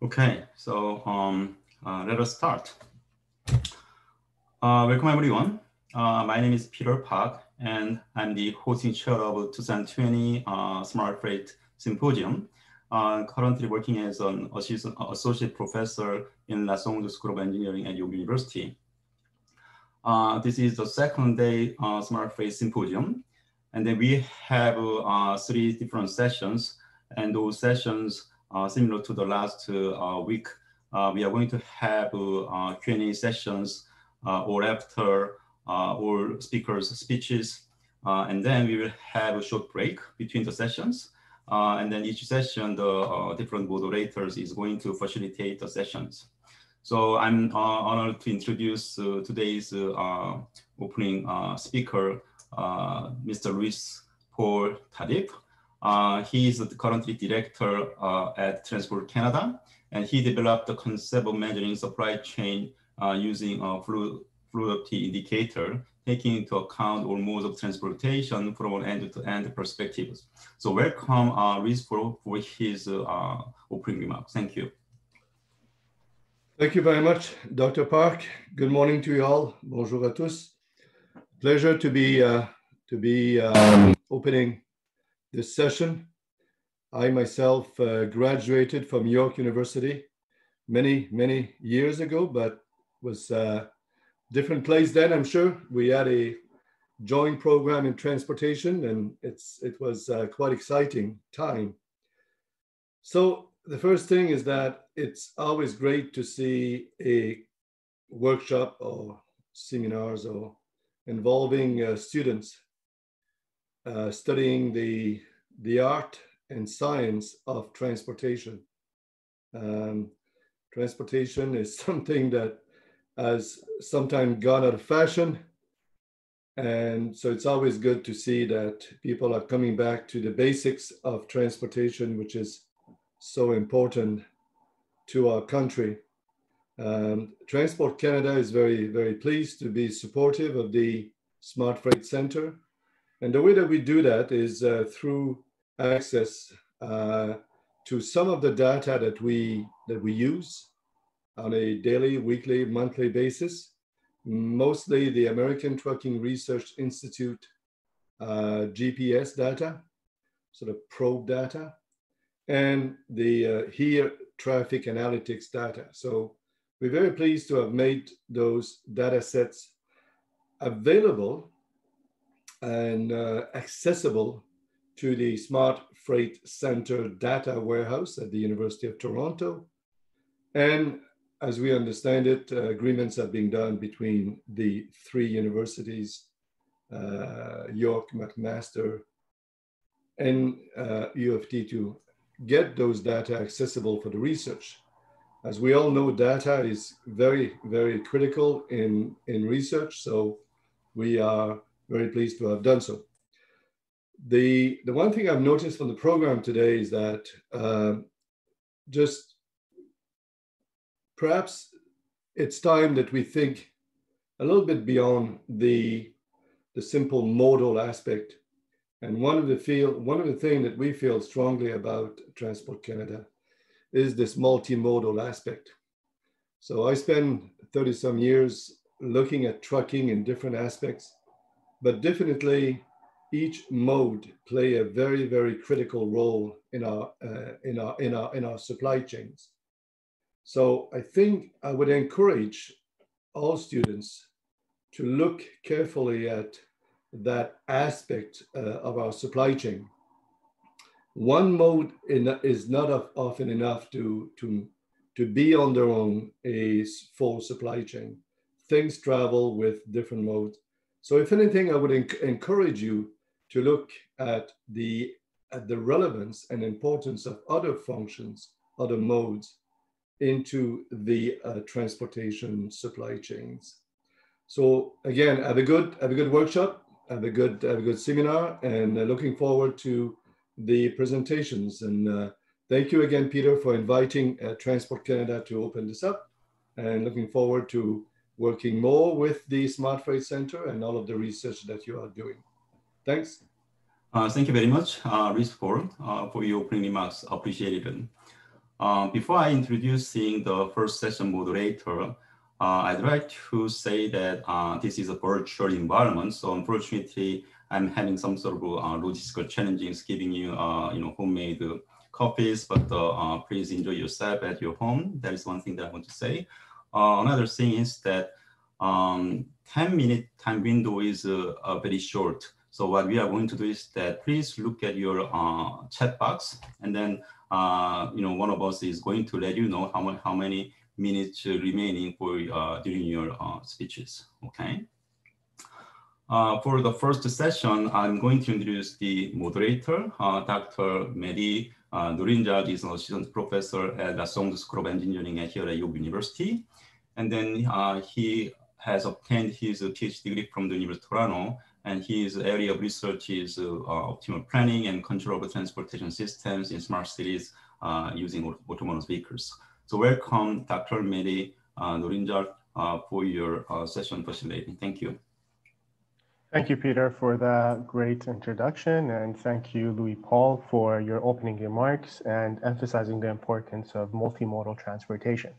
Okay, so um, uh, let us start. Uh, welcome everyone. Uh, my name is Peter Park, and I'm the hosting chair of 2020 uh, Smart Freight Symposium. Uh, currently working as an assistant, associate professor in Lassonde School of Engineering at York University. Uh, this is the second day Smart Freight Symposium, and then we have three different sessions, and those sessions Uh, similar to the last uh, week. Uh, we are going to have Q&A sessions uh, or after uh, all speakers' speeches. Uh, and then we will have a short break between the sessions. and then each session, the different moderators is going to facilitate the sessions. So I'm honored to introduce today's opening speaker, Mr. Luis Paul Tardif. Uh, he is currently director uh, at Transport Canada, and he developed the concept of measuring supply chain uh, using a fluidity indicator, taking into account all modes of transportation from an end-to-end -end perspectives. So welcome uh, Louis for, for his uh, opening remarks. Thank you. Thank you very much, Dr. Park. Good morning to you all. Bonjour à tous. Pleasure to be uh, to be um, opening this session. I myself uh, graduated from York University many, many years ago, but was a uh, different place then, I'm sure. We had a joint program in transportation and it's it was uh, quite exciting time. So the first thing is that it's always great to see a workshop or seminars or involving uh, students uh, studying the, the art and science of transportation. Um, transportation is something that has sometimes gone out of fashion. And so it's always good to see that people are coming back to the basics of transportation, which is so important to our country. Um, Transport Canada is very, very pleased to be supportive of the Smart Freight Center. And the way that we do that is uh, through access uh, to some of the data that we, that we use on a daily, weekly, monthly basis. Mostly the American Trucking Research Institute uh, GPS data, sort of probe data, and the uh, here traffic analytics data. So we're very pleased to have made those data sets available and uh, accessible to the Smart Freight Center data warehouse at the University of Toronto. And as we understand it, uh, agreements have been done between the three universities, uh, York, McMaster, and uh, U of T to get those data accessible for the research. As we all know, data is very, very critical in, in research. So we are very pleased to have done so. The, the one thing I've noticed from the program today is that uh, just perhaps it's time that we think a little bit beyond the, the simple modal aspect. And one of the feel, one of the things that we feel strongly about Transport Canada is this multimodal aspect. So I spent 30 some years looking at trucking in different aspects, but definitely each mode play a very, very critical role in our, uh, in our, in our, in our supply chains. So I think I would encourage all students to look carefully at that aspect uh, of our supply chain. One mode in, is not often enough to, to, to be on their own a full supply chain. Things travel with different modes. So if anything, I would enc encourage you to look at the, at the relevance and importance of other functions, other modes into the uh, transportation supply chains. So again, have a good have a good workshop, have a good have a good seminar, and uh, looking forward to the presentations. And uh, thank you again, Peter, for inviting uh, Transport Canada to open this up, and looking forward to working more with the Smart Freight Center and all of the research that you are doing. Thanks. Uh, thank you very much, uh, uh, for your opening remarks. Appreciate it. Uh, before I introducing the first session moderator, uh, I'd like to say that uh, this is a virtual environment. So unfortunately, I'm having some sort of uh, logistical challenges giving you, you know, homemade coffees, but please enjoy yourself at your home. That is one thing that I want to say. Another thing is that um, 10 minute time window is very short. So what we are going to do is that please look at your chat box and then uh, you know, one of us is going to let you know how, how many minutes remaining for uh, during your uh, speeches, okay? Uh, for the first session, I'm going to introduce the moderator, uh, Dr. Mehdi uh, Nourinejad is an assistant professor at Lassonde School of Engineering here at York University. And then uh, he has obtained his PhD degree from the University of Toronto and his area of research is uh, optimal planning and control of transportation systems in smart cities uh, using autonomous vehicles. So welcome, Dr. Mehdi uh, Nourinejad, uh, for your uh, session facilitating. Thank you. Thank you, Peter, for that great introduction. And thank you, Louis Paul, for your opening remarks and emphasizing the importance of multimodal transportation.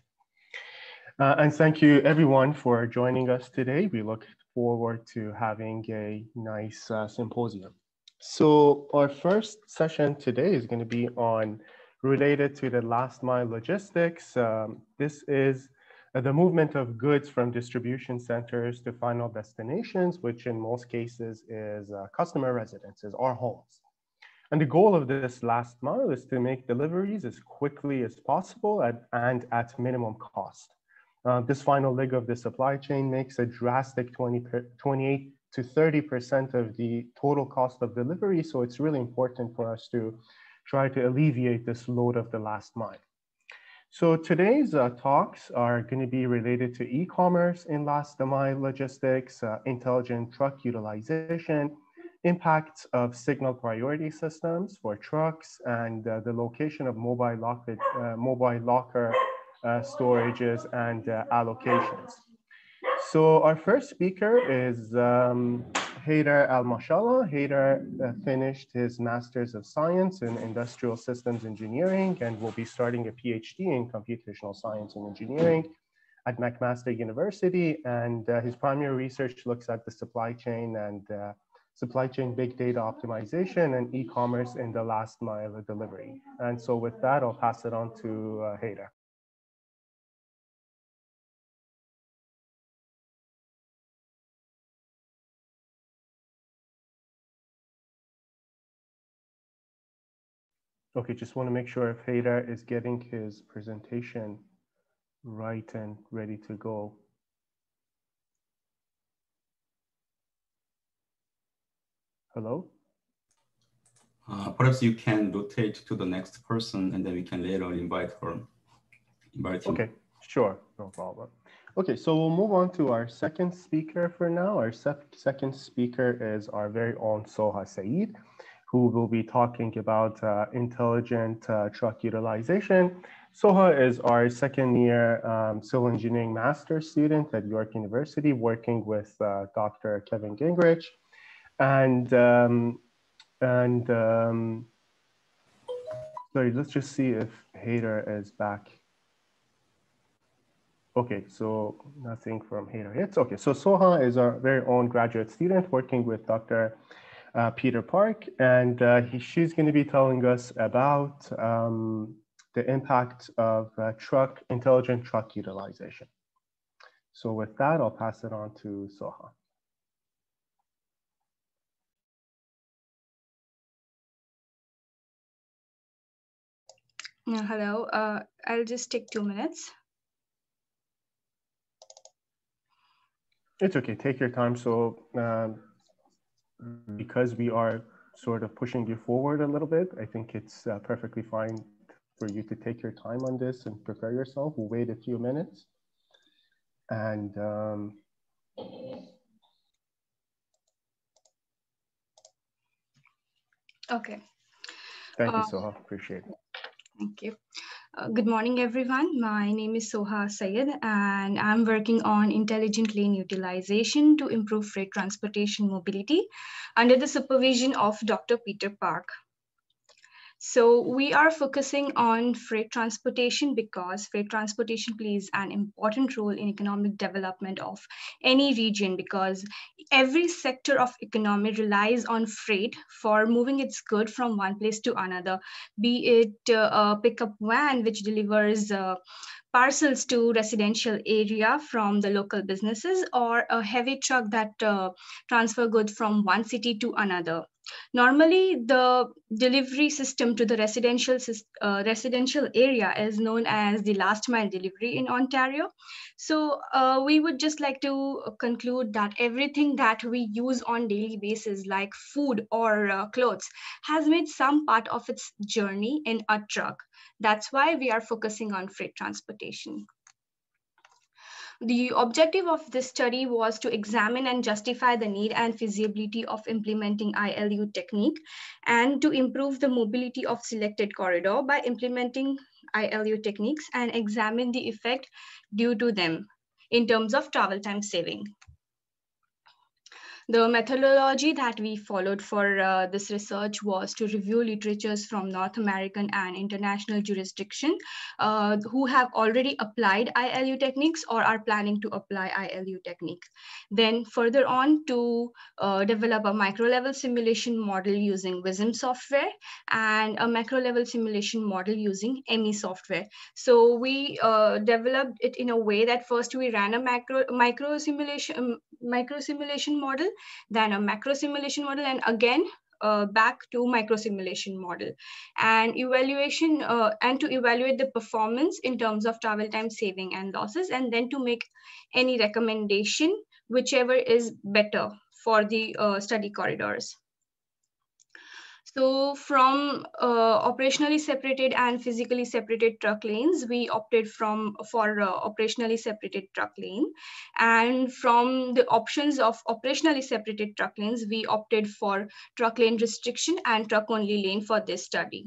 Uh, and thank you everyone for joining us today. We look forward to having a nice uh, symposium. So our first session today is going to be on related to the last mile logistics. Um, this is the movement of goods from distribution centers to final destinations, which in most cases is uh, customer residences or homes. And the goal of this last mile is to make deliveries as quickly as possible at, and at minimum cost. Uh, this final leg of the supply chain makes a drastic 20 per, 28 to 30% of the total cost of delivery. So it's really important for us to try to alleviate this load of the last mile. So today's uh, talks are going to be related to e-commerce in last mile logistics, uh, intelligent truck utilization, impacts of signal priority systems for trucks, and uh, the location of mobile locker, uh, mobile locker uh, storages and uh, allocations. So our first speaker is um, Haider Al-Mashallah. Heider uh, finished his Master's of Science in Industrial Systems Engineering and will be starting a PhD in Computational Science and Engineering at McMaster University. And uh, his primary research looks at the supply chain and uh, supply chain big data optimization and e-commerce in the last mile of delivery. And so with that, I'll pass it on to uh, Heider. Okay, just want to make sure if Heider is getting his presentation right and ready to go. Hello? Uh, perhaps you can rotate to the next person and then we can later invite her. Invite him. Okay, sure, no problem. Okay, so we'll move on to our second speaker for now. Our second speaker is our very own Soha Saiyed who will be talking about uh, intelligent uh, truck utilization. Soha is our second year um, civil engineering master student at York University, working with uh, Dr. Kevin Gingrich. And, um, and um, sorry, let's just see if Heider is back. Okay, so nothing from Heider yet. Okay, so Soha is our very own graduate student working with Dr uh, Peter Park, and uh, he, she's going to be telling us about um, the impact of uh, truck intelligent truck utilization. So with that, I'll pass it on to Soha. hello, uh, I'll just take two minutes. It's okay, take your time. So um, because we are sort of pushing you forward a little bit, I think it's uh, perfectly fine for you to take your time on this and prepare yourself. We'll wait a few minutes. And um, okay. Thank you, uh, Soha. Appreciate it. Thank you. Uh, good morning, everyone. My name is Soha Saiyed, and I'm working on intelligent lane utilization to improve freight transportation mobility under the supervision of Dr. Peter Park. So we are focusing on freight transportation because freight transportation plays an important role in economic development of any region because every sector of economy relies on freight for moving its good from one place to another, be it uh, a pickup van which delivers uh, parcels to residential area from the local businesses or a heavy truck that uh, transfer goods from one city to another Normally, the delivery system to the residential, uh, residential area is known as the last mile delivery in Ontario. So uh, we would just like to conclude that everything that we use on daily basis, like food or uh, clothes, has made some part of its journey in a truck. That's why we are focusing on freight transportation. The objective of this study was to examine and justify the need and feasibility of implementing ILU technique and to improve the mobility of selected corridor by implementing ILU techniques and examine the effect due to them in terms of travel time saving. The methodology that we followed for uh, this research was to review literatures from North American and international jurisdiction uh, who have already applied ILU techniques or are planning to apply ILU techniques. Then further on to uh, develop a micro level simulation model using VISSIM software and a macro level simulation model using EMME software. So we uh, developed it in a way that first we ran a macro micro simulation um, micro simulation model then a macro simulation model, and again uh, back to micro simulation model. And evaluation uh, and to evaluate the performance in terms of travel time saving and losses and then to make any recommendation whichever is better for the uh, study corridors so from uh, operationally separated and physically separated truck lanes, we opted from for uh, operationally separated truck lane. And from the options of operationally separated truck lanes, we opted for truck lane restriction and truck only lane for this study.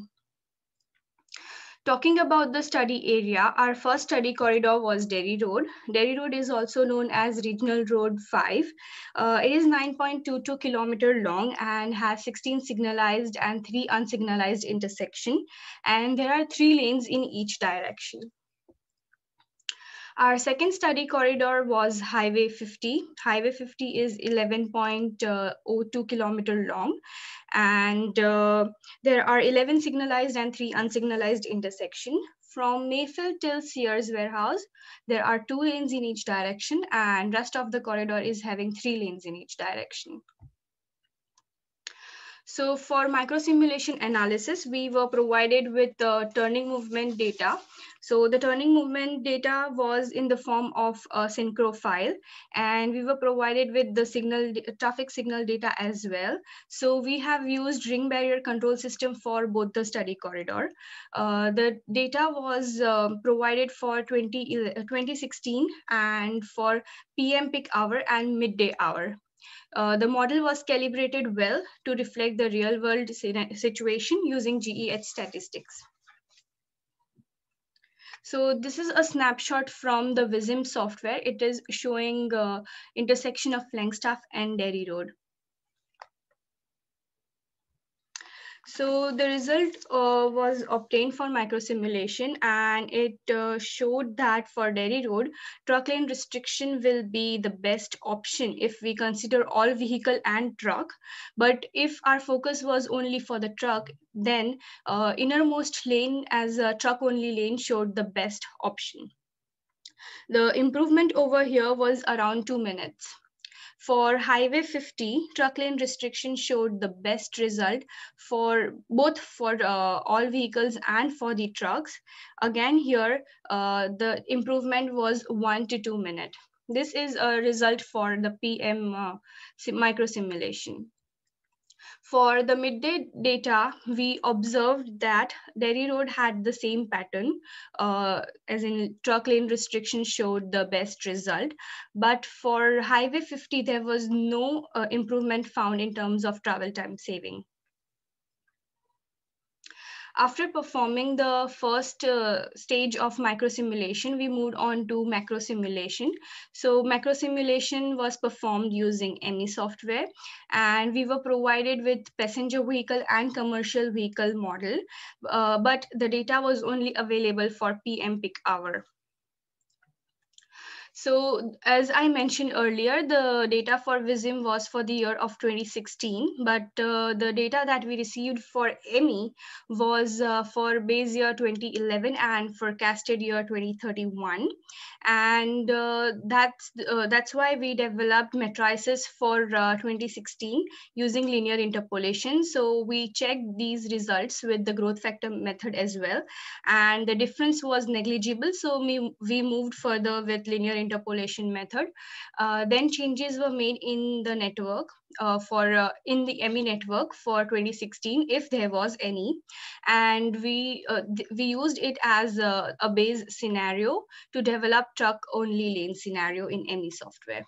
Talking about the study area, our first study corridor was Derry Road. Derry Road is also known as Regional Road 5. Uh, it is 9.22 kilometer long and has 16 signalized and three unsignalized intersection. And there are three lanes in each direction. Our second study corridor was Highway 50. Highway 50 is 11.02 kilometer long and uh, there are 11 signalized and three unsignalized intersection. From Mayfield till Sears warehouse, there are two lanes in each direction and rest of the corridor is having three lanes in each direction. So for microsimulation analysis, we were provided with the turning movement data. So the turning movement data was in the form of a synchro file, and we were provided with the signal traffic signal data as well. So we have used ring barrier control system for both the study corridor. Uh, the data was uh, provided for 20, 2016 and for PM peak hour and midday hour. Uh, the model was calibrated well to reflect the real world situation using GEH statistics. So this is a snapshot from the VISSIM software. It is showing uh, intersection of Flagstaff and Derry Road. So the result uh, was obtained for microsimulation and it uh, showed that for Derry Road, truck lane restriction will be the best option if we consider all vehicle and truck. But if our focus was only for the truck, then uh, innermost lane as a truck only lane showed the best option. The improvement over here was around two minutes. For Highway 50, truck lane restriction showed the best result for both for uh, all vehicles and for the trucks. Again, here, uh, the improvement was one to two minutes. This is a result for the PM uh, micro simulation. For the midday data, we observed that Derry Road had the same pattern, uh, as in truck lane restriction showed the best result. But for Highway 50, there was no uh, improvement found in terms of travel time saving. After performing the first uh, stage of micro simulation, we moved on to macro simulation. So macro simulation was performed using EMME software and we were provided with passenger vehicle and commercial vehicle model, uh, but the data was only available for PM peak hour. So as I mentioned earlier, the data for VISSIM was for the year of 2016, but uh, the data that we received for EMME was uh, for base year 2011 and forecasted year 2031. And uh, that's, uh, that's why we developed matrices for uh, 2016 using linear interpolation. So we checked these results with the growth factor method as well. And the difference was negligible. So we, we moved further with linear interpolation method. Uh, then changes were made in the network uh, for uh, in the EMME network for 2016, if there was any, and we uh, we used it as a, a base scenario to develop truck only lane scenario in EMME software.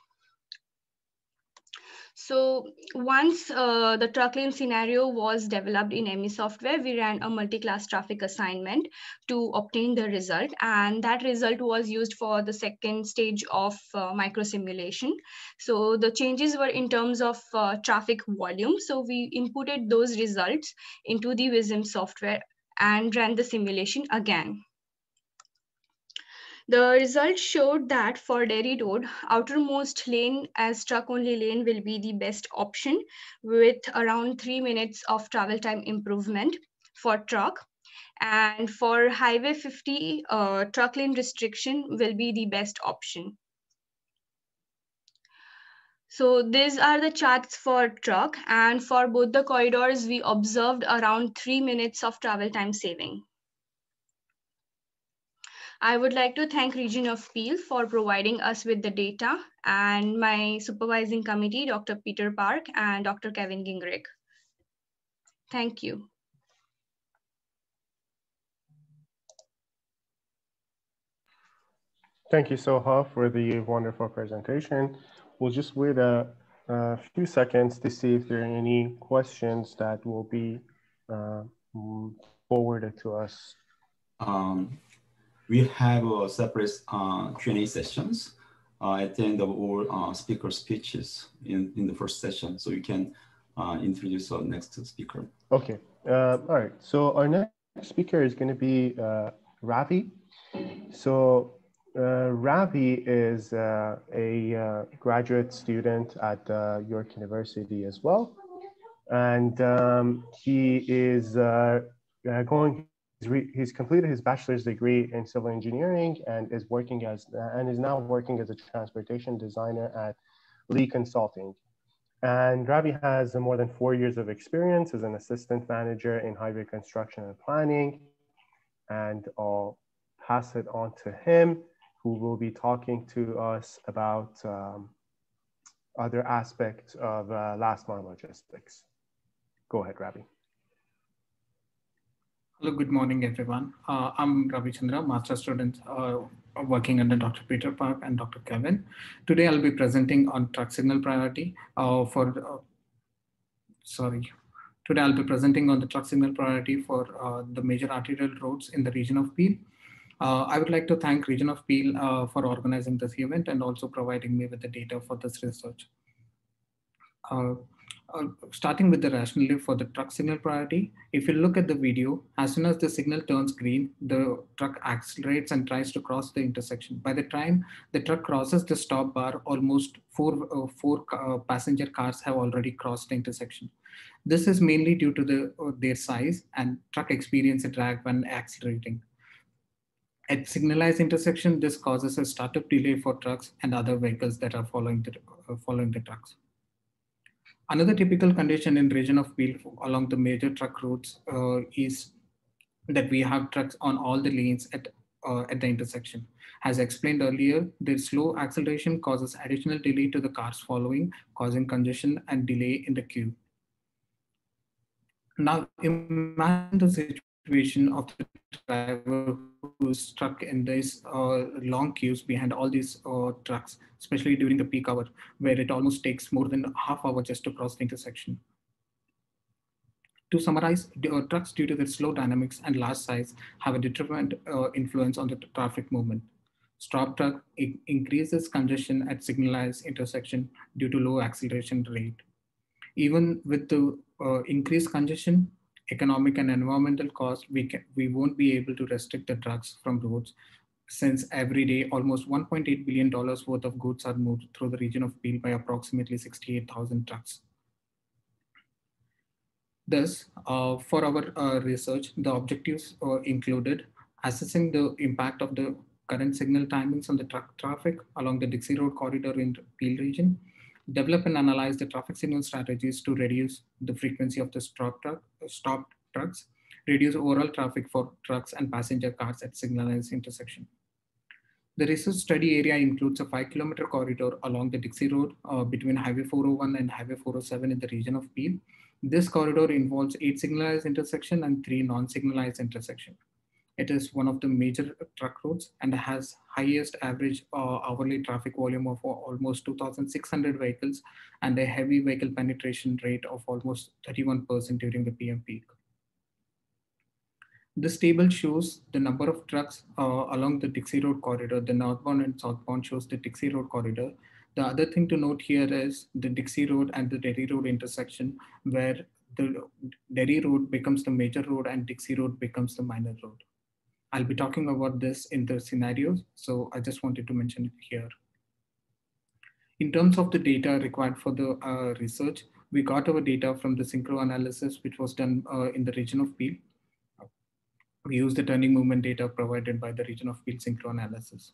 So once uh, the truck lane scenario was developed in EMME software, we ran a multi-class traffic assignment to obtain the result. And that result was used for the second stage of uh, micro simulation. So the changes were in terms of uh, traffic volume. So we inputted those results into the VISSIM software and ran the simulation again. The results showed that for Derry Road, outermost lane as truck only lane will be the best option with around three minutes of travel time improvement for truck. And for Highway 50, uh, truck lane restriction will be the best option. So these are the charts for truck and for both the corridors, we observed around three minutes of travel time saving. I would like to thank Region of Peel for providing us with the data and my supervising committee, Dr. Peter Park and Dr. Kevin Gingrich. Thank you. Thank you, Soha, for the wonderful presentation. We'll just wait a, a few seconds to see if there are any questions that will be uh, forwarded to us. Um, we have a separate uh, Q&A sessions uh, at the end of all uh, speaker speeches in, in the first session. So you can uh, introduce our next speaker. Okay. Uh, all right. So our next speaker is going to be uh, Ravi. So Ravi is a graduate student at York University as well. And um, he is going he's completed his bachelor's degree in civil engineering and is working as and is now working as a transportation designer at Lee Consulting. And Ravi has more than four years of experience as an assistant manager in highway construction and planning. And I'll pass it on to him, who will be talking to us about um, other aspects of uh, last mile logistics. Go ahead, Ravi. Hello, good morning, everyone. Uh, I'm Ravi Chandra, master student uh, working under Dr. Peter Park and Dr. Kevin. Today, I'll be presenting on truck signal priority uh, for, uh, sorry. Today, I'll be presenting on the truck signal priority for uh, the major arterial roads in the region of Peel. Uh, I would like to thank Region of Peel for organizing this event and also providing me with the data for this research. Uh, starting with the rationale for the truck signal priority, if you look at the video, as soon as the signal turns green, the truck accelerates and tries to cross the intersection. By the time the truck crosses the stop bar, almost four, uh, four uh, passenger cars have already crossed the intersection. This is mainly due to the, uh, their size and truck experience a drag when accelerating. At signalized intersection, this causes a startup delay for trucks and other vehicles that are following the, uh, following the trucks. Another typical condition in region of Peel along the major truck routes uh, is that we have trucks on all the lanes at, uh, at the intersection. As explained earlier, the slow acceleration causes additional delay to the cars following, causing congestion and delay in the queue. Now imagine the situation of the driver who's stuck in these uh, long queues behind all these uh, trucks, especially during the peak hour, where it almost takes more than half hour just to cross the intersection. To summarize, uh, trucks due to their slow dynamics and large size have a determined uh, influence on the traffic movement. Stop truck increases congestion at signalized intersection due to low acceleration rate. Even with the uh, increased congestion, economic and environmental costs, we, can, we won't be able to restrict the trucks from roads since every day almost $1.8 billion worth of goods are moved through the region of Peel by approximately 68,000 trucks. Thus, uh, for our uh, research, the objectives uh, included assessing the impact of the current signal timings on the truck traffic along the Dixie Road corridor in the Peel region, develop and analyze the traffic signal strategies to reduce the frequency of the stop, truck, trucks, reduce overall traffic for trucks and passenger cars at signalized intersection. The research study area includes a five kilometer corridor along the Dixie Road uh, between Highway 401 and Highway 407 in the region of Peel. This corridor involves eight signalized intersection and three non-signalized intersection. It is one of the major truck routes and has highest average uh, hourly traffic volume of almost 2,600 vehicles and a heavy vehicle penetration rate of almost 31% during the PM peak. This table shows the number of trucks uh, along the Dixie Road corridor. The northbound and southbound shows the Dixie Road corridor. The other thing to note here is the Dixie Road and the Derry Road intersection where the Derry Road becomes the major road and Dixie Road becomes the minor road. I'll be talking about this in the scenarios, so I just wanted to mention it here. In terms of the data required for the uh, research, we got our data from the synchro analysis, which was done uh, in the region of Peel we use the turning movement data provided by the region of Peel synchro analysis.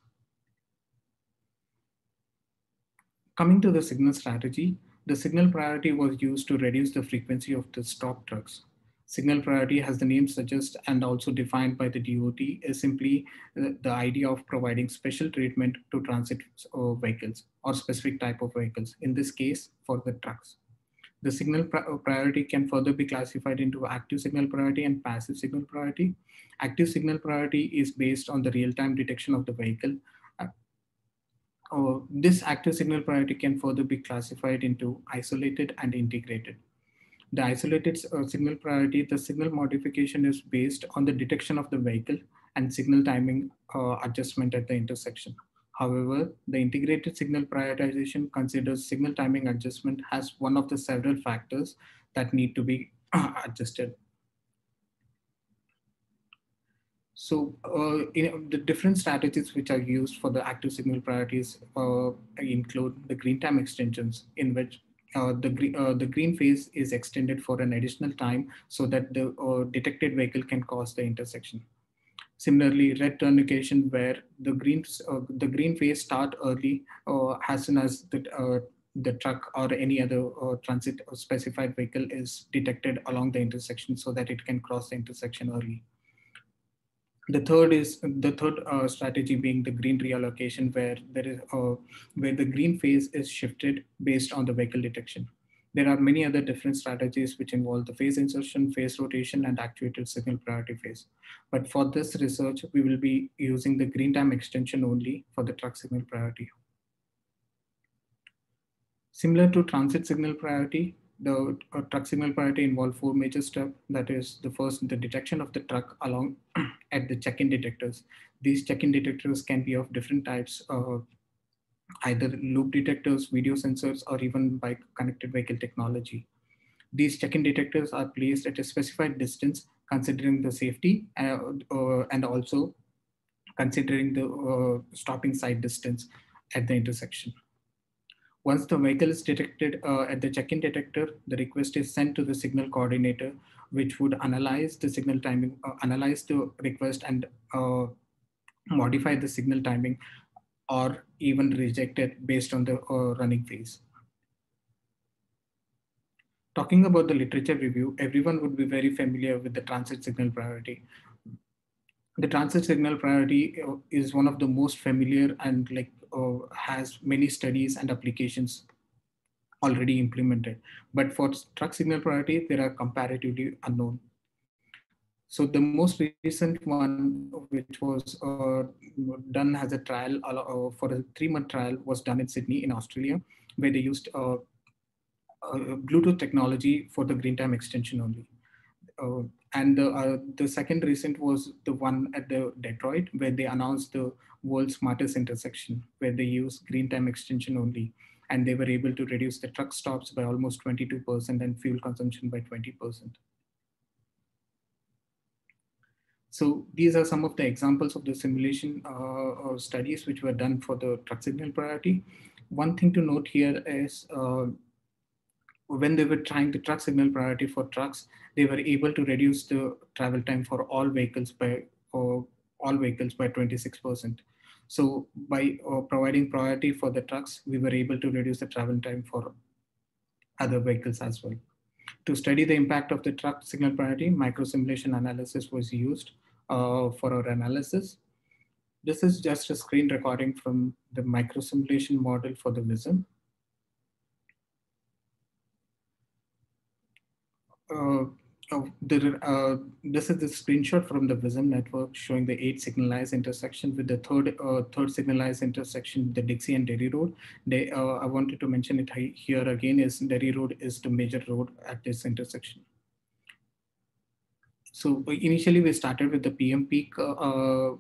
Coming to the signal strategy, the signal priority was used to reduce the frequency of the stop trucks. Signal priority, as the name suggests and also defined by the DOT, is simply the idea of providing special treatment to transit uh, vehicles or specific type of vehicles, in this case, for the trucks. The signal uh, priority can further be classified into active signal priority and passive signal priority. Active signal priority is based on the real-time detection of the vehicle. Uh, uh, this active signal priority can further be classified into isolated and integrated. The isolated uh, signal priority, the signal modification is based on the detection of the vehicle and signal timing uh, adjustment at the intersection. However, the integrated signal prioritization considers signal timing adjustment as one of the several factors that need to be adjusted. So uh, the different strategies which are used for the active signal priorities uh, include the green time extensions in which uh, the, uh, the green phase is extended for an additional time so that the uh, detected vehicle can cross the intersection. Similarly, red truncation where the green uh, the green phase start early uh, as soon as the the truck or any other transit specified vehicle is detected along the intersection so that it can cross the intersection early. The third is the third uh, strategy being the green reallocation where there is uh, where the green phase is shifted based on the vehicle detection. There are many other different strategies which involve the phase insertion, phase rotation, and actuated signal priority phase. But for this research, we will be using the green time extension only for the truck signal priority. Similar to transit signal priority, the uh, truck signal priority involve four major steps. That is the first, the detection of the truck along at the check-in detectors. These check-in detectors can be of different types, uh, either loop detectors, video sensors, or even by connected vehicle technology. These check-in detectors are placed at a specified distance considering the safety uh, uh, and also considering the uh, stopping sight distance at the intersection. Once the vehicle is detected uh, at the check-in detector, the request is sent to the signal coordinator, which would analyze the signal timing, uh, analyze the request and uh, modify the signal timing or even reject it based on the uh, running phase. Talking about the literature review, everyone would be very familiar with the transit signal priority. The transit signal priority uh, is one of the most familiar and like has many studies and applications already implemented. But for truck signal priority, there are comparatively unknown. So the most recent one, which was uh, done as a trial uh, for a three-month trial, was done in Sydney in Australia, where they used uh, Bluetooth technology for the green time extension only. uh, and the, uh, the second recent was the one at the Detroit, where they announced the world's smartest intersection, where they use green time extension only. And they were able to reduce the truck stops by almost 22% and fuel consumption by 20%. So these are some of the examples of the simulation uh, studies which were done for the truck signal priority. One thing to note here is uh, when they were trying the truck signal priority for trucks, they were able to reduce the travel time for all vehicles by uh, all vehicles by 26%. So by uh, providing priority for the trucks, we were able to reduce the travel time for other vehicles as well. To study the impact of the truck signal priority, microsimulation analysis was used uh, for our analysis. This is just a screen recording from the microsimulation model for the VISSIM. Uh, oh, uh, this is the screenshot from the VISSIM network showing the eight signalized intersection with the third uh, third signalized intersection, the Dixie and Derry Road. They, uh, I wanted to mention it here again is Derry Road is the major road at this intersection. So initially we started with the PM peak uh, uh,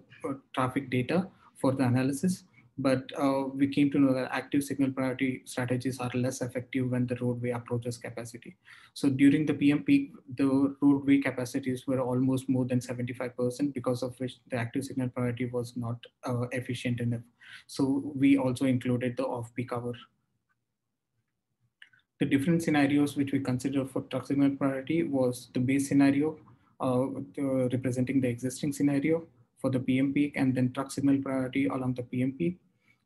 traffic data for the analysis, but uh, we came to know that active signal priority strategies are less effective when the roadway approaches capacity. So during the PM peak, the roadway capacities were almost more than 75% because of which the active signal priority was not uh, efficient enough. So we also included the off-peak hour. The different scenarios which we considered for truck signal priority was the base scenario, uh, representing the existing scenario for the PM peak and then truck signal priority along the PM peak.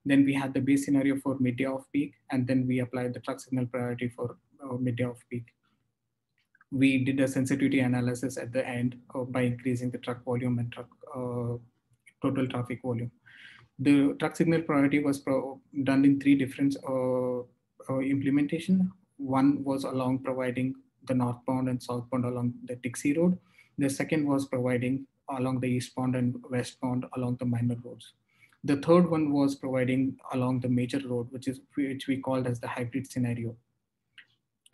Then we had the base scenario for midday off peak, and then we applied the truck signal priority for uh, midday off peak. We did a sensitivity analysis at the end uh, by increasing the truck volume and truck uh, total traffic volume. The truck signal priority was done in three different uh, uh, implementation. One was along providing the northbound and southbound along the Dixie Road. The second was providing along the eastbound and westbound along the minor roads. The third one was providing along the major road, which is which we called as the hybrid scenario.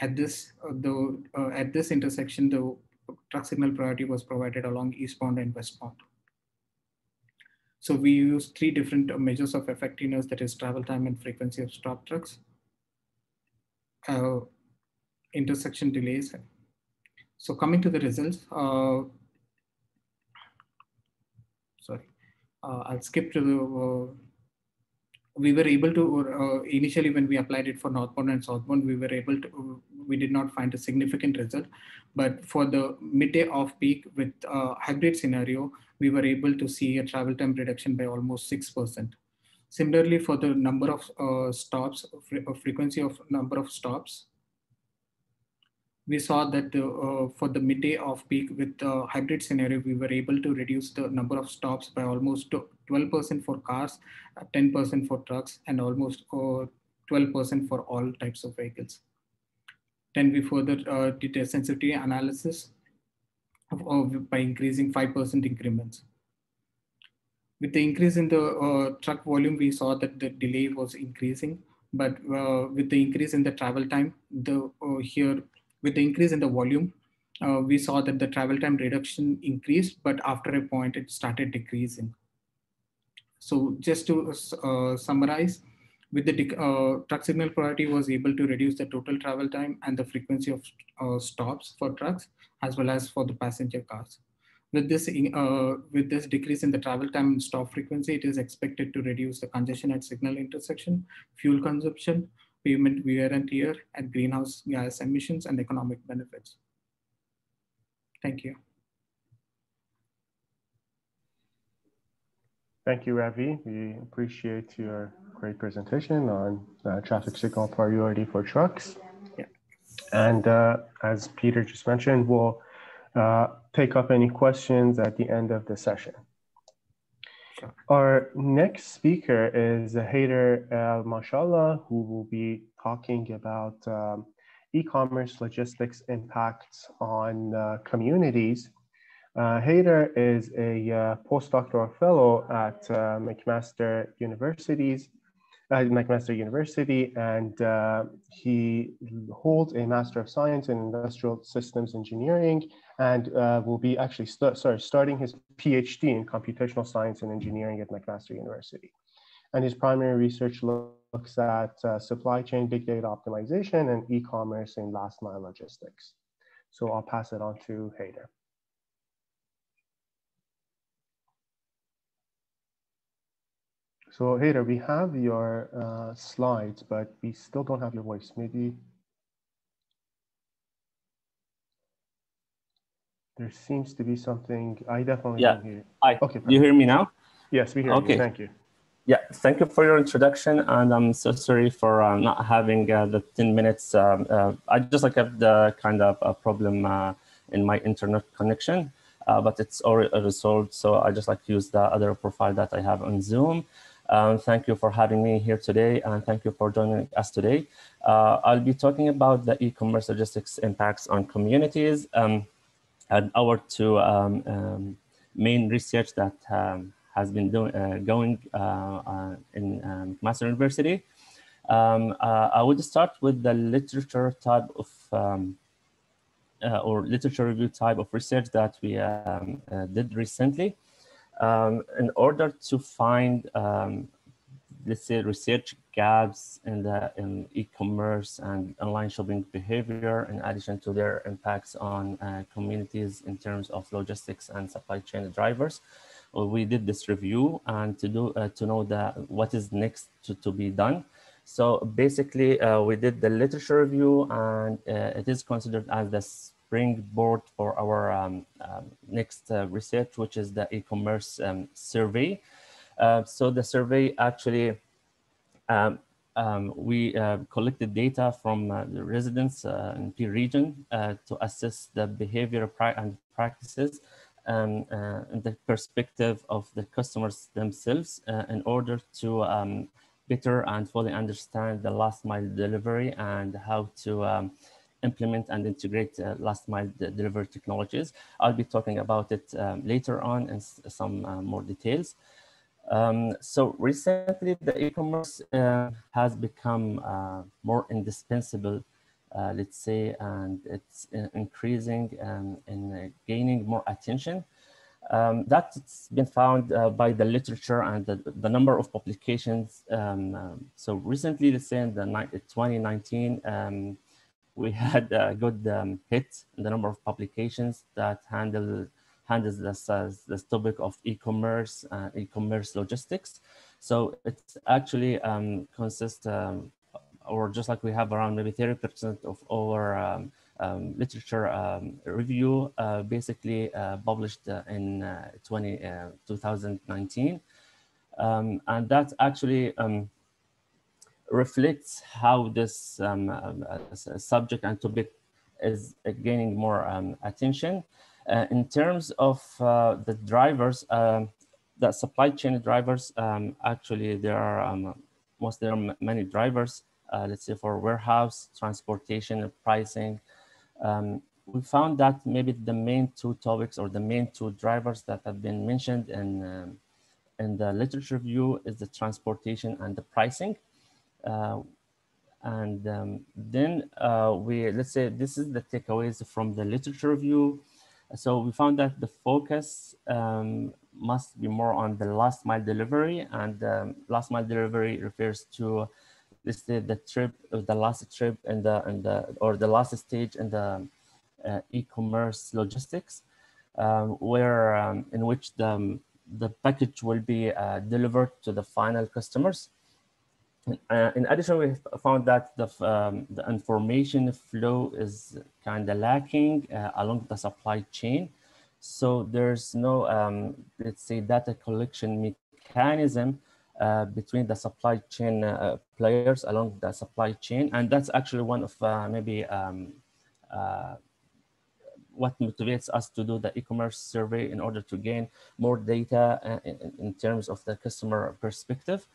At this uh, the uh, at this intersection, the truck signal priority was provided along eastbound and westbound. So we use three different measures of effectiveness, that is travel time and frequency of stop trucks, uh, intersection delays, so coming to the results, uh, sorry, uh, I'll skip to the, uh, we were able to, uh, initially when we applied it for northbound and southbound, we were able to, we did not find a significant result. But for the midday off peak with hybrid scenario, we were able to see a travel time reduction by almost 6%. Similarly, for the number of uh, stops, frequency of number of stops, we saw that uh, for the midday off peak with the hybrid scenario, we were able to reduce the number of stops by almost 12% for cars, 10% uh, for trucks, and almost 12% uh, for all types of vehicles. Then we further uh, did a sensitivity analysis of, of, by increasing 5% increments. With the increase in the uh, truck volume, we saw that the delay was increasing, but uh, with the increase in the travel time, the here with the increase in the volume, uh, we saw that the travel time reduction increased, but after a point it started decreasing. So just to uh, summarize, with the uh, truck signal priority was able to reduce the total travel time and the frequency of uh, stops for trucks as well as for the passenger cars. With this, uh, with this decrease in the travel time and stop frequency, it is expected to reduce the congestion at signal intersection, fuel consumption, pavement wear and tear, and greenhouse gas emissions and economic benefits. Thank you. Thank you, Ravi. We appreciate your great presentation on uh, traffic signal priority for trucks. Yeah. And uh, as Peter just mentioned, we'll uh, take up any questions at the end of the session. Our next speaker is Heider Al Mashalah, who will be talking about um, e-commerce logistics impacts on uh, communities. Uh, is a uh, postdoctoral fellow at uh, McMaster Universities at McMaster University, and uh, he holds a Master of Science in Industrial Systems Engineering, and uh, will be actually st sorry, starting his PhD in Computational Science and Engineering at McMaster University. And his primary research looks at uh, supply chain big data optimization and e-commerce in last mile logistics. So I'll pass it on to Heider. So Heider, we have your uh, slides, but we still don't have your voice. Maybe there seems to be something. I definitely yeah. can hear you. I, Okay, you hear me now? Yes, we hear Okay. you. Thank you. Yeah, thank you for your introduction, and I'm so sorry for uh, not having uh, the 10 minutes. Um, uh, I just like have the kind of a problem uh, in my internet connection, uh, but it's already resolved. So I just like use the other profile that I have on Zoom. Um, thank you for having me here today, and thank you for joining us today. Uh, I'll be talking about the e-commerce logistics impacts on communities um, and our two um, um, main research that um, has been doing, uh, going uh, uh, in um, McMaster University. Um, uh, I would start with the literature type of um, uh, or literature review type of research that we um, did recently. In order to find, let's say, research gaps in the in e-commerce and online shopping behavior, in addition to their impacts on uh, communities in terms of logistics and supply chain drivers, well, we did this review and to do uh, to know that what is next to, to be done. So basically, uh, we did the literature review, and uh, it is considered as the springboard for our um, um, next uh, research, which is the e-commerce um, survey. Uh, so the survey actually, um, um, we uh, collected data from uh, the residents uh, in Peel region uh, to assess the behavior and practices um, in the perspective of the customers themselves in order to um, better and fully understand the last mile delivery and how to um, implement and integrate uh, last mile delivery technologies. I'll be talking about it um, later on in some uh, more details. Um, so recently, the e-commerce uh, has become uh, more indispensable, uh, let's say, and it's increasing um, and gaining more attention. Um, that's been found uh, by the literature and the, the number of publications. Um, um, so recently, let's say in the 2019, um, we had a good hit in the number of publications that handle handles this as this topic of e-commerce, uh, e-commerce logistics. So it actually um, consists, or just like we have around maybe 30% of our um, literature um, review uh, basically uh, published uh, in 20, 2019. Um, and that actually um, reflects how this um, subject and topic is gaining more attention. In terms of the drivers, the supply chain drivers, actually there are most there are many drivers, let's say for warehouse, transportation, pricing, um, we found that maybe the main two topics or the main two drivers that have been mentioned in, um, in the literature review is the transportation and the pricing. Uh, and um, then uh, we, let's say this is the takeaways from the literature review. So we found that the focus um, must be more on the last mile delivery and um, last mile delivery refers to let's say the trip, the last trip and the, and the, or the last stage in the uh, e-commerce logistics, um, where um, in which the, the package will be uh, delivered to the final customers. Uh, in addition, we found that the, um, the information flow is kind of lacking uh, along the supply chain. So there's no, um, let's say, data collection mechanism uh, between the supply chain uh, players along the supply chain. And that's actually one of uh, maybe um, uh, what motivates us to do the e-commerce survey in order to gain more data in, in terms of the customer perspective.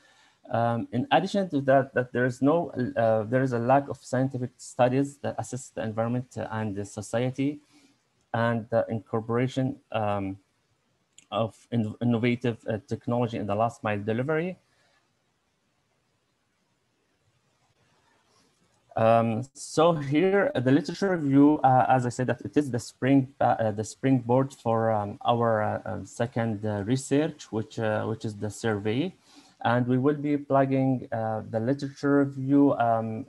Um, in addition to that, that there is no, uh, there is a lack of scientific studies that assess the environment and the society and the incorporation um, of in innovative uh, technology in the last mile delivery. Um, so here, uh, the literature review, uh, as I said, that it is the spring, uh, the springboard for um, our uh, second uh, research, which which is the survey, and we will be plugging the literature review, um,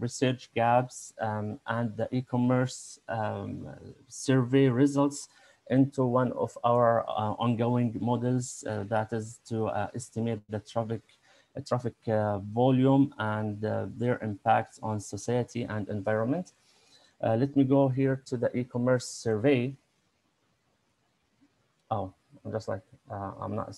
research gaps, um, and the e-commerce um, survey results into one of our ongoing models that is to estimate the traffic traffic uh, volume and uh, their impacts on society and environment. Uh, let me go here to the e-commerce survey. Oh, I'm just like, I'm not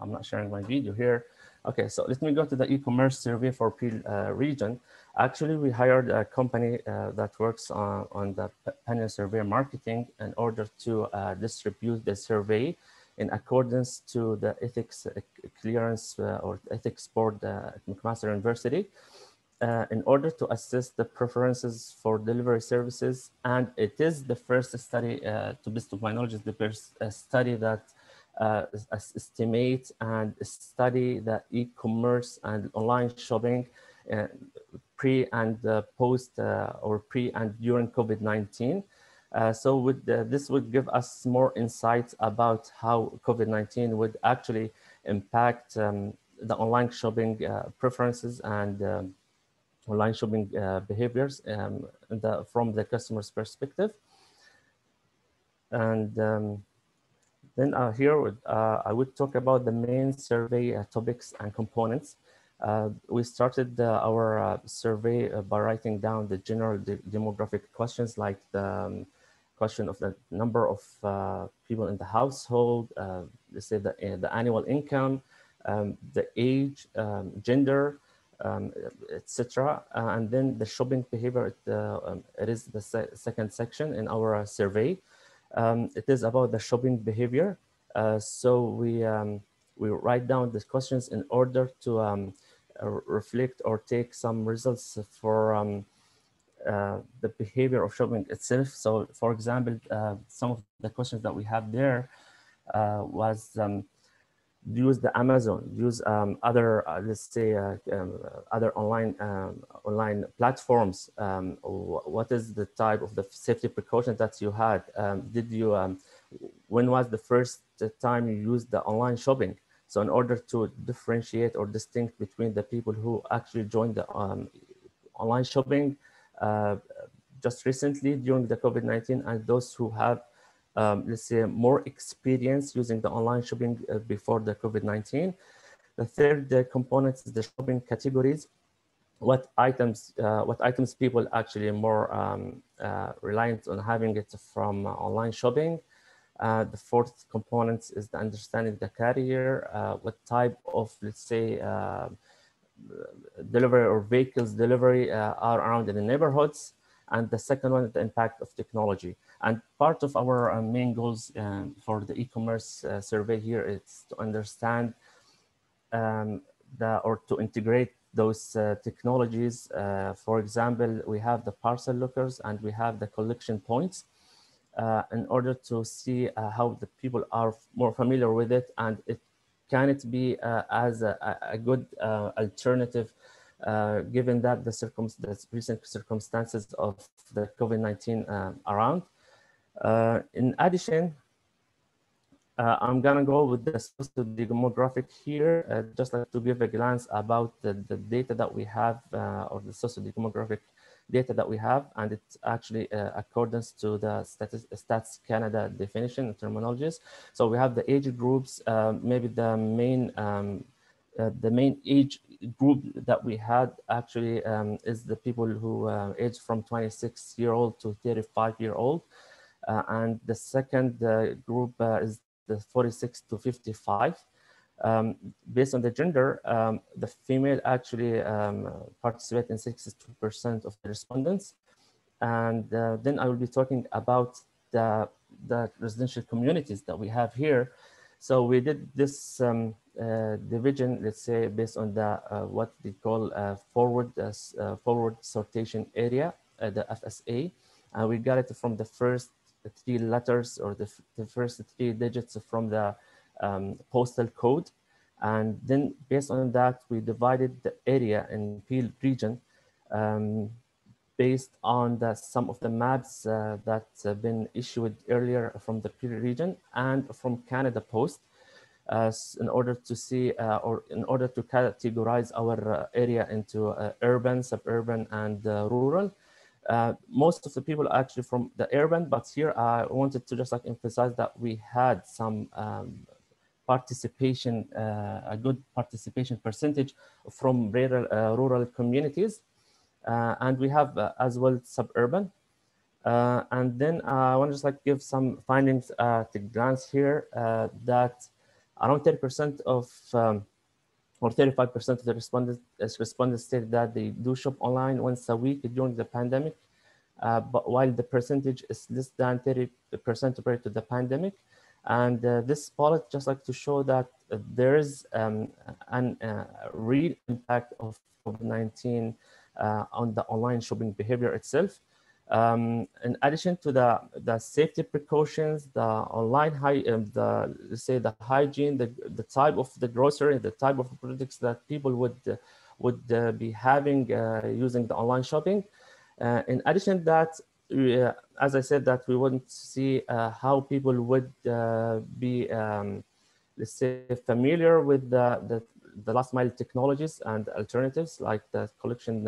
I'm not sharing my video here. Okay, so let me go to the e-commerce survey for Peel uh, region. Actually, we hired a company uh, that works on, on the panel survey marketing in order to uh, distribute the survey in accordance to the ethics uh, clearance uh, or ethics board uh, at McMaster University uh, in order to assess the preferences for delivery services. And it is the first study, uh, to best of my knowledge, the first study that uh, estimate and study the e-commerce and online shopping pre and post or pre and during COVID-19. Uh, so the, this would give us more insights about how COVID-19 would actually impact um, the online shopping uh, preferences and um, online shopping uh, behaviors um, the, from the customer's perspective. And um, then uh, here uh, I would talk about the main survey topics and components. we started our survey by writing down the general de demographic questions like the um, question of the number of uh, people in the household, uh, let's say the, uh, the annual income, um, the age, um, gender, um, etc. Uh, and then the shopping behavior, it, uh, um, it is the se second section in our uh, survey. Um, it is about the shopping behavior. so we, um, we write down the questions in order to reflect or take some results for uh, the behavior of shopping itself. So for example, uh, some of the questions that we have there uh, was um, use the Amazon, use um, other, uh, let's say, uh, um, other online um, online platforms. Um, what is the type of the safety precautions that you had? Um, did you, when was the first time you used the online shopping? So in order to differentiate or distinct between the people who actually joined the online shopping uh, just recently during the COVID-19 and those who have, um, let's say, more experience using the online shopping uh, before the COVID-19. The third uh, component is the shopping categories. What items, what items people actually more um, reliant on having it from online shopping. Uh, the fourth component is the understanding the carrier, uh, what type of, let's say, uh, delivery or vehicles delivery uh, are around in the neighborhoods. And the second one, the impact of technology. And part of our uh, main goals um, for the e-commerce uh, survey here is to understand um, the, or to integrate those uh, technologies. Uh, for example, we have the parcel lockers and we have the collection points in order to see how the people are more familiar with it and it can it be as a, a good alternative uh, given that the, the recent circumstances of the COVID-19 um, around? in addition, uh, I'm gonna go with the socio-demographic here, uh, just like to give a glance about the, the data that we have uh, or the socio-demographic data that we have, and it's actually uh, accordance to the Stats, Stats Canada definition and terminologies. So we have the age groups, uh, maybe the main um, uh, the main age group that we had actually um, is the people who uh, age from 26 year old to 35 year old. Uh, and the second uh, group uh, is the 46 to 55 um, based on the gender, um, the female actually um, participate in 62% of the respondents. And then I will be talking about the, the residential communities that we have here. So we did this um, division, let's say, based on the uh, what they call uh, forward uh, uh, forward sortation area, the FSA. And we got it from the first three letters or the, the first three digits from the um, postal code. And then based on that, we divided the area in Peel region um, based on the, some of the maps uh, that have been issued earlier from the Peel region and from Canada Post uh, in order to see uh, or in order to categorize our uh, area into uh, urban, suburban, and uh, rural. most of the people are actually from the urban, but here I wanted to just like emphasize that we had some um, participation, a good participation percentage from rural, rural communities. and we have as well suburban. Uh, and then uh, I want to just like give some findings at a glance here uh, that around 30% of um, or 35% of the respondents, respondents stated that they do shop online once a week during the pandemic, uh, but while the percentage is less than 30% compared to the pandemic. And uh, this pilot just like to show that uh, there is um, uh, real impact of COVID-19 uh, on the online shopping behavior itself. Um, in addition to the, the safety precautions, the online high, um, the say the hygiene, the, the type of the grocery, the type of products that people would uh, would uh, be having uh, using the online shopping. Uh, in addition to that, uh, as I said, that we wouldn't see uh, how people would be, um, let's say, familiar with the, the, the last mile technologies and alternatives like the collection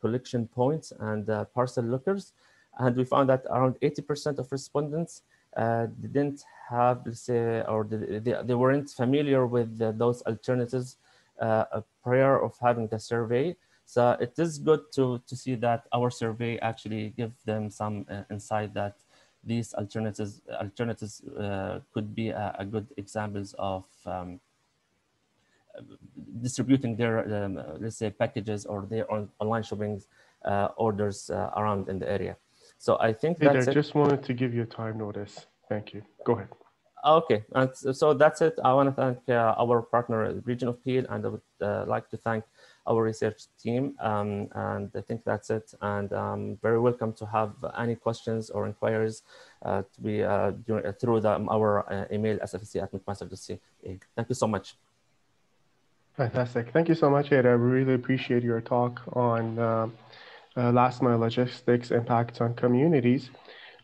collection points and uh, parcel lockers. And we found that around 80% of respondents uh, didn't have, let's say, or they, they weren't familiar with those alternatives uh, prior of having the survey. So it is good to, to see that our survey actually give them some uh, insight that these alternatives alternatives uh, could be a, a, good examples of um, distributing their, um, let's say, packages or their on, online shopping uh, orders uh, around in the area. So I think Peter, that's I just wanted to give you a time notice. Thank you. Go ahead. Okay, and so that's it. I want to thank uh, our partner, Region of Peel, and I would uh, like to thank our research team. Um, and I think that's it. And um, very welcome to have any questions or inquiries uh, to be uh, during, through the, our email sfsc at mcmaster.ca. Thank you so much. Fantastic. Thank you so much, Heider. I really appreciate your talk on uh, uh, last mile logistics impacts on communities.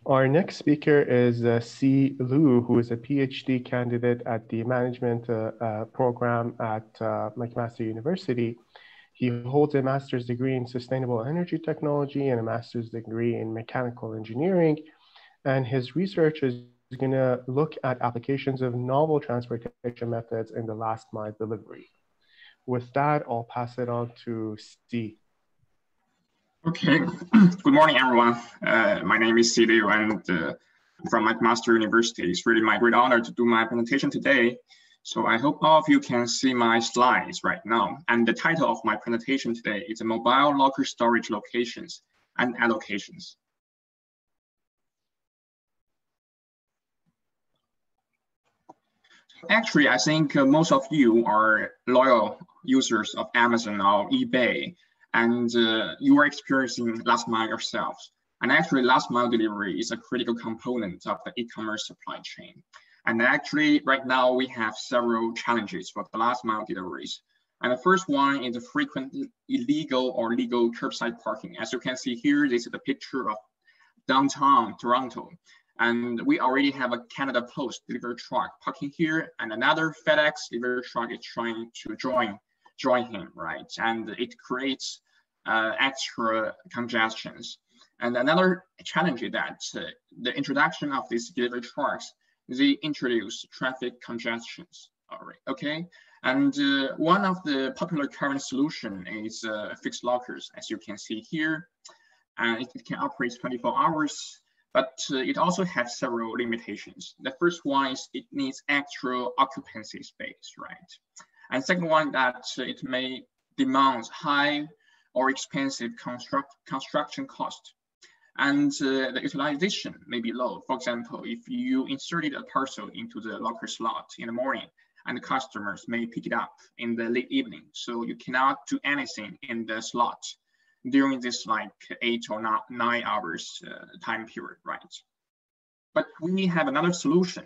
Our next speaker is uh, Si Liu, who is a PhD candidate at the management uh, uh, program at uh, McMaster University. He holds a master's degree in sustainable energy technology and a master's degree in mechanical engineering. And his research is going to look at applications of novel transportation methods in the last mile delivery with that, I'll pass it on to Steve. Okay, good morning, everyone. Uh, my name is. Liu, and uh, from McMaster University. It's really my great honor to do my presentation today. So I hope all of you can see my slides right now. And the title of my presentation today is Mobile Locker Storage Locations and Allocations. Actually, I think uh, most of you are loyal users of Amazon or eBay, and uh, you are experiencing last mile yourselves. And actually, last mile delivery is a critical component of the e-commerce supply chain. And actually, right now, we have several challenges for the last mile deliveries. And the first one is the frequent illegal or legal curbside parking. As you can see here, this is a picture of downtown Toronto. And we already have a Canada Post delivery truck parking here, and another FedEx delivery truck is trying to join join him, right? And it creates uh, extra congestions. And another challenge is that uh, the introduction of these delivery trucks, they introduce traffic congestions. All right, okay. And uh, one of the popular current solution is uh, fixed lockers, as you can see here. And it can operate 24 hours but uh, it also has several limitations. The first one is it needs extra occupancy space, right? And second one that uh, it may demand high or expensive construct, construction cost. And uh, the utilization may be low. For example, if you inserted a parcel into the locker slot in the morning, and the customers may pick it up in the late evening. So you cannot do anything in the slot during this like eight or nine hours uh, time period, right? But we have another solution.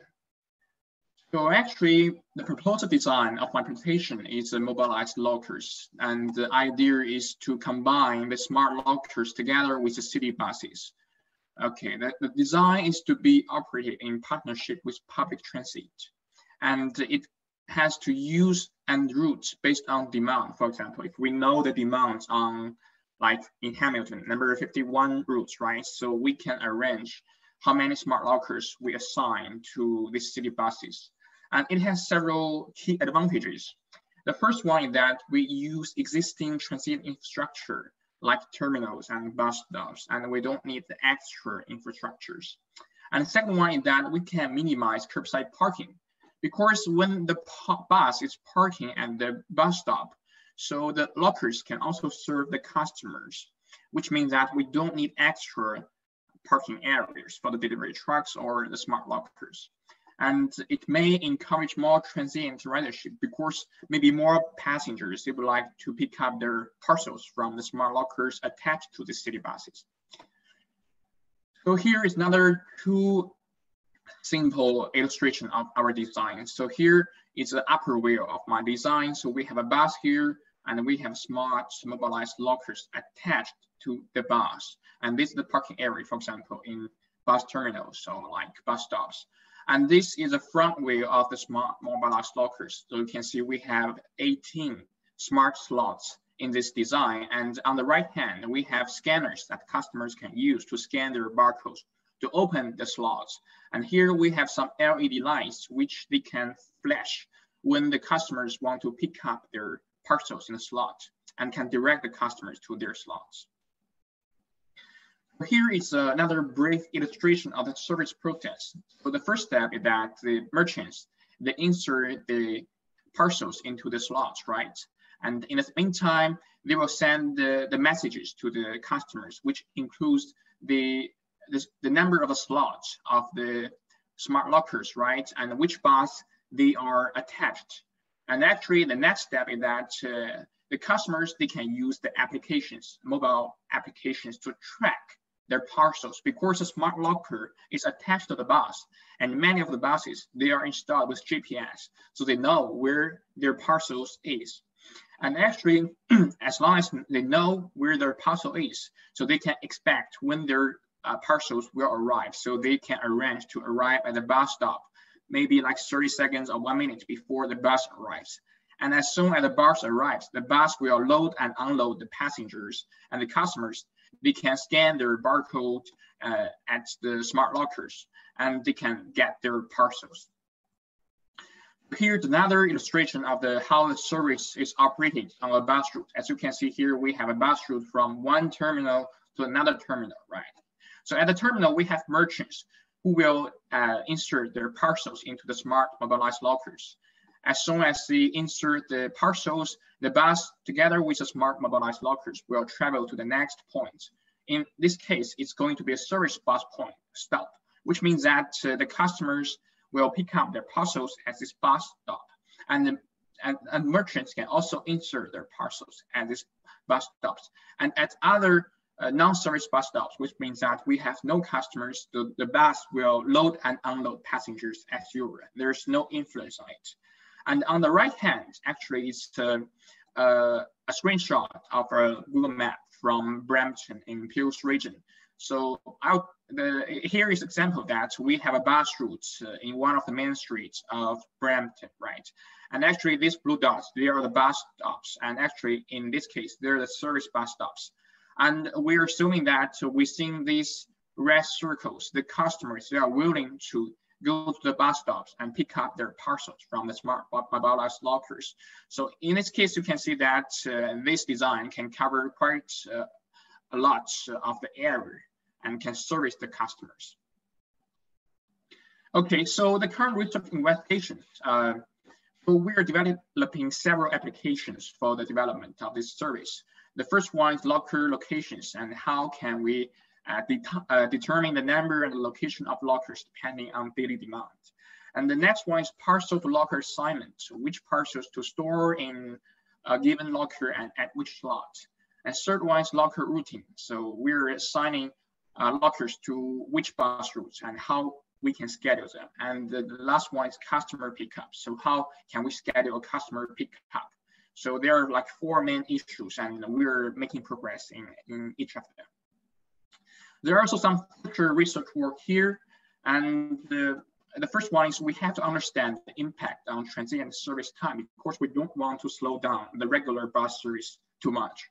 So actually, the proposed design of my presentation is a mobilized lockers. And the idea is to combine the smart lockers together with the city buses. Okay, the, the design is to be operated in partnership with public transit. And it has to use and routes based on demand. For example, if we know the demands on like in Hamilton, number 51 routes, right? So we can arrange how many smart lockers we assign to these city buses. And it has several key advantages. The first one is that we use existing transit infrastructure like terminals and bus stops, and we don't need the extra infrastructures. And the second one is that we can minimize curbside parking because when the bus is parking at the bus stop, so the lockers can also serve the customers, which means that we don't need extra parking areas for the delivery trucks or the smart lockers. And it may encourage more transient ridership because maybe more passengers, they would like to pick up their parcels from the smart lockers attached to the city buses. So here is another two simple illustration of our design. So here is the upper wheel of my design. So we have a bus here and we have smart mobilized lockers attached to the bus. And this is the parking area, for example, in bus terminals, so like bus stops. And this is the front wheel of the smart mobilized lockers. So you can see we have 18 smart slots in this design. And on the right hand, we have scanners that customers can use to scan their barcodes to open the slots. And here we have some LED lights, which they can flash when the customers want to pick up their parcels in the slot and can direct the customers to their slots. Here is another brief illustration of the service process. So the first step is that the merchants, they insert the parcels into the slots, right? And in the meantime, they will send the, the messages to the customers, which includes the, the, the number of the slots of the smart lockers, right? And which bus they are attached and actually, the next step is that uh, the customers, they can use the applications, mobile applications to track their parcels because the smart locker is attached to the bus. And many of the buses, they are installed with GPS. So they know where their parcels is. And actually, as long as they know where their parcel is, so they can expect when their uh, parcels will arrive. So they can arrange to arrive at the bus stop maybe like 30 seconds or one minute before the bus arrives. And as soon as the bus arrives, the bus will load and unload the passengers and the customers. They can scan their barcode uh, at the smart lockers and they can get their parcels. Here's another illustration of the how the service is operated on a bus route. As you can see here, we have a bus route from one terminal to another terminal, right? So at the terminal, we have merchants who will uh, insert their parcels into the smart mobilized lockers. As soon as they insert the parcels, the bus together with the smart mobilized lockers will travel to the next point. In this case, it's going to be a service bus point stop, which means that uh, the customers will pick up their parcels at this bus stop. And, the, and, and merchants can also insert their parcels at this bus stops. And at other uh, non-service bus stops, which means that we have no customers. The, the bus will load and unload passengers as usual. There's no influence on it. And on the right hand, actually, is uh, uh, a screenshot of a Google map from Brampton in Peel region. So I'll, the, here is example that we have a bus route uh, in one of the main streets of Brampton, right? And actually these blue dots, they are the bus stops. And actually in this case, they're the service bus stops. And we're assuming that we within these red circles, the customers, they are willing to go to the bus stops and pick up their parcels from the smart mobilized lockers. So in this case, you can see that uh, this design can cover quite uh, a lot of the area and can service the customers. Okay, so the current research investigations. Uh, so we are developing several applications for the development of this service. The first one is locker locations and how can we uh, uh, determine the number and location of lockers depending on daily demand. And the next one is parcel to locker assignment, so which parcels to store in a given locker and at which slot. And third one is locker routing. So we're assigning uh, lockers to which bus routes and how we can schedule them. And the, the last one is customer pickup. So how can we schedule a customer pickup? So there are like four main issues and we're making progress in, in each of them. There are also some future research work here. And the, the first one is we have to understand the impact on transient service time. Of course, we don't want to slow down the regular bus service too much.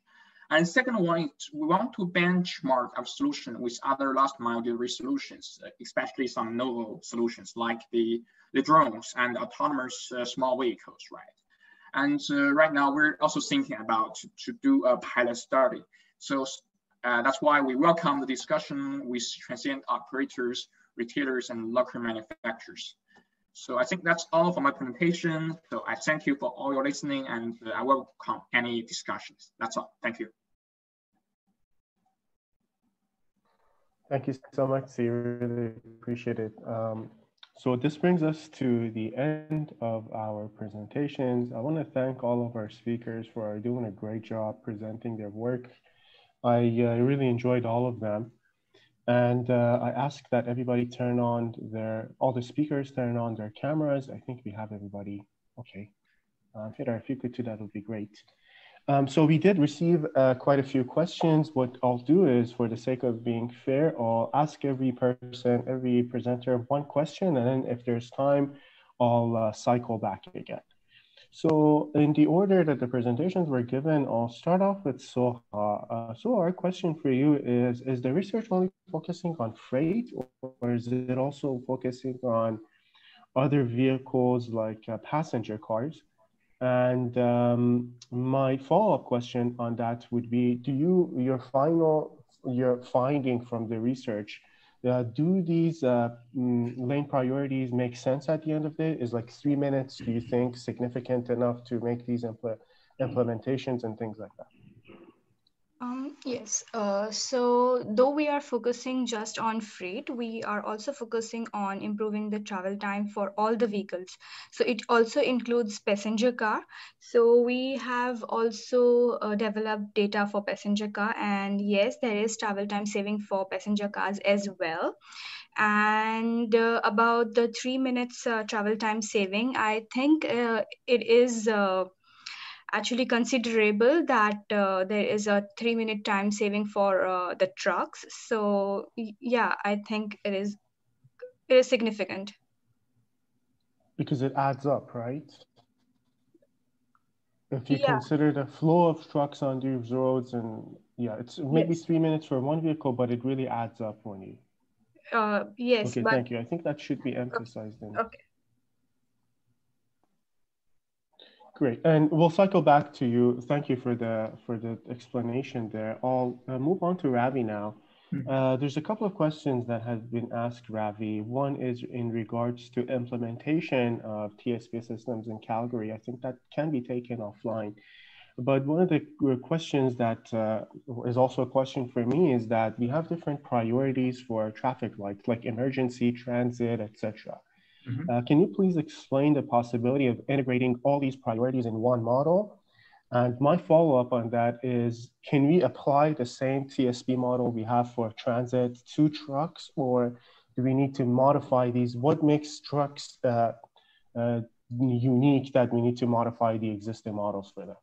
And second one is we want to benchmark our solution with other last mile delivery solutions, especially some novel solutions like the, the drones and autonomous uh, small vehicles, right? And uh, right now we're also thinking about to, to do a pilot study. So uh, that's why we welcome the discussion with transient operators, retailers, and local manufacturers. So I think that's all for my presentation. So I thank you for all your listening and I welcome any discussions. That's all. Thank you. Thank you so much, Si, Really appreciate it. Um, so this brings us to the end of our presentations. I want to thank all of our speakers for doing a great job presenting their work. I uh, really enjoyed all of them. And uh, I ask that everybody turn on their, all the speakers turn on their cameras. I think we have everybody. Okay. Uh, Peter, if you could do that would be great. Um, so we did receive uh, quite a few questions. What I'll do is for the sake of being fair, I'll ask every person, every presenter one question. And then if there's time, I'll uh, cycle back again. So in the order that the presentations were given, I'll start off with Soha. Uh, so our question for you is, is the research only focusing on freight or is it also focusing on other vehicles like uh, passenger cars? And um, my follow-up question on that would be, do you, your final, your finding from the research, uh, do these uh, mm, lane priorities make sense at the end of the day? Is like three minutes, do you think, significant enough to make these impl implementations and things like that? Um, yes, uh, so though we are focusing just on freight, we are also focusing on improving the travel time for all the vehicles. So it also includes passenger car. So we have also uh, developed data for passenger car and yes, there is travel time saving for passenger cars as well. And uh, about the three minutes uh, travel time saving, I think uh, it is uh, actually considerable that uh, there is a three minute time saving for uh, the trucks. So yeah i think it is it is significant. Because it adds up right? If you yeah. consider the flow of trucks on these roads and yeah it's maybe yes. three minutes for one vehicle but it really adds up when you. Uh yes okay thank you. I think that should be emphasized okay. okay Great, and we'll cycle back to you. Thank you for the for the explanation there. I'll uh, move on to Ravi now. Hmm. Uh, there's a couple of questions that have been asked, Ravi. One is in regards to implementation of TSP systems in Calgary. I think that can be taken offline. But one of the questions that uh, is also a question for me is that we have different priorities for traffic lights, like emergency, transit, etc. Mm-hmm. Uh, can you please explain the possibility of integrating all these priorities in one model? And my follow up on that is can we apply the same TSP model we have for transit to trucks, or do we need to modify these? What makes trucks uh, uh, unique that we need to modify the existing models for them?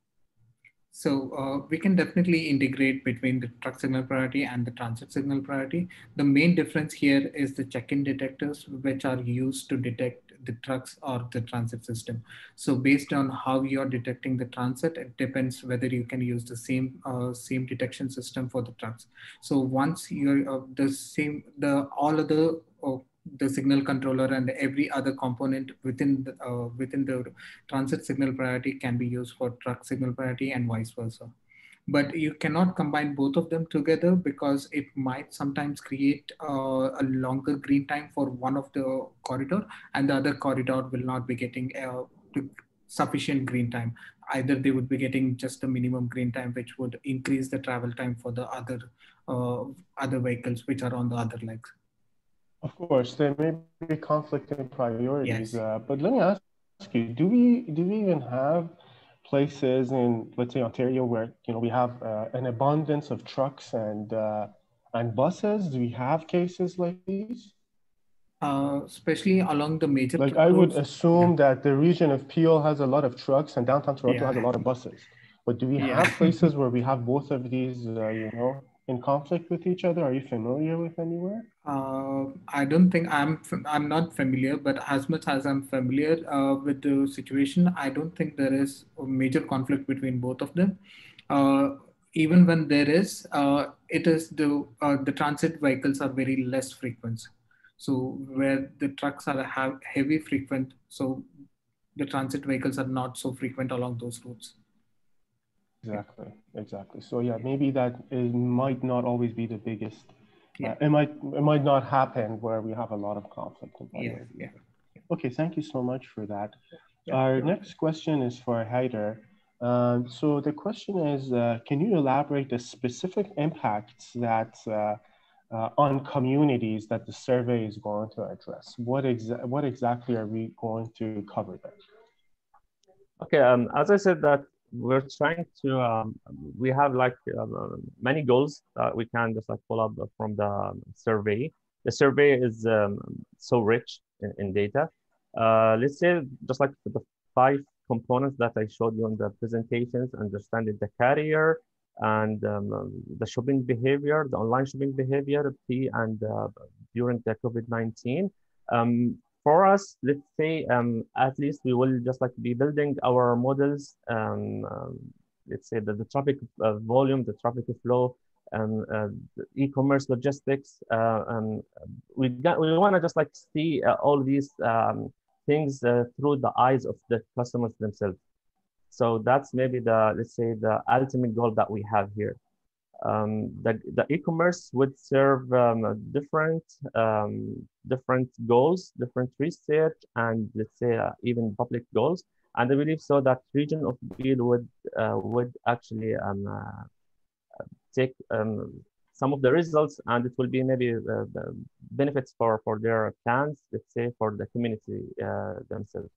So uh, we can definitely integrate between the truck signal priority and the transit signal priority. The main difference here is the check-in detectors, which are used to detect the trucks or the transit system. So based on how you're detecting the transit, it depends whether you can use the same uh, same detection system for the trucks. So once you're uh, the same, the all of the signal controller and every other component within the, uh, within the transit signal priority can be used for truck signal priority and vice versa. But you cannot combine both of them together because it might sometimes create uh, a longer green time for one of the corridor and the other corridor will not be getting uh, sufficient green time. Either they would be getting just the minimum green time, which would increase the travel time for the other uh, other vehicles which are on the other legs. Of course, there may be conflicting priorities, yes. uh, but let me ask you: Do we do we even have places in, let's say, Ontario, where you know we have uh, an abundance of trucks and uh, and buses? Do we have cases like these? Uh, especially along the major. Like I would assume yeah. that the region of Peel has a lot of trucks and downtown Toronto yeah. has a lot of buses. But do we yeah. have places where we have both of these, uh, you know, in conflict with each other? Are you familiar with anywhere? Uh, I don't think I'm. I'm not familiar, but as much as I'm familiar uh, with the situation, I don't think there is a major conflict between both of them. Uh, even when there is, uh, it is the uh, the transit vehicles are very less frequent. So where the trucks are have heavy frequent, so the transit vehicles are not so frequent along those routes. Exactly, exactly. So yeah, maybe that it might not always be the biggest. Yeah. Uh, it might it might not happen where we have a lot of conflict. Yeah, yeah. Okay, thank you so much for that. Yeah. Our next question is for Heider. Um, so the question is, uh, can you elaborate the specific impacts that uh, uh, on communities that the survey is going to address? What, exa what exactly are we going to cover there? Okay, um, as I said that we're trying to um, we have like uh, many goals that we can just like pull up from the survey. The survey is um, so rich in, in data. Uh, let's say just like the five components that i showed you in the presentations understanding the carrier and um, the shopping behavior the online shopping behavior and uh, during the covid-19 um, for us, let's say um, at least we will just like be building our models. Um, um, let's say that the traffic uh, volume, the traffic flow, and uh, e-commerce logistics. Uh, and we got we want to just like see uh, all these um, things uh, through the eyes of the customers themselves. So that's maybe the let's say the ultimate goal that we have here um, the, the e-commerce would serve um, different um, different goals, different research, and let's say uh, even public goals. And I believe so that region of Peel would uh, would actually um, uh, take um, some of the results, and it will be maybe uh, benefits for for their plans, let's say for the community uh, themselves.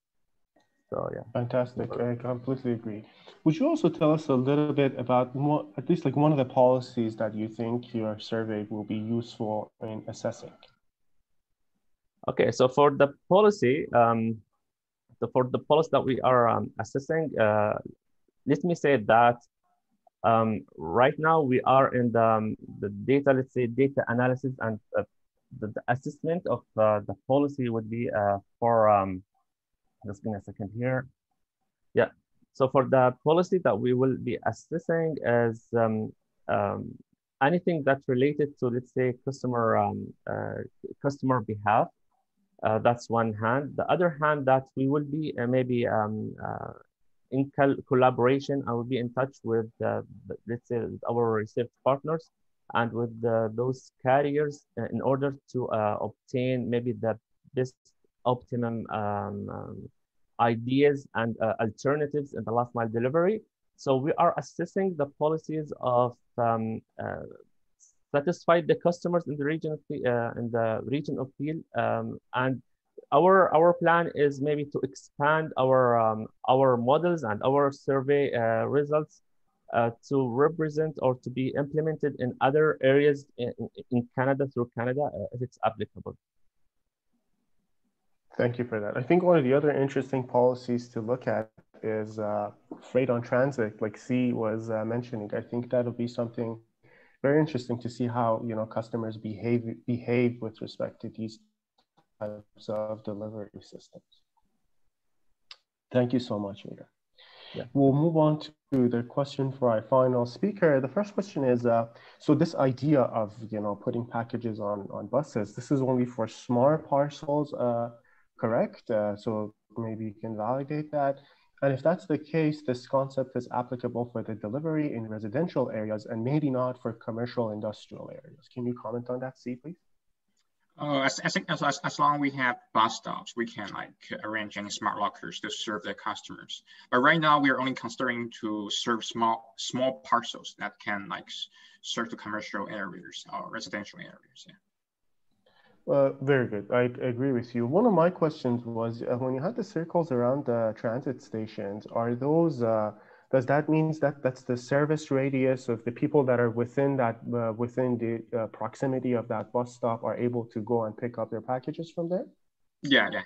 So yeah. Fantastic. I completely agree. Would you also tell us a little bit about more, at least like one of the policies that you think your survey will be useful in assessing? Okay, so for the policy, um, the, for the policy that we are um, assessing, uh, let me say that um, right now we are in the, um, the data, let's say data analysis and uh, the, the, assessment of uh, the policy would be uh, for um, just give me a second here. Yeah. So for the policy that we will be assessing is um, um, anything that's related to, let's say, customer um, uh, customer behalf. Uh, that's one hand. The other hand that we will be uh, maybe um, uh, in collaboration, I will be in touch with, uh, let's say, our research partners and with those carriers uh, in order to obtain maybe the best optimum um, um, ideas and uh, alternatives in the last mile delivery. So we are assessing the policies of um, uh, satisfy the customers in the region of the, uh, in the region of Peel, um, and our our plan is maybe to expand our um, our models and our survey uh, results uh, to represent or to be implemented in other areas in, in Canada through Canada uh, if it's applicable. Thank you for that. I think one of the other interesting policies to look at is uh, freight on transit, like Si was uh, mentioning. I think that'll be something very interesting to see how you know customers behave behave with respect to these types of delivery systems. Thank you so much, Rita. Yeah. We'll move on to the question for our final speaker. The first question is, uh, so this idea of you know putting packages on on buses, this is only for smart parcels. Uh, correct? Uh, so maybe you can validate that. And if that's the case, this concept is applicable for the delivery in residential areas and maybe not for commercial industrial areas. Can you comment on that, Si, please? Uh, as, as, as, as long as we have bus stops, we can like arrange any smart lockers to serve the customers. But right now we are only considering to serve small small parcels that can like serve the commercial areas or residential areas. Yeah. Uh, very good. I agree with you. One of my questions was uh, when you had the circles around the transit stations, are those uh, does that mean that that's the service radius of the people that are within that uh, within the uh, proximity of that bus stop are able to go and pick up their packages from there? Yeah, yeah.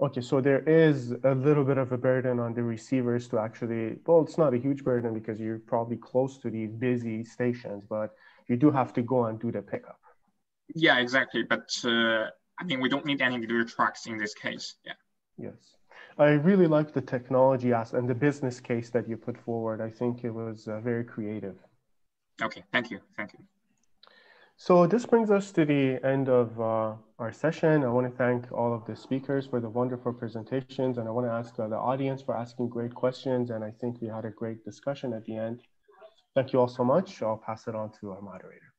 Okay, so there is a little bit of a burden on the receivers to actually, well, it's not a huge burden because you're probably close to these busy stations, but you do have to go and do the pickup. Yeah, exactly. But uh, I mean, we don't need any delivery trucks in this case. Yeah. Yes. I really like the technology aspect and the business case that you put forward. I think it was uh, very creative. Okay, thank you. Thank you. So this brings us to the end of uh, our session. I want to thank all of the speakers for the wonderful presentations, and I want to ask uh, the audience for asking great questions. And I think we had a great discussion at the end. Thank you all so much. I'll pass it on to our moderator.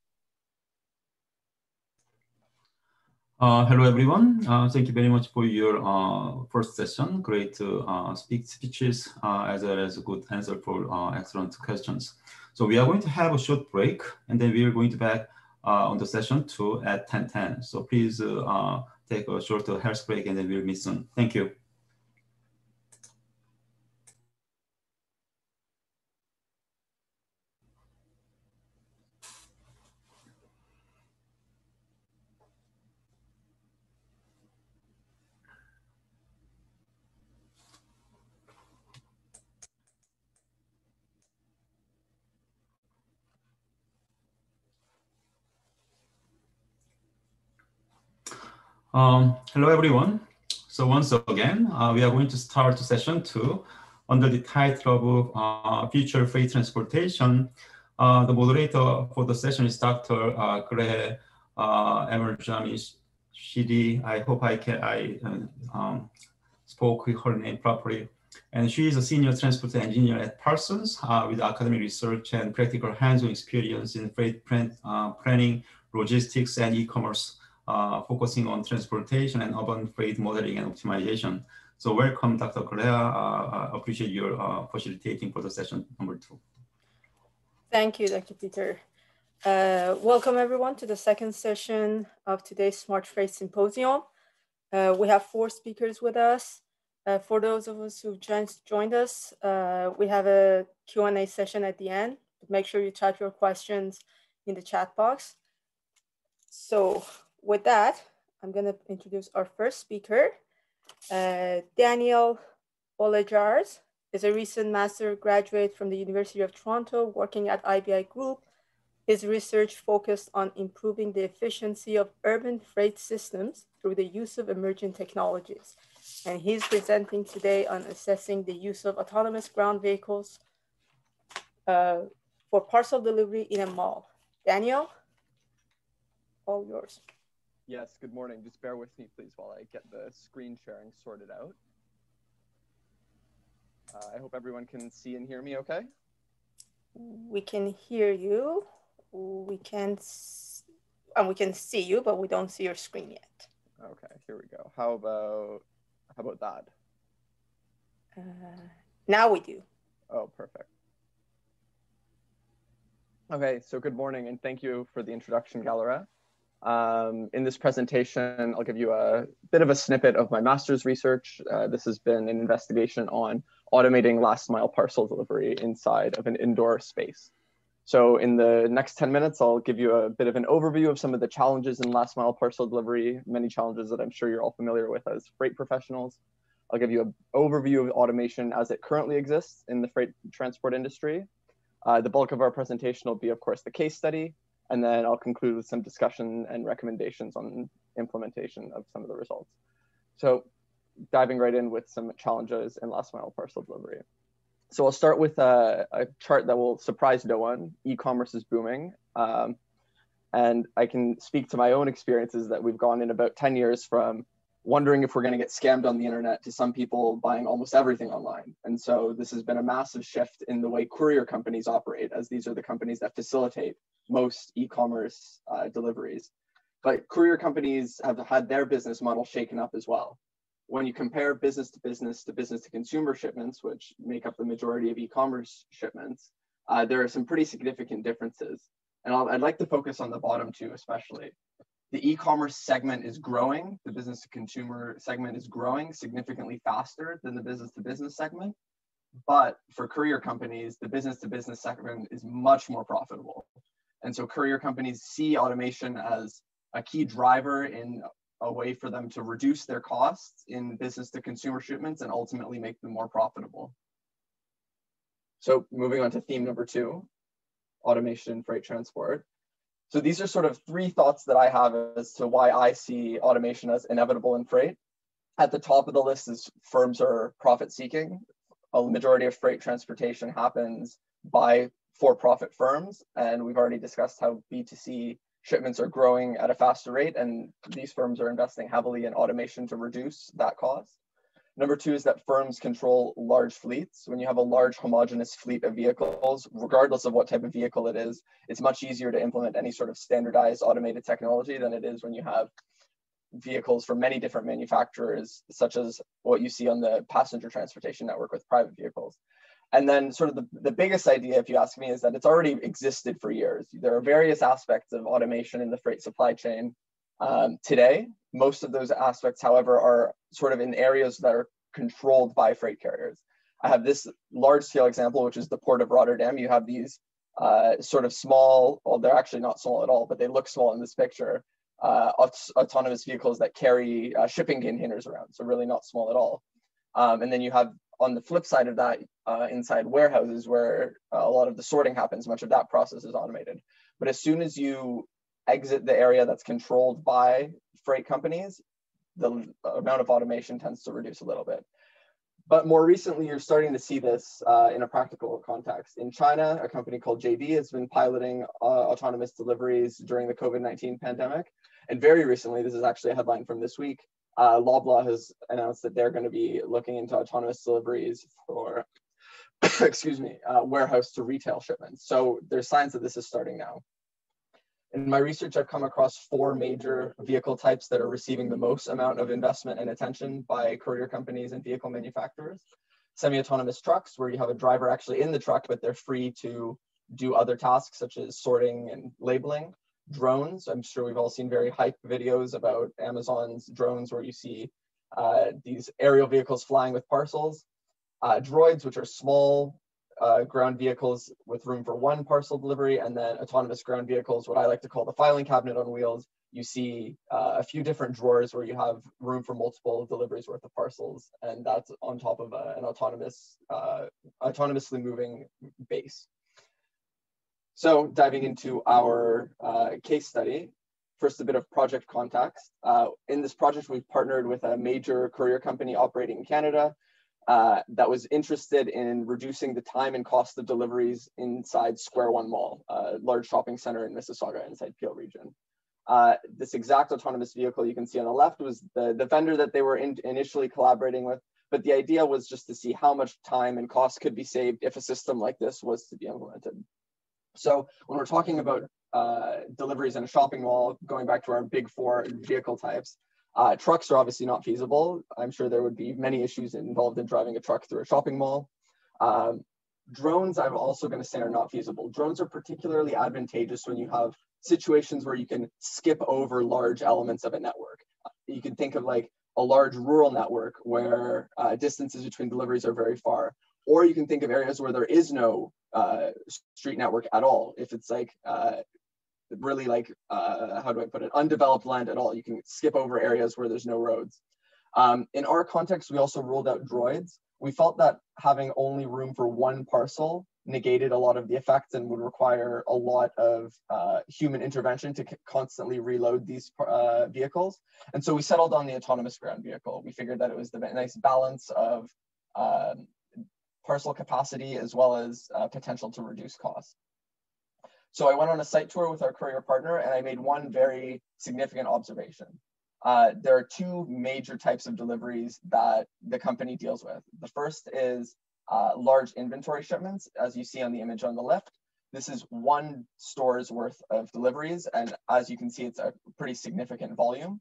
Uh, hello, everyone. Uh, thank you very much for your uh, first session. Great uh, speak speeches uh, as well as a good answer for uh, excellent questions. So we are going to have a short break and then we are going to back on the session two at 10.10. So please take a short health break and then we'll meet soon. Thank you. Um, hello, everyone. So once again, uh, we are going to start session two under the title of uh, Future Freight Transportation. Uh, the moderator for the session is Dr. Uh, Grehe uh, Emerjani Shidi. I hope I can I uh, um, spoke her name properly. And she is a senior transport engineer at Parsons uh, with academic research and practical hands-on experience in freight planning, logistics, and e-commerce uh, focusing on transportation and urban freight modeling and optimization. So welcome, Dr. Correa. Uh, uh, appreciate your uh, facilitating for the session number two. Thank you, Dr. Peter. Uh, welcome everyone to the second session of today's Smart Freight Symposium. Uh, we have four speakers with us. For those of us who just joined us, we have a Q&A session at the end. Make sure you type your questions in the chat box. So with that, I'm going to introduce our first speaker. Uh, Daniel Olejarz is a recent master graduate from the University of Toronto working at IBI Group. His research focused on improving the efficiency of urban freight systems through the use of emerging technologies. And he's presenting today on assessing the use of autonomous ground vehicles uh, for parcel delivery in a mall. Daniel, all yours. Yes, good morning. Just bear with me, please, while I get the screen sharing sorted out. Uh, I hope everyone can see and hear me okay. We can hear you. We can, and we can see you, but we don't see your screen yet. Okay, here we go. How about, how about that? Uh, now we do. Oh, perfect. Okay, so good morning and thank you for the introduction, Glareh. Um, in this presentation, I'll give you a bit of a snippet of my master's research. Uh, this has been an investigation on automating last mile parcel delivery inside of an indoor space. So in the next 10 minutes, I'll give you a bit of an overview of some of the challenges in last mile parcel delivery, many challenges that I'm sure you're all familiar with as freight professionals. I'll give you an overview of automation as it currently exists in the freight transport industry. Uh, the bulk of our presentation will be, of course, the case study, and then I'll conclude with some discussion and recommendations on implementation of some of the results. So diving right in with some challenges in last mile parcel delivery. So I'll start with a, a chart that will surprise no one. E-commerce is booming. Um, and I can speak to my own experiences that we've gone in about 10 years from wondering if we're going to get scammed on the internet to some people buying almost everything online. And so this has been a massive shift in the way courier companies operate, as these are the companies that facilitate most e-commerce uh, deliveries. But courier companies have had their business model shaken up as well. When you compare business to business to business to consumer shipments, which make up the majority of e-commerce shipments, uh, there are some pretty significant differences. And i would like to focus on the bottom two, especially the e-commerce segment is growing. The business to consumer segment is growing significantly faster than the business to business segment. but for courier companies, the business to business segment is much more profitable. And so courier companies see automation as a key driver in a way for them to reduce their costs in business to consumer shipments and ultimately make them more profitable. So moving on to theme number two, automation freight transport. So these are sort of three thoughts that I have as to why I see automation as inevitable in freight. At the top of the list is firms are profit seeking. A majority of freight transportation happens by for-profit firms. And we've already discussed how B2C shipments are growing at a faster rate and these firms are investing heavily in automation to reduce that cost. Number two is that firms control large fleets. When you have a large homogenous fleet of vehicles, regardless of what type of vehicle it is, it's much easier to implement any sort of standardized automated technology than it is when you have vehicles from many different manufacturers, such as what you see on the passenger transportation network with private vehicles. And then sort of the, the biggest idea, if you ask me, is that it's already existed for years. There are various aspects of automation in the freight supply chain um, today. Most of those aspects, however, are sort of in areas that are controlled by freight carriers. I have this large scale example, which is the port of Rotterdam. You have these uh, sort of small, well, they're actually not small at all, but they look small in this picture, uh, aut autonomous vehicles that carry uh, shipping containers around. So really not small at all. Um, and then you have on the flip side of that, uh, inside warehouses where uh, a lot of the sorting happens, much of that process is automated. But as soon as you exit the area that's controlled by freight companies, the amount of automation tends to reduce a little bit. But more recently, you're starting to see this uh, in a practical context. In China, a company called JD has been piloting uh, autonomous deliveries during the COVID-19 pandemic. And very recently, this is actually a headline from this week, uh, Loblaw has announced that they're going to be looking into autonomous deliveries for, excuse me, uh, warehouse to retail shipments. So there's signs that this is starting now. In my research, I've come across four major vehicle types that are receiving the most amount of investment and attention by courier companies and vehicle manufacturers. Semi-autonomous trucks, where you have a driver actually in the truck, but they're free to do other tasks such as sorting and labeling drones. I'm sure we've all seen very hype videos about Amazon's drones where you see uh, these aerial vehicles flying with parcels. Uh, droids, which are small uh, ground vehicles with room for one parcel delivery, and then autonomous ground vehicles, what I like to call the filing cabinet on wheels. You see uh, a few different drawers where you have room for multiple deliveries worth of parcels, and that's on top of a, uh, an autonomous, uh, autonomously moving base. So diving into our uh, case study, first a bit of project context. Uh, in this project, we've partnered with a major courier company operating in Canada uh, that was interested in reducing the time and cost of deliveries inside Square One Mall, a large shopping center in Mississauga inside Peel region. Uh, this exact autonomous vehicle you can see on the left was the, the vendor that they were in, initially collaborating with, but the idea was just to see how much time and cost could be saved if a system like this was to be implemented. So when we're talking about uh, deliveries in a shopping mall, going back to our big four vehicle types, uh, trucks are obviously not feasible. I'm sure there would be many issues involved in driving a truck through a shopping mall. Um, drones, I'm also going to say, are not feasible. Drones are particularly advantageous when you have situations where you can skip over large elements of a network. You can think of like a large rural network where uh, distances between deliveries are very far, or you can think of areas where there is no uh, street network at all. If it's like uh, really like, uh, how do I put it, undeveloped land at all, you can skip over areas where there's no roads. Um, in our context, we also ruled out droids. We felt that having only room for one parcel negated a lot of the effects and would require a lot of uh, human intervention to constantly reload these uh, vehicles. And so we settled on the autonomous ground vehicle. We figured that it was the nice balance of um, parcel capacity as well as uh, potential to reduce costs. So I went on a site tour with our courier partner and I made one very significant observation. Uh, there are two major types of deliveries that the company deals with. The first is uh, large inventory shipments, as you see on the image on the left. This is one store's worth of deliveries. And as you can see, it's a pretty significant volume.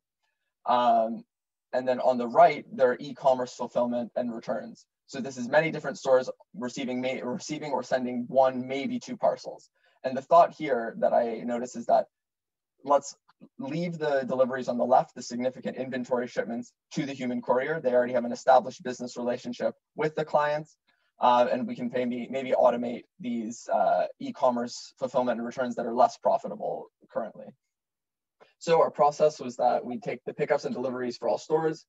Um, and then on the right, there are e-commerce fulfillment and returns. So this is many different stores receiving, receiving or sending one, maybe two parcels. And the thought here that I notice is that let's leave the deliveries on the left, the significant inventory shipments to the human courier. They already have an established business relationship with the clients. uh, and we can maybe, maybe automate these uh, e-commerce fulfillment and returns that are less profitable currently. So our process was that we take the pickups and deliveries for all stores,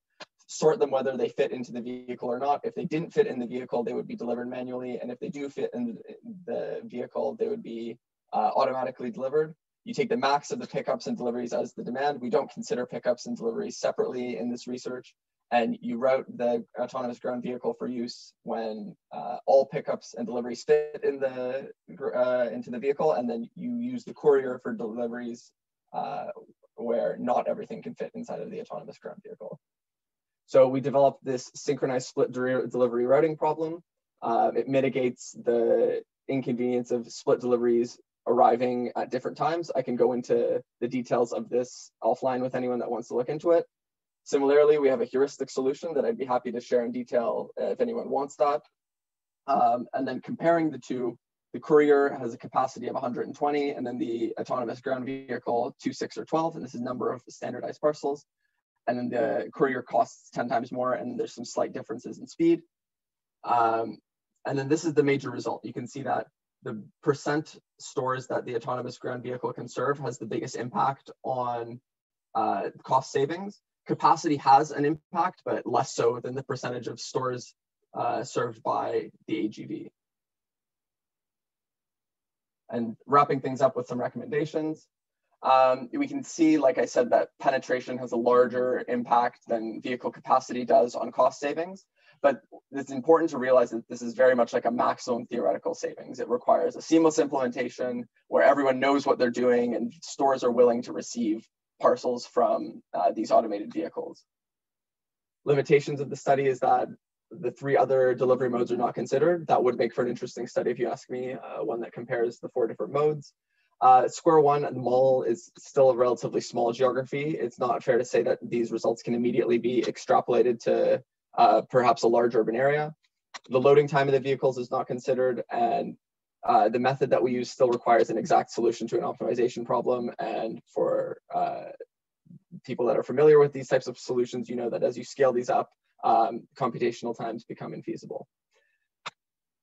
sort them whether they fit into the vehicle or not. If they didn't fit in the vehicle, they would be delivered manually. And if they do fit in the vehicle, they would be uh, automatically delivered. You take the max of the pickups and deliveries as the demand. We don't consider pickups and deliveries separately in this research. And you route the autonomous ground vehicle for use when uh, all pickups and deliveries fit in the uh, into the vehicle, and then you use the courier for deliveries uh, where not everything can fit inside of the autonomous ground vehicle. So we developed this synchronized split delivery routing problem. Uh, it mitigates the inconvenience of split deliveries arriving at different times. I can go into the details of this offline with anyone that wants to look into it. Similarly, we have a heuristic solution that I'd be happy to share in detail if anyone wants that. Um, and then comparing the two, the courier has a capacity of 120, and then the autonomous ground vehicle, 2, 6, or 12, and this is number of standardized parcels. And then the courier costs 10 times more, and there's some slight differences in speed. Um, and then this is the major result. You can see that the percent stores that the autonomous ground vehicle can serve has the biggest impact on uh, cost savings. Capacity has an impact, but less so than the percentage of stores uh, served by the AGV. And wrapping things up with some recommendations, um, we can see, like I said, that penetration has a larger impact than vehicle capacity does on cost savings. But it's important to realize that this is very much like a maximum theoretical savings. It requires a seamless implementation where everyone knows what they're doing and stores are willing to receive parcels from uh, these automated vehicles. Limitations of the study is that the three other delivery modes are not considered. That would make for an interesting study if you ask me, uh, one that compares the four different modes. Uh, square one, the mall is still a relatively small geography. It's not fair to say that these results can immediately be extrapolated to uh, perhaps a large urban area. The loading time of the vehicles is not considered and uh, the method that we use still requires an exact solution to an optimization problem. And for uh, people that are familiar with these types of solutions, you know that as you scale these up, um, computational times become infeasible.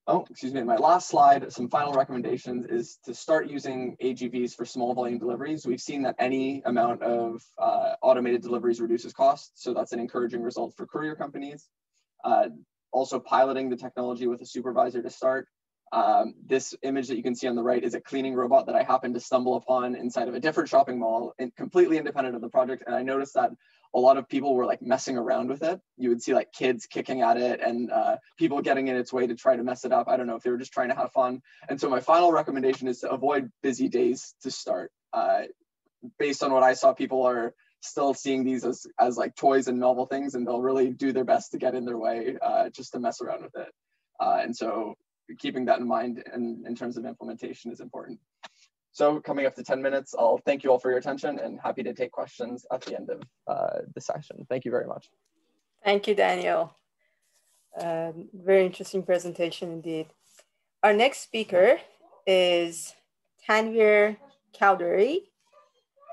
Oh, excuse me, my last slide, some final recommendations is to start using AGVs for small volume deliveries. We've seen that any amount of uh, automated deliveries reduces costs. So that's an encouraging result for courier companies. Uh, also piloting the technology with a supervisor to start. Um, this image that you can see on the right is a cleaning robot that I happened to stumble upon inside of a different shopping mall and completely independent of the project. And I noticed that a lot of people were like messing around with it. You would see like kids kicking at it and uh, people getting in its way to try to mess it up. I don't know if they were just trying to have fun. And so my final recommendation is to avoid busy days to start. Uh, based on what I saw, people are still seeing these as, as like toys and novel things and they'll really do their best to get in their way uh, just to mess around with it. Uh, and so keeping that in mind in, in terms of implementation is important. So coming up to 10 minutes, I'll thank you all for your attention and happy to take questions at the end of uh, the session. Thank you very much. Thank you, Daniel. Um, very interesting presentation indeed. Our next speaker is Tanvir Chowdhury.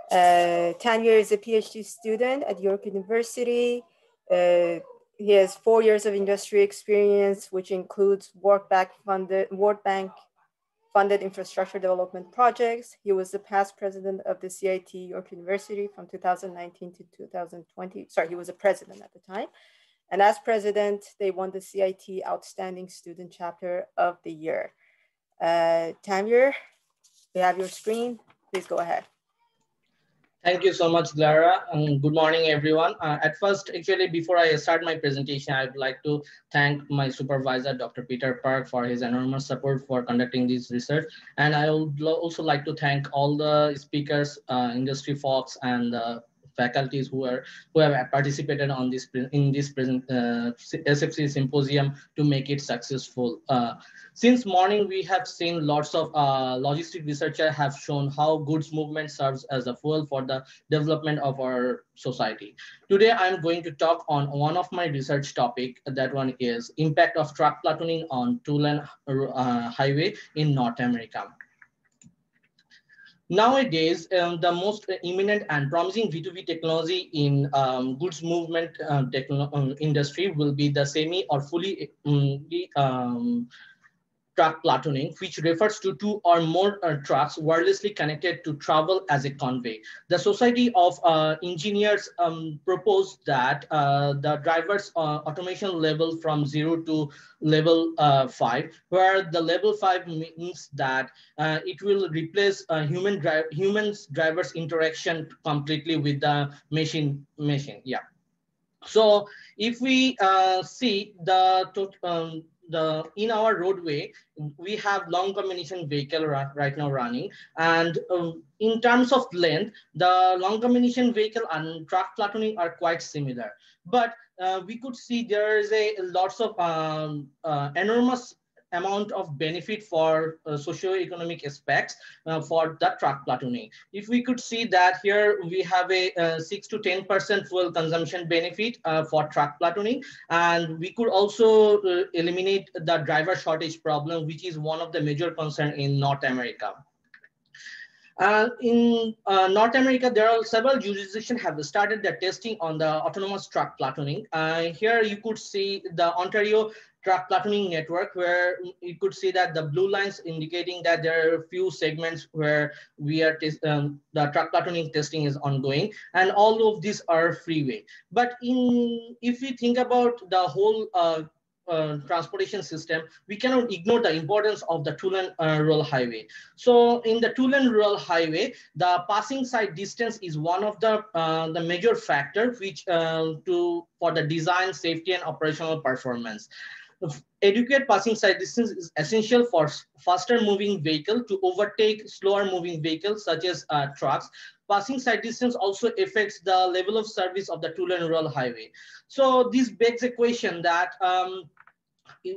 Uh, Tanvir is a PhD student at York University. Uh, he has four years of industry experience, which includes World Bank funded, World Bank funded infrastructure development projects. He was the past president of the CIT York University from 2019 to 2020. Sorry, he was a president at the time. And as president, they won the CIT Outstanding Student Chapter of the Year. Uh, Tanvir, we have your screen. Please go ahead. Thank you so much, Clara. And good morning, everyone. Uh, at first, actually, before I start my presentation, I'd like to thank my supervisor, Dr. Peter Park, for his enormous support for conducting this research. And I would also like to thank all the speakers, uh, industry folks, and uh, faculties who are who have participated on this in this present uh, SFC symposium to make it successful. Uh, since morning, we have seen lots of uh, logistic researchers have shown how goods movement serves as a fuel for the development of our society. Today, I'm going to talk on one of my research topic. That one is impact of truck platooning on two-lane uh, highway in North America. Nowadays, um, the most imminent and promising V2V technology in um, goods movement uh, um, industry will be the semi or fully truck platooning, which refers to two or more uh, trucks wirelessly connected to travel as a convey. The Society of uh, Engineers um, proposed that uh, the driver's uh, automation level from zero to level uh, five, where the level five means that uh, it will replace human dri humans drivers interaction completely with the machine machine. Yeah. So if we see the um, the in our roadway we have long combination vehicle right now running. And um, in terms of length the long combination vehicle and truck platooning are quite similar. But uh, we could see there is a lots of um, uh, enormous amount of benefit for uh, socio-economic aspects uh, for that truck platooning. If we could see that here we have a uh, 6 to 10% fuel consumption benefit uh, for truck platooning and we could also uh, eliminate the driver shortage problem which is one of the major concern in North America. Uh, in uh, North America, there are several jurisdictions have started their testing on the autonomous truck platooning. Uh, here you could see the Ontario platooning network where you could see that the blue lines indicating that there are a few segments where we are um, the truck platooning testing is ongoing and all of these are freeway but in if we think about the whole uh, uh, transportation system, we cannot ignore the importance of the two-lane uh, rural highway. So in the two-lane rural highway, the passing sight distance is one of the uh, the major factor which uh, to for the design, safety, and operational performance adequate passing sight distance is essential for faster moving vehicle to overtake slower moving vehicles such as uh, trucks. Passing sight distance also affects the level of service of the two-lane rural highway. So this begs a question that um,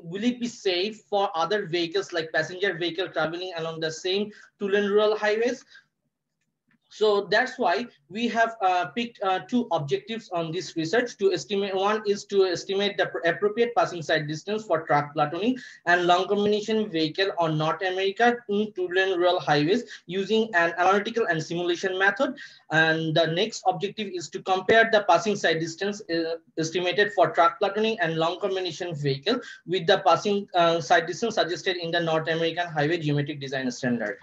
will it be safe for other vehicles like passenger vehicle traveling along the same two-lane rural highways? So that's why we have uh, picked uh, two objectives on this research to estimate. One is to estimate the appropriate passing sight distance for truck platooning and long combination vehicle on North America in two-lane rural highways using an analytical and simulation method. And the next objective is to compare the passing sight distance uh, estimated for truck platooning and long combination vehicle with the passing uh, sight distance suggested in the North American Highway Geometric Design Standard.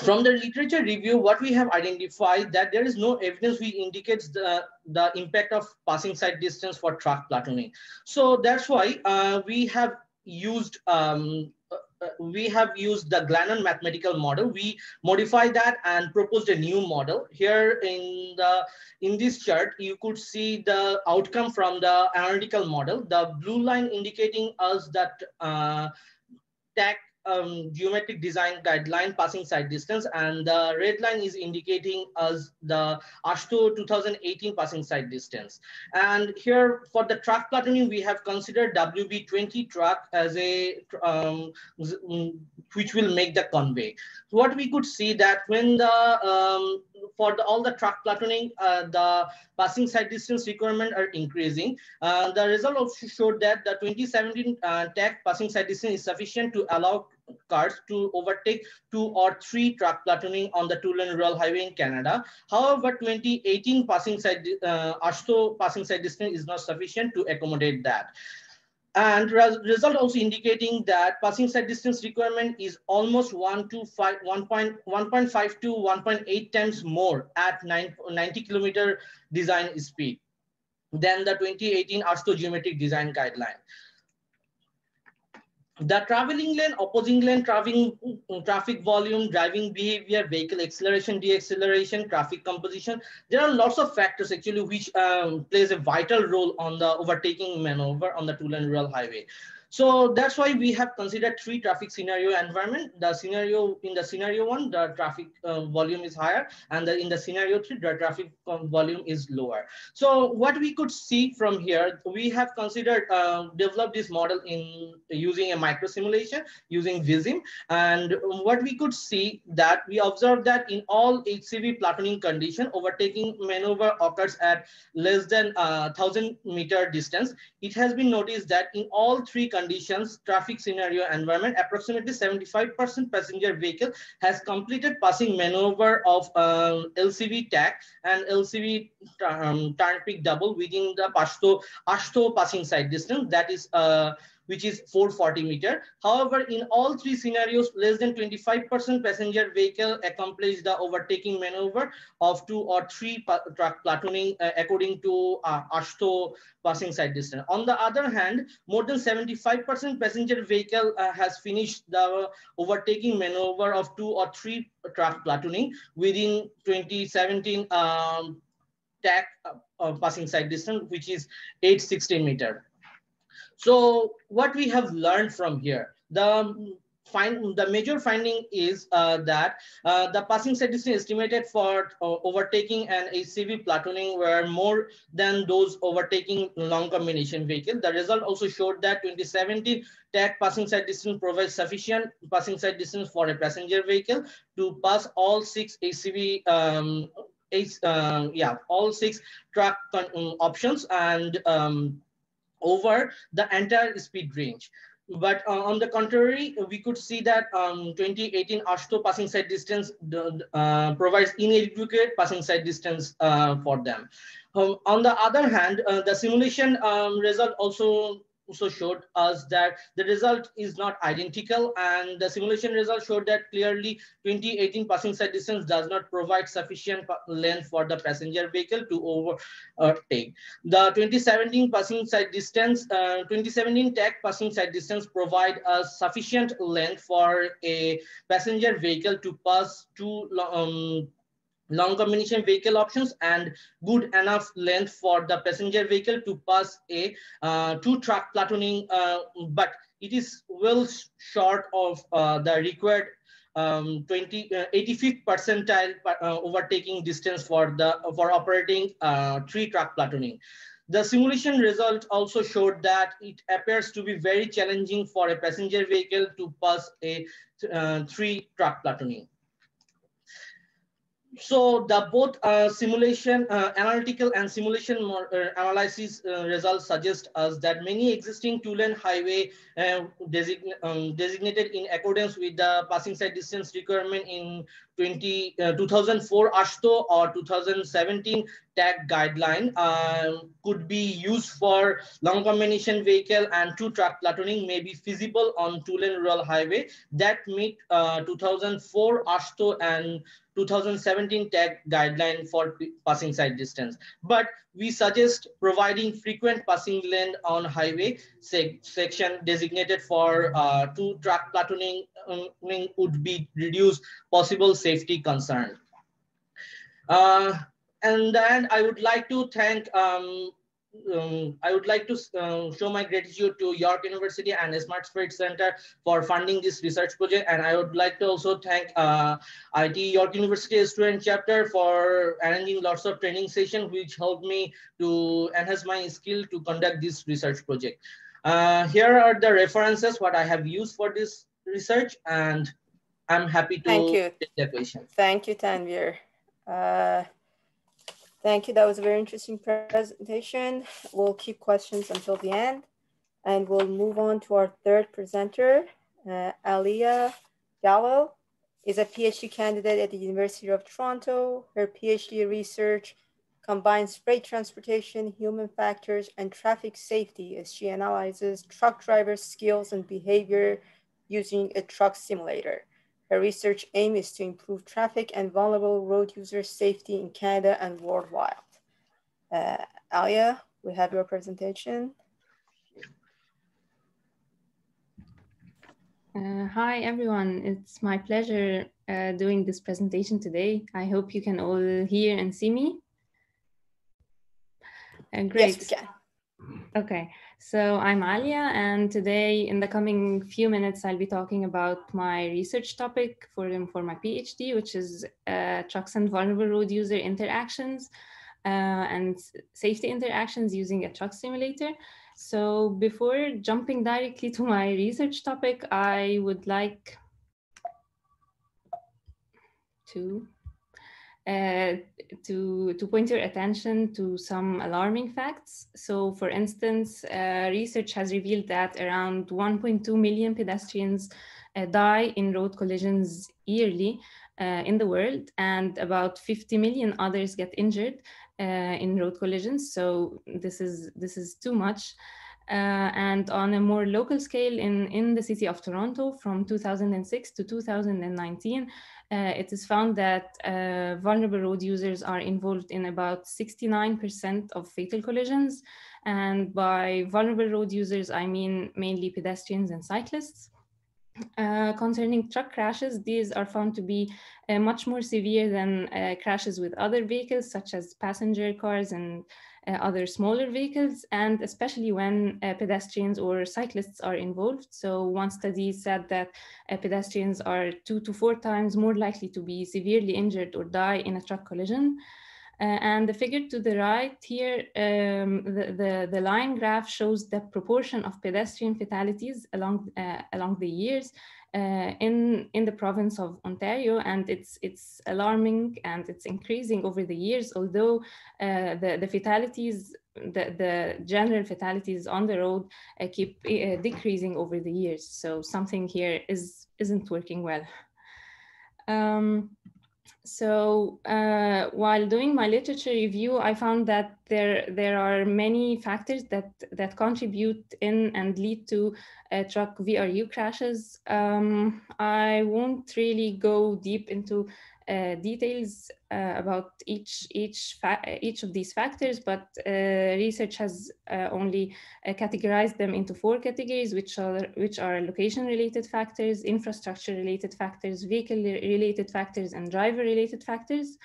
From the literature review, what we have identified that there is no evidence which indicates the, the impact of passing sight distance for truck platooning. So that's why uh, we have used um, uh, uh, we have used the Glennon mathematical model. We modified that and proposed a new model. Here in the in this chart, you could see the outcome from the analytical model. The blue line indicating us that uh, um, geometric design guideline passing sight distance and the red line is indicating us the AASHTO 2018 passing sight distance. And here for the truck platooning, we have considered WB20 truck as a, um, which will make the convey. So What we could see that when the, um, for the, all the truck platooning, uh, the passing sight distance requirement are increasing. Uh, the result also showed that the 2017 uh, passing sight distance is sufficient to allow cars to overtake two or three truck platooning on the two-lane rural highway in Canada. However, 2018 passing sight, uh, AASHTO passing sight distance is not sufficient to accommodate that. And result also indicating that passing sight distance requirement is almost 1 to 5, 1.5 to 1.8 times more at 9, 90 kilometer design speed than the 2018 AASHTO geometric design guideline the traveling lane, opposing lane, traffic, traffic volume, driving behavior, vehicle acceleration, deacceleration, traffic composition. There are lots of factors actually which um, plays a vital role on the overtaking maneuver on the two-lane rural highway. So that's why we have considered three traffic scenario environment. The scenario in the scenario one, the traffic uh, volume is higher, and the, in the scenario three, the traffic um, volume is lower. So what we could see from here, we have considered uh, develop this model in using a micro simulation using Vissim, and what we could see that we observed that in all HCV platooning condition, overtaking maneuver occurs at less than uh, thousand meter distance. It has been noticed that in all three conditions, traffic scenario environment, approximately 75% passenger vehicle has completed passing maneuver of um, LCV TAC and LCV um, turnpike double within the Pashto, AASHTO passing sight distance. That is uh, which is 440 meter. However, in all three scenarios, less than 25% passenger vehicle accomplished the overtaking maneuver of two or three truck platooning uh, according to uh, AASHTO passing sight distance. On the other hand, more than 75% passenger vehicle uh, has finished the overtaking maneuver of two or three truck platooning within 2017 um, TAC uh, passing sight distance, which is 860 meter. So what we have learned from here, the find the major finding is uh, that uh, the passing distance estimated for uh, overtaking and ACV platooning were more than those overtaking long combination vehicle. The result also showed that 2017 TAC passing sight distance provides sufficient passing sight distance for a passenger vehicle to pass all six ACV um, uh, yeah, all six track um, options and um, over the entire speed range. But uh, on the contrary, we could see that um, 2018 AASHTO passing sight distance uh, provides inadequate passing sight distance uh, for them. Um, on the other hand, uh, the simulation um, result also also showed us that the result is not identical and the simulation result showed that clearly 2018 passing sight distance does not provide sufficient length for the passenger vehicle to overtake. The 2017 passing sight distance, uh, 2017 TAC passing sight distance provide a sufficient length for a passenger vehicle to pass two um, long combination vehicle options and good enough length for the passenger vehicle to pass a uh, two truck platooning uh, but it is well short of uh, the required um, 20 85th uh, percentile uh, overtaking distance for the for operating uh, three truck platooning. The simulation result also showed that it appears to be very challenging for a passenger vehicle to pass a three truck platooning so the both uh, simulation uh, analytical and simulation uh, analysis uh, results suggest us that many existing two-lane highway uh, design, um, designated in accordance with the passing sight distance requirement in 20, uh, 2004 AASHTO or 2017 TAC guideline um, could be used for long combination vehicle and two truck platooning may be feasible on two-lane rural highway that meet 2004 AASHTO and 2017 TAC guideline for passing sight distance. But we suggest providing frequent passing lane on highway section designated for uh, two track platooning um, would be reduce possible safety concern. Uh, and then I would like to thank um, um, I would like to uh, show my gratitude to York University and Smart Freight Center for funding this research project. And I would like to also thank uh, IT York University student chapter for arranging lots of training sessions, which helped me to enhance my skill to conduct this research project. Uh, here are the references, what I have used for this research, and I'm happy to Thank you. take the question. Thank you, Tanvir. Thank you. That was a very interesting presentation. We'll keep questions until the end. And we'll move on to our third presenter, uh, Alia Galal is a PhD candidate at the University of Toronto. Her PhD research combines freight transportation, human factors, and traffic safety as she analyzes truck drivers' skills and behavior using a truck simulator. Her research aim is to improve traffic and vulnerable road user safety in Canada and worldwide. Uh, Alia, we have your presentation. Uh, hi, everyone. It's my pleasure uh, doing this presentation today. I hope you can all hear and see me. Uh, great. Yes, we can. Okay. So I'm Alia, and today in the coming few minutes, I'll be talking about my research topic for, for my PhD, which is uh, trucks and vulnerable road user interactions uh, and safety interactions using a truck simulator. So before jumping directly to my research topic, I would like to to, to point your attention to some alarming facts. So for instance, uh, research has revealed that around 1.2 million pedestrians uh, die in road collisions yearly uh, in the world and about 50 million others get injured uh, in road collisions. So this is, this is too much. Uh, and on a more local scale in, in the city of Toronto from 2006 to 2019, uh, it is found that uh, vulnerable road users are involved in about 69% of fatal collisions. And by vulnerable road users, I mean mainly pedestrians and cyclists. Uh, concerning truck crashes, these are found to be uh, much more severe than uh, crashes with other vehicles, such as passenger cars and other smaller vehicles, and especially when uh, pedestrians or cyclists are involved. So one study said that uh, pedestrians are two to four times more likely to be severely injured or die in a truck collision. Uh, and the figure to the right here, um, the, the, the, line graph shows the proportion of pedestrian fatalities along, uh, along the years uh, in in the province of Ontario, and it's it's alarming and it's increasing over the years. Although uh, the the fatalities, the the general fatalities on the road uh, keep uh, decreasing over the years. So something here is isn't working well. Um, so uh, while doing my literature review, I found that there there are many factors that that contribute in and lead to uh, truck VRU crashes. Um, I won't really go deep into details uh, about each each each of these factors, but uh, research has uh, only uh, categorized them into four categories, which are which are location-related factors, infrastructure-related factors, vehicle-related factors, and driver-related factors.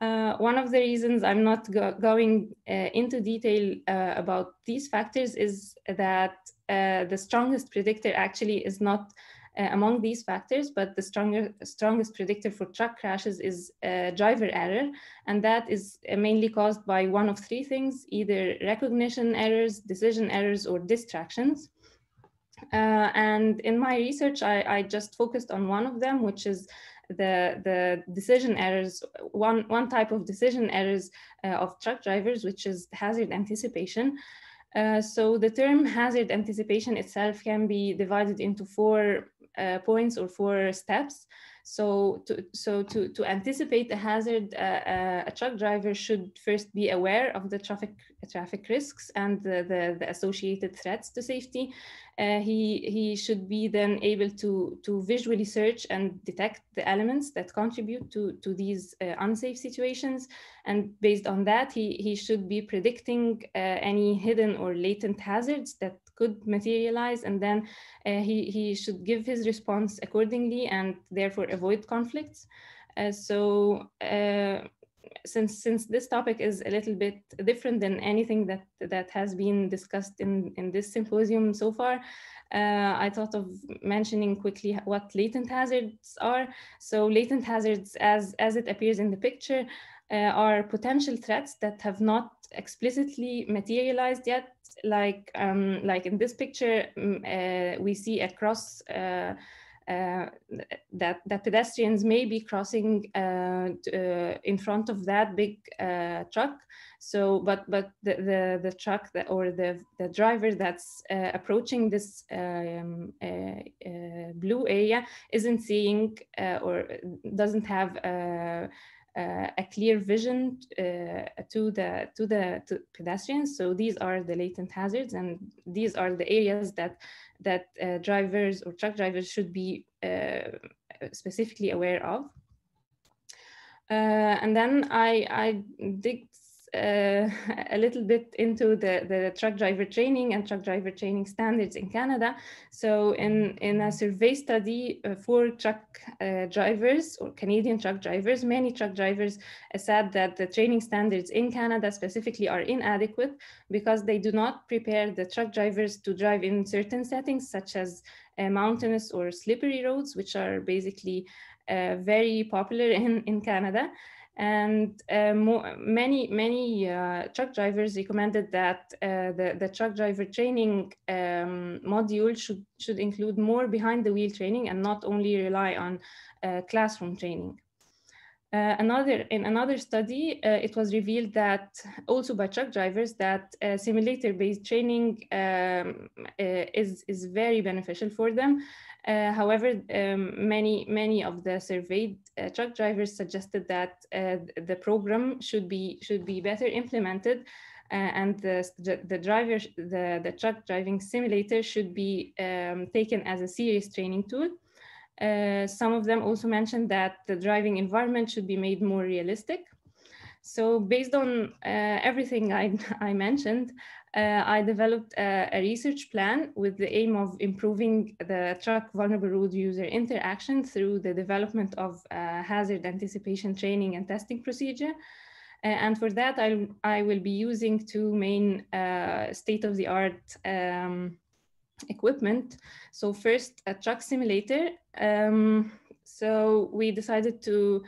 Uh, one of the reasons I'm not go going uh, into detail uh, about these factors is that the strongest predictor actually is not uh, among these factors, but the stronger, strongest predictor for truck crashes is uh, driver error. And that is uh, mainly caused by one of three things, either recognition errors, decision errors, or distractions. Uh, and in my research, I, I, just focused on one of them, which is the, the decision errors, one, one type of decision errors uh, of truck drivers, which is hazard anticipation. Uh, so the term hazard anticipation itself can be divided into four uh, points or four steps. So to, so to, to anticipate a hazard, uh, uh, a truck driver should first be aware of the traffic traffic risks and the, the, the associated threats to safety. Uh, he, he should be then able to, to visually search and detect the elements that contribute to, to these uh, unsafe situations. And based on that, he, he should be predicting uh, any hidden or latent hazards that could materialize and then uh, he, he should give his response accordingly and therefore avoid conflicts. Uh, so uh, since since this topic is a little bit different than anything that that has been discussed in in this symposium so far uh, I thought of mentioning quickly what latent hazards are. So latent hazards, as, as it appears in the picture, uh, are potential threats that have not explicitly materialized yet. Like, um, like in this picture, um, uh, we see a cross uh, uh, that, that pedestrians may be crossing uh, uh, in front of that big truck. So, but but the the, the truck that, or the the driver that's approaching this um, blue area isn't seeing or doesn't have uh, a clear vision uh, to the to the to pedestrians. So these are the latent hazards, and these are the areas that that uh, drivers or truck drivers should be uh, specifically aware of. And then I I dig uh, a little bit into the, the truck driver training and truck driver training standards in Canada. So in, in a survey study uh, for truck uh, drivers or Canadian truck drivers, many truck drivers said that the training standards in Canada specifically are inadequate because they do not prepare the truck drivers to drive in certain settings such as uh, mountainous or slippery roads, which are basically uh, very popular in, in Canada. And uh, more, many, many uh, truck drivers recommended that uh, the, the truck driver training um, module should, should include more behind the wheel training and not only rely on classroom training. Uh, another in another study, uh, it was revealed that also by truck drivers that uh, simulator-based training um, uh, is is very beneficial for them. Uh, however, um, many many of the surveyed uh, truck drivers suggested that the program should be should be better implemented, and the, the, the driver the the truck driving simulator should be um, taken as a serious training tool. Uh, some of them also mentioned that the driving environment should be made more realistic. So based on uh, everything I, I mentioned, uh, I developed a, a, research plan with the aim of improving the truck vulnerable road user interaction through the development of hazard anticipation training and testing procedure. and for that, I, I will be using two main uh, state-of-the-art um, equipment. So first a truck simulator. Um, so we decided to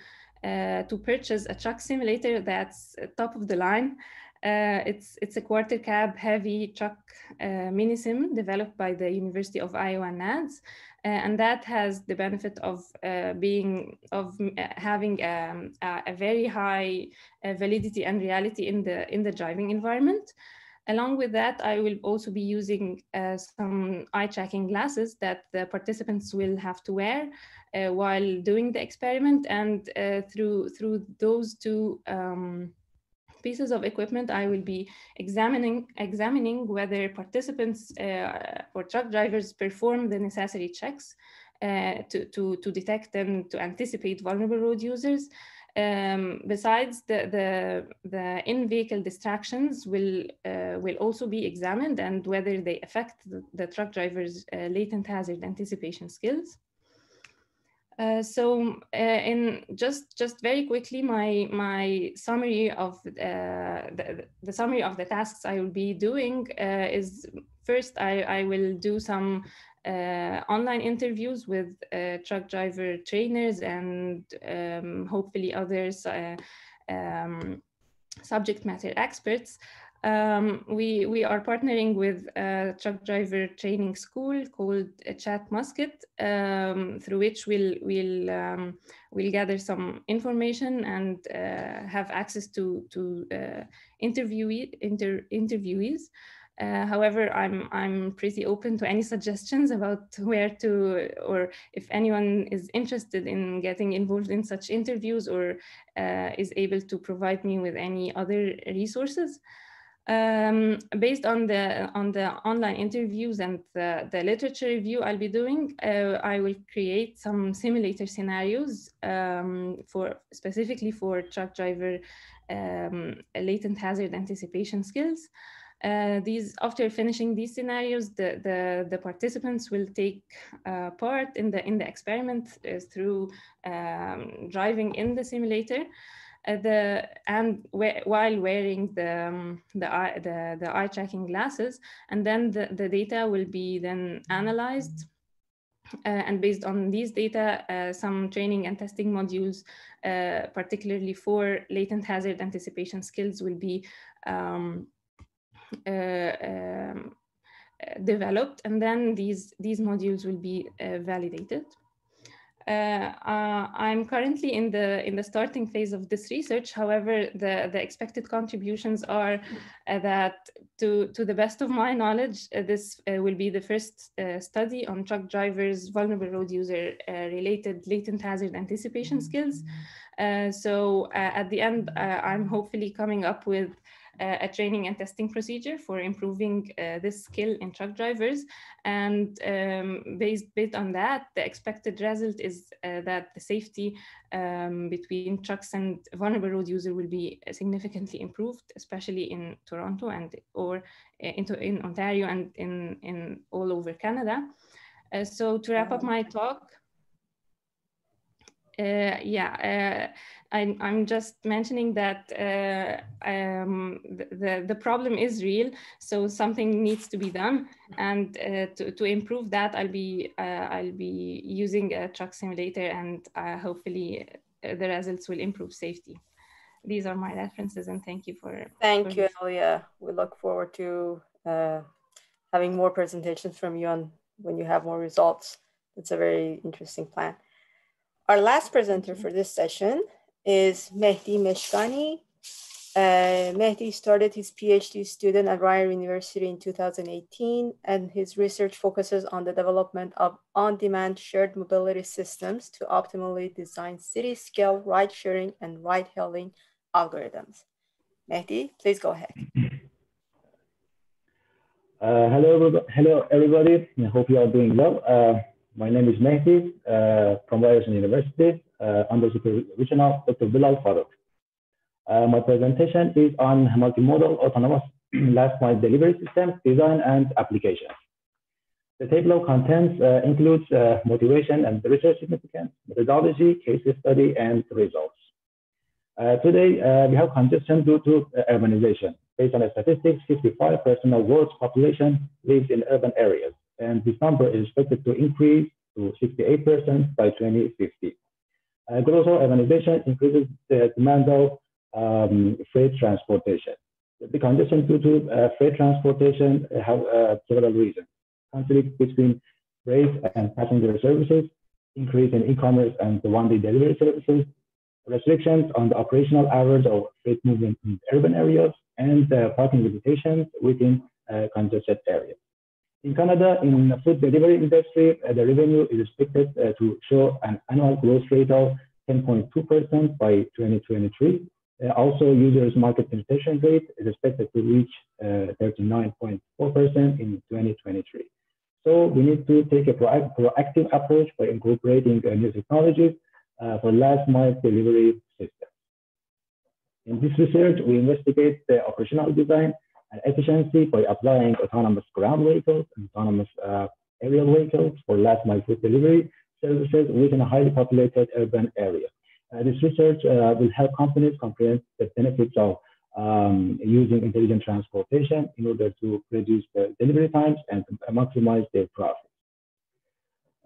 uh, to purchase a truck simulator that's top of the line. Uh, it's it's a quarter cab heavy truck uh, mini sim developed by the University of Iowa NADS, uh, and that has the benefit of uh, being of uh, having um, a, a, very high validity and reality in the in the driving environment. Along with that, I will also be using uh, some eye tracking glasses that the participants will have to wear uh, while doing the experiment. And uh, through, through those two um, pieces of equipment, I will be examining, examining whether participants uh, or truck drivers perform the necessary checks uh, to, to, to detect and to anticipate vulnerable road users um, besides the, the, the in-vehicle distractions will, uh, will also be examined and whether they affect the, the truck driver's uh, latent hazard anticipation skills. Uh, so uh, in just just very quickly my my summary of uh, the, the summary of the tasks I will be doing uh, is first I, I will do some online interviews with uh, truck driver trainers and um, hopefully others uh, um, subject matter experts. Um, we, we are partnering with a truck driver training school called Chat Musket, um, through which we'll, we'll, um, we'll gather some information and uh, have access to, to uh, interviewee, inter, interviewees. Uh, however, I'm, I'm pretty open to any suggestions about where to, or if anyone is interested in getting involved in such interviews or uh, is able to provide me with any other resources. Um, based on the on the online interviews and the, the literature review I'll be doing, uh, I will create some simulator scenarios um, for specifically for truck driver um, latent hazard anticipation skills. Uh, these after finishing these scenarios, the, the, the participants will take uh, part in the in the experiment uh, through um, driving in the simulator. Uh, the and while wearing the um, the eye the, the eye tracking glasses, and then the, the data will be then analyzed. Uh, and based on these data, some training and testing modules, particularly for latent hazard anticipation skills, will be um, um, developed, and then these, these modules will be uh, validated. Uh, uh, I'm currently in the in the starting phase of this research. However, the the expected contributions are uh, that, to to the best of my knowledge, uh, this will be the first study on truck drivers' vulnerable road user related latent hazard anticipation skills. so at the end, I'm hopefully coming up with uh, a training and testing procedure for improving uh, this skill in truck drivers. And um, based, based on that, the expected result is uh, that the safety um, between trucks and vulnerable road user will be significantly improved, especially in Toronto and or in, in Ontario and in, in all over Canada. Uh, so to wrap up my talk, uh, yeah, uh, I'm, I'm just mentioning that uh, um, the, the problem is real, so something needs to be done. And uh, to, to improve that, I'll be, uh, I'll be using a truck simulator and uh, hopefully the results will improve safety. These are my references and thank you for- Thank for you, Alia. We look forward to uh, having more presentations from you on when you have more results. It's a very interesting plan. Our last presenter for this session is Mehdi Meshkani. Uh, Mehdi started his PhD student at Ryerson University in 2018, and his research focuses on the development of on-demand shared mobility systems to optimally design city-scale ride-sharing and ride-hailing algorithms. Mehdi, please go ahead. Uh, hello, hello, everybody. I hope you are doing well. Uh, my name is Mehdi uh, from Ryerson University, uh, under supervision of Dr. Bilal Farooq. Uh, my presentation is on multimodal autonomous last mile delivery system design and application. The table of contents uh, includes uh, motivation and research significance, methodology, case study, and results. Uh, today, we have congestion due to urbanization. Based on statistics, 55% of world's population lives in urban areas, and this number is expected to increase to 68% by 2050. global urbanization increases the demand of um, freight transportation. The congestion due to uh, freight transportation have uh, several reasons. Conflict between freight and passenger services, increase in e-commerce and the one-day delivery services, restrictions on the operational hours of freight movement in urban areas, and uh, parking limitations within uh, congested areas. In Canada, in the food delivery industry, uh, the revenue is expected uh, to show an annual growth rate of 10.2% by 2023, uh, also, users' market penetration rate is expected to reach 39.4% uh, in 2023. So we need to take a proactive approach by incorporating uh, new technologies for last mile delivery systems. In this research, we investigate the operational design and efficiency by applying autonomous ground vehicles and autonomous uh, aerial vehicles for last mile food delivery services within a highly populated urban area. Uh, this research uh, will help companies comprehend the benefits of um, using intelligent transportation in order to reduce the delivery times and maximize their profits.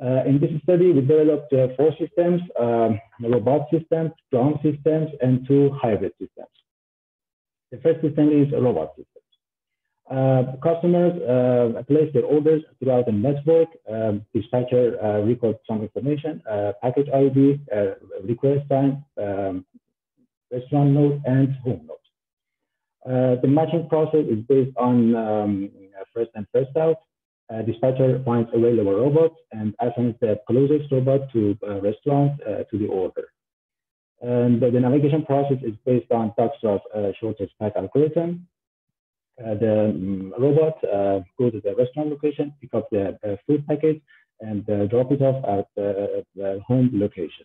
Uh, in this study, we developed uh, four systems, um, robot systems, drone systems, and two hybrid systems. The first system is a robot system. Uh, customers uh, place their orders throughout the network. Um, dispatcher uh, records some information, uh, package ID, uh, request time, um, restaurant note, and home note. Uh, the matching process is based on um, first and first out. dispatcher finds available robots and assigns the closest robot to a restaurant to the order. And the, navigation process is based on Dijkstra's shortest path algorithm. Uh, the um, robot uh, go to the restaurant location, pick up the uh, food package, and uh, drop it off at the uh, uh, home location.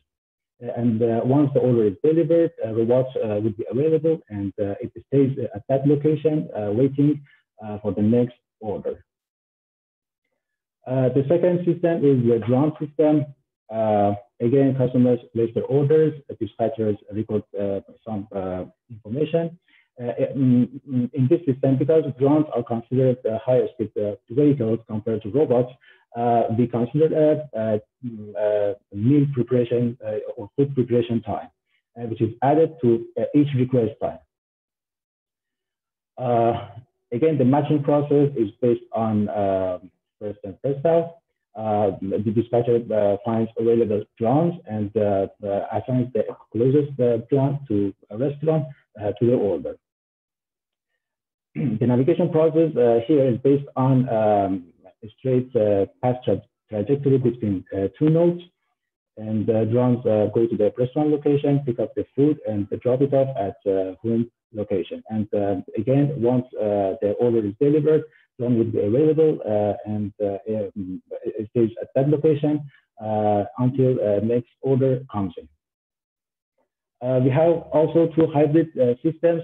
And once the order is delivered, robots will be available and it stays at that location waiting for the next order. the second system is the drone system. again, customers place their orders, dispatchers record some information, uh, Uh, in, mm, mm, in, this system, because drones are considered uh, higher speed uh, vehicles compared to robots, uh, we consider a, a, meal preparation uh, or food preparation time, uh, which is added to uh, each request time. Uh, again, the matching process is based on first and first out. the dispatcher finds available drones and assigns the closest drone to a restaurant to the order. the navigation process uh, here is based on um, a straight uh, path tra trajectory between uh, two nodes. And the drones go to the restaurant location, pick up the food, and drop it off at home location. And again, once the order is delivered, drone will be available and um, it stays at that location until next order comes in. Uh, we have also two hybrid uh, systems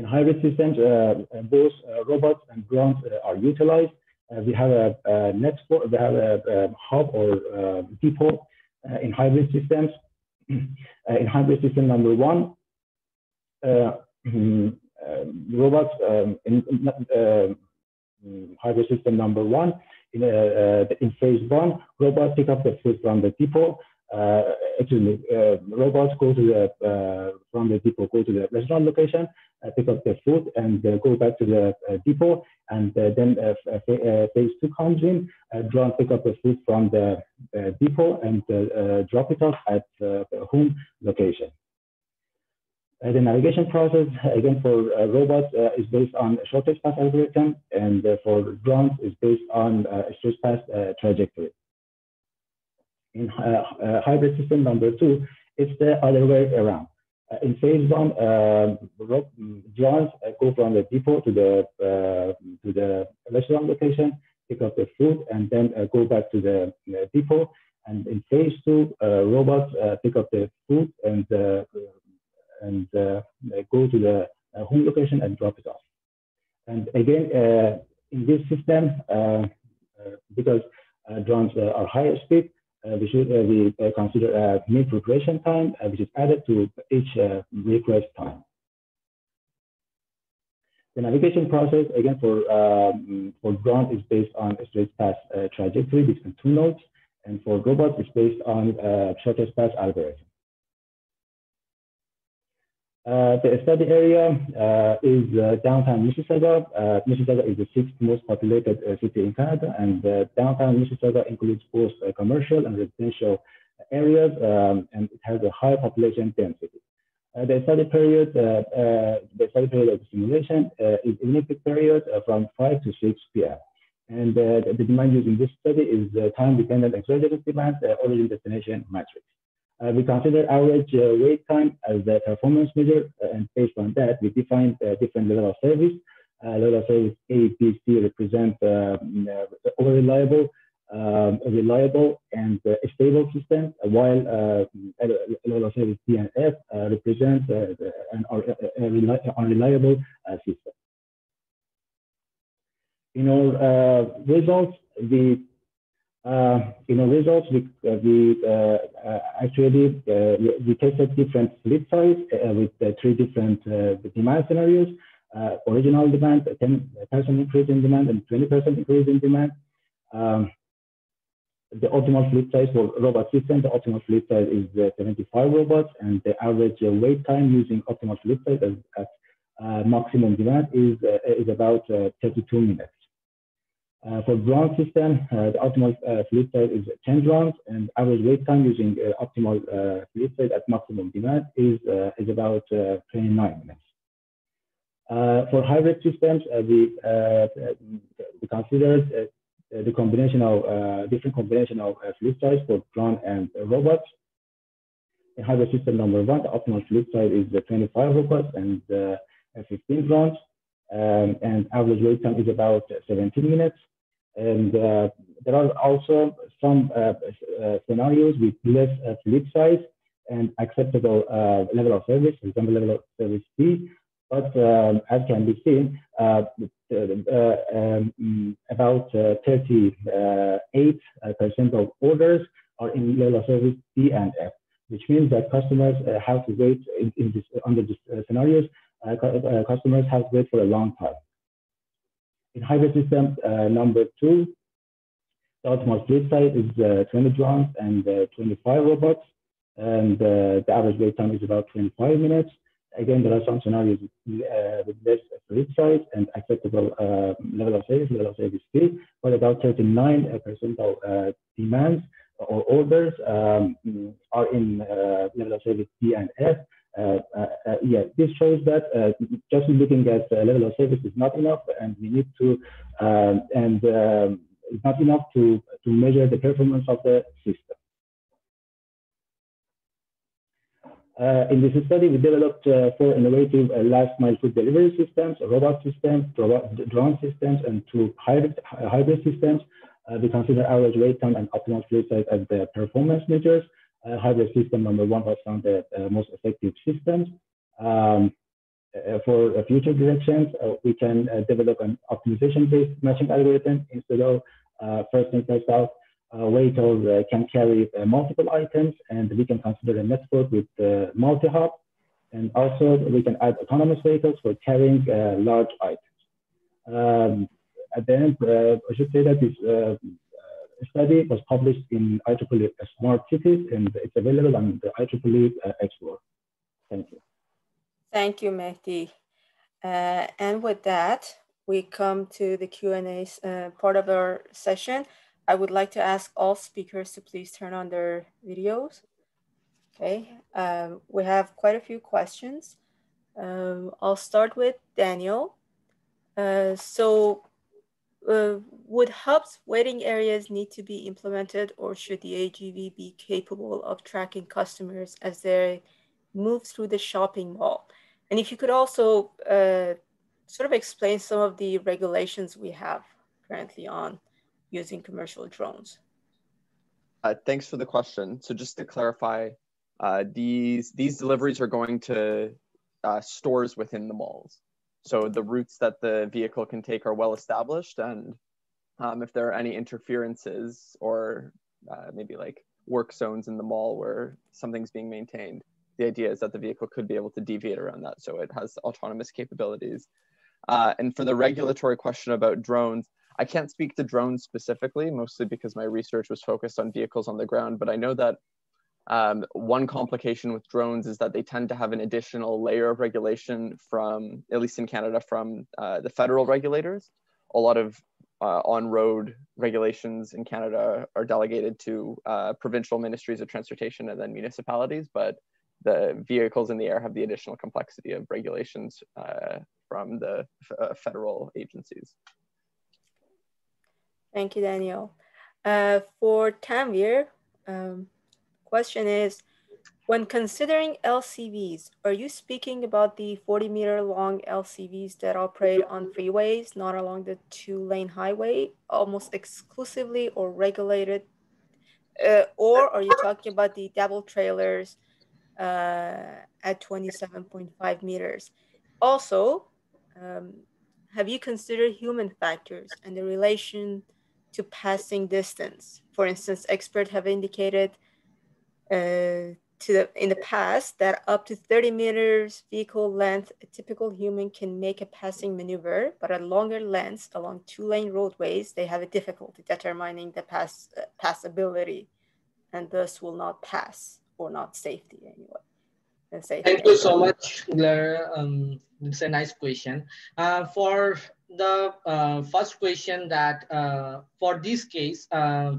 in hybrid systems, uh, uh, both uh, robots and drones are utilized. we have a, a network, we have a, a hub or depot in hybrid systems. in hybrid system number one, mm, robots um, in, hybrid system number one, in, uh, in phase one, robots pick up the food from the depot. Uh, actually, uh, robots go to the from the depot go to the restaurant location uh, pick up the food and uh, go back to the uh, depot. And then phase two comes in, drone pick up the food from the depot and drop it off at the home location. Uh, the navigation process, again, for uh, robots uh, is based on shortest path algorithm, and for drones is based on straight path trajectory. In hybrid system number two, it's the other way around. Uh, in phase one, uh, drones uh, go from the depot to the to the restaurant location, pick up the food, and then go back to the depot. And in phase two, robots pick up the food and and uh, go to the uh, home location and drop it off. And again, uh, in this system, because drones are higher speed, we should we consider a mean preparation time, which is added to each request time. The navigation process, again, for, um, for drone is based on a straight path uh, trajectory between two nodes, and for robots, it's based on uh, shortest path algorithm. Uh, the study area uh, is uh, downtown Mississauga. Uh, Mississauga is the sixth most populated uh, city in Canada, and uh, downtown Mississauga includes both commercial and residential areas, um, and it has a high population density. the study period, the study period of simulation is Olympic period from 5 to 6 p.m. And the demand used in this study is time-dependent exogenous demand, origin destination matrix. Uh, we consider average uh, wait time as the performance measure, uh, and based on that, we define different level of service. level of service A, B, C represent um, over reliable, um, reliable and uh, stable system, while uh, level of service D and F uh, represent an unreliable system. In our results, the uh, in our results, we, uh, we uh, actually we tested different fleet size with three different demand scenarios. original demand, 10% increase in demand, and 20% increase in demand. Um, the optimal fleet size for robot system, the optimal fleet size is uh, 75 robots, and the average uh, wait time using optimal fleet size at uh, maximum demand is is about 32 minutes. Uh, for drone system, uh, the optimal uh, size is 10 drones, and average wait time using uh, optimal uh, fleet size at maximum demand is, is about 29 minutes. for hybrid systems, we, we considered the combination of different combination of fleet size for drone and robots. In hybrid system number one, the optimal fleet size is the 25 robots and 15 drones. Um, and average wait time is about 17 minutes. And uh, there are also some uh, uh, scenarios with less fleet size and acceptable level of service, for example, level of service B. But um, as can be seen, um, about 38% of orders are in level of service D and F, which means that customers have to wait in, in this, under these scenarios. customers have to wait for a long time. In hybrid system uh, number two, the optimal fleet size is uh, 20 drones and uh, 25 robots, and the average wait time is about 25 minutes. Again, there are some scenarios with less fleet size and acceptable level of service, level of service fee, but about 39% of demands or orders um, are in level of service D and F, yeah, this shows that just looking at the level of service is not enough, and we need to, um, and um, it's not enough to, to measure the performance of the system. Uh, in this study, we developed uh, four innovative uh, last mile food delivery systems, robot systems, drone systems, and two hybrid, hybrid systems. we consider average wait time and optimal fleet size as the performance measures uh, hybrid system number one was found the uh, most effective systems. Um, uh, for uh, future directions, uh, we can uh, develop an optimization-based matching algorithm instead of first in, first out. Waiters can carry multiple items, and we can consider a network with multi-hub. And also, we can add autonomous vehicles for carrying large items. Um, at the end, I should say that this study was published in IEEE Smart Cities and it's available on the IEEE uh, Explorer. Thank you. Thank you, Mehdi. Uh, and with that, we come to the Q&A uh, part of our session. I would like to ask all speakers to please turn on their videos. Okay, um, we have quite a few questions. Um, I'll start with Daniel. Uh, so uh, would hubs waiting areas need to be implemented or should the AGV be capable of tracking customers as they move through the shopping mall? And if you could also uh, sort of explain some of the regulations we have currently on using commercial drones. Uh, thanks for the question. So just to clarify, uh, these these deliveries are going to uh, stores within the malls. So the routes that the vehicle can take are well established, and um, if there are any interferences or uh, maybe like work zones in the mall where something's being maintained, the idea is that the vehicle could be able to deviate around that, so it has autonomous capabilities. Uh, and for the regulatory question about drones, I can't speak to drones specifically, mostly because my research was focused on vehicles on the ground, but I know that um, one complication with drones is that they tend to have an additional layer of regulation from, at least in Canada, from uh, the federal regulators. A lot of uh, on-road regulations in Canada are delegated to uh, provincial ministries of transportation and then municipalities, but the vehicles in the air have the additional complexity of regulations uh, from the uh, federal agencies. Thank you, Daniel. Uh, for Tanvir, um, question is, when considering LCVs, are you speaking about the 40 meter long LCVs that operate on freeways, not along the two lane highway, almost exclusively or regulated? Uh, or are you talking about the double trailers uh, at 27.5 meters? Also, um, have you considered human factors and the relation to passing distance? For instance, experts have indicated uh, to the, in the past that up to 30 meters vehicle length, a typical human can make a passing maneuver, but at longer lengths along two lane roadways, they have a difficulty determining the pass, uh, passability and thus will not pass or not safety anyway. Thank you so much, Glareh. Um, it's a nice question. Uh, for the uh, first question that uh, for this case, uh,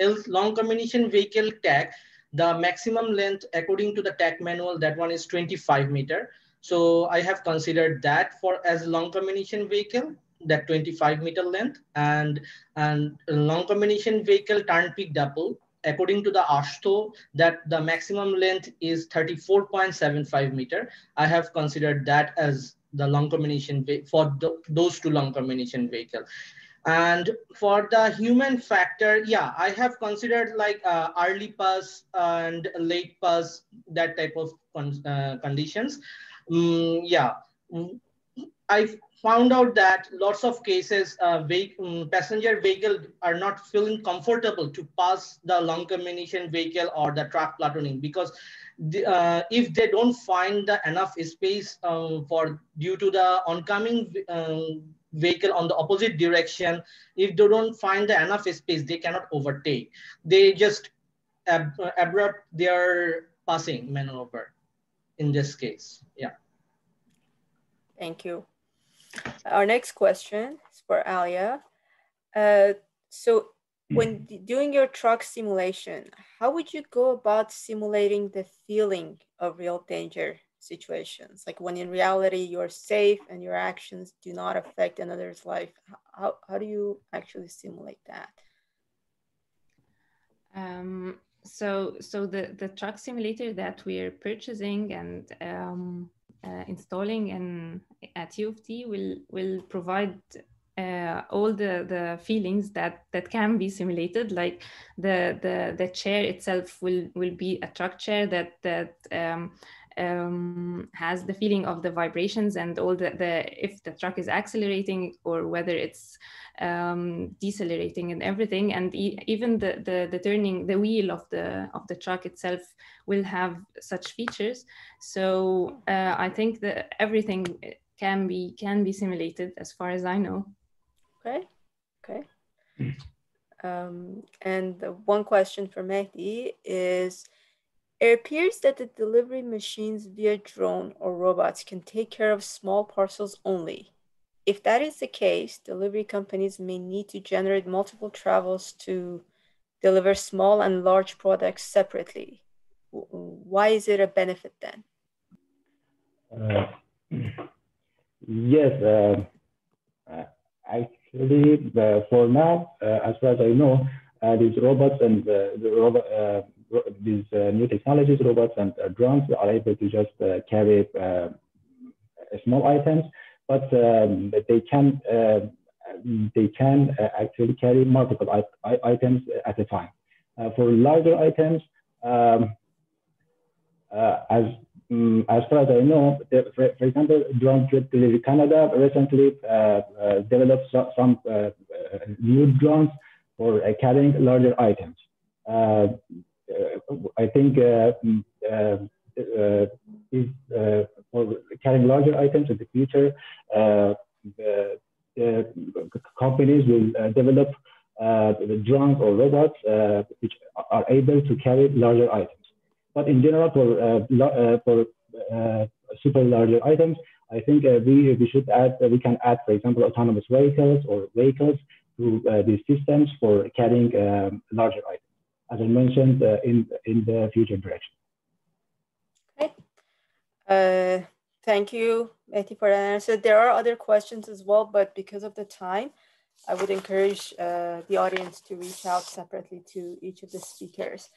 long long combination vehicle TAC, the maximum length according to the TAC manual, that one is 25 meter. So I have considered that for as long combination vehicle, that 25 meter length and and long combination vehicle turnpike double according to the AASHTO that the maximum length is 34.75 meter. I have considered that as the long combination for the, those two long combination vehicle. And for the human factor, yeah, I have considered like uh, early pass and late pass, that type of con uh, conditions. Mm, yeah, I found out that lots of cases, uh, um, passenger vehicle are not feeling comfortable to pass the long combination vehicle or the truck platooning because the, uh, if they don't find the enough space um, for due to the oncoming um, vehicle on the opposite direction, if they don't find the enough space, they cannot overtake. They just ab abrupt their passing maneuver in this case. Yeah. Thank you. Our next question is for Alia. Uh, so when doing your truck simulation, how would you go about simulating the feeling of real danger situations? Like when in reality you're safe and your actions do not affect another's life. How, how do you actually simulate that? Um, so so the, the truck simulator that we're purchasing and um, uh, installing in at U of T will will provide uh, all the, the feelings that, that can be simulated, like the, the, the chair itself will, will be a truck chair that, that um, um, has the feeling of the vibrations and all the, the if the truck is accelerating or whether it's um, decelerating and everything. And e even the, the the turning the wheel of the of the truck itself will have such features. So uh, I think that everything can be can be simulated as far as I know. Okay. Okay. Um, and the one question for Mehdi is it appears that the delivery machines via drone or robots can take care of small parcels only. If that is the case, delivery companies may need to generate multiple travels to deliver small and large products separately. Why is it a benefit then? Uh, yes, uh, uh actually, uh, for now, uh, as far as I know, these robots and the robot, these new technologies, robots and drones are able to just carry small items, but um, they can they can actually carry multiple items at a time. for larger items, um, as um, as far as I know, the, for, for, example, Drone Delivery Canada recently uh, uh, developed so, some uh, uh new drones for uh, carrying larger items. Uh, I think mm, is, for carrying larger items in the future, companies will develop drones or robots which are able to carry larger items. But in general, for uh, uh, for uh, super larger items, I think we we should add we can add, for example, autonomous vehicles or vehicles to these systems for carrying um, larger items, as I mentioned in in the future direction. Okay. Uh, thank you, Mehdi, for that answer. There are other questions as well, but because of the time, I would encourage uh, the audience to reach out separately to each of the speakers.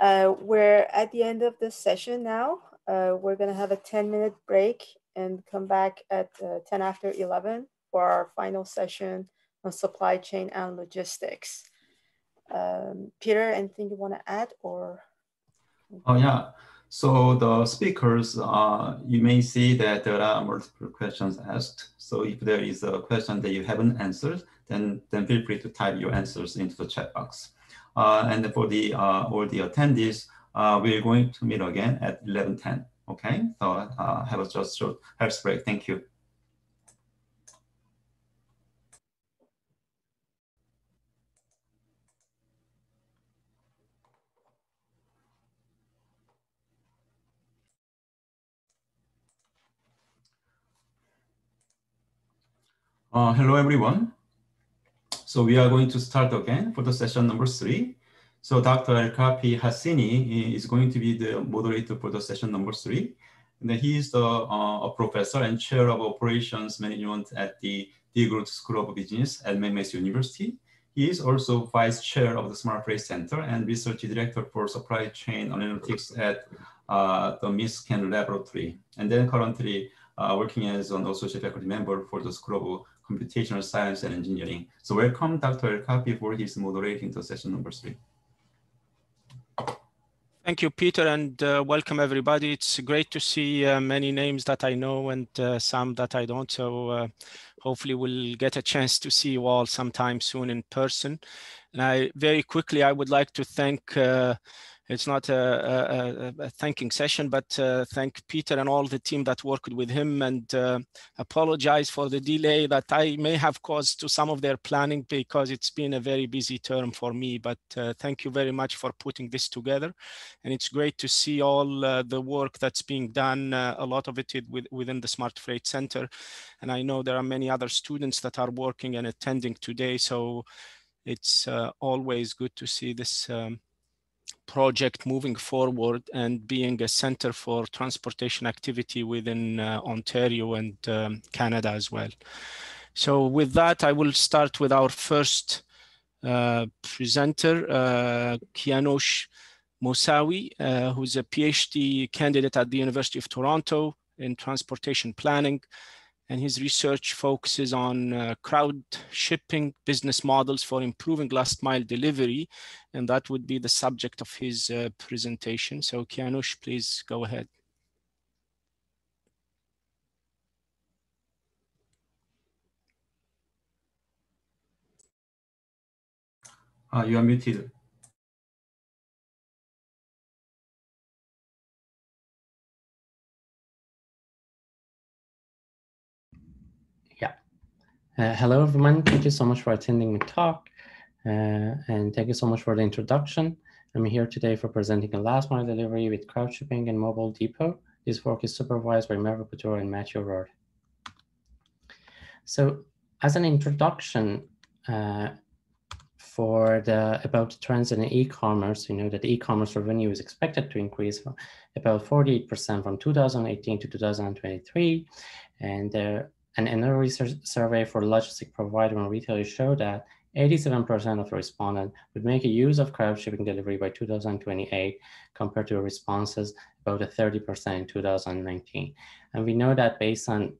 Uh, we're at the end of the session now. Uh, we're gonna have a 10 minute break and come back at uh, 10 after 11 for our final session on supply chain and logistics. Um, Peter, anything you wanna add or? Oh yeah, so the speakers, uh, you may see that there are multiple questions asked. So if there is a question that you haven't answered, then, then feel free to type your answers into the chat box. Uh, and for the uh, all the attendees, uh, we're going to meet again at 11:10. Okay, so have a just short health break. Thank you. Uh, hello, everyone. So we are going to start again for the session number three. So Dr. Elkafi Hassini is going to be the moderator for the session number three. And he is the, uh, a professor and chair of operations management at the DeGroote School of Business at McMaster University. He is also vice chair of the Smart Freight Center and research director for supply chain analytics at uh, the MISCAN laboratory. And then currently uh, working as an associate faculty member for the School of computational science and engineering. So welcome Dr. Elkafi for his moderating the session number three. Thank you, Peter, and uh, welcome everybody. It's great to see uh, many names that I know and uh, some that I don't. So uh, hopefully we'll get a chance to see you all sometime soon in person. And I very quickly, I would like to thank uh, it's not a, a, a thanking session, but uh, thank Peter and all the team that worked with him and uh, apologize for the delay that I may have caused to some of their planning because it's been a very busy term for me. But uh, thank you very much for putting this together. And it's great to see all uh, the work that's being done, uh, a lot of it with, within the Smart Freight Center. And I know there are many other students that are working and attending today. So it's uh, always good to see this um, project moving forward and being a center for transportation activity within uh, Ontario and um, Canada as well. So with that, I will start with our first uh, presenter, uh, Kianoush Mousavi, uh, who's a PhD candidate at the University of Toronto in transportation planning and his research focuses on uh, crowd shipping business models for improving last mile delivery. And that would be the subject of his uh, presentation. So Kianoush, please go ahead. Uh, you are muted. Uh, hello, everyone. Thank you so much for attending the talk. Uh, and thank you so much for the introduction. I'm here today for presenting a last mile delivery with crowd shipping and mobile depot. This work is supervised by Merve Bodur and Matthew Roorda. So as an introduction, uh, for the about the trends in e-commerce, you know that e-commerce revenue is expected to increase about 48% from 2018 to 2023. And uh, an another research survey for logistic provider and retailers showed that 87% of respondents would make a use of crowd shipping delivery by 2028 compared to responses about a 30% in 2019. And we know that based on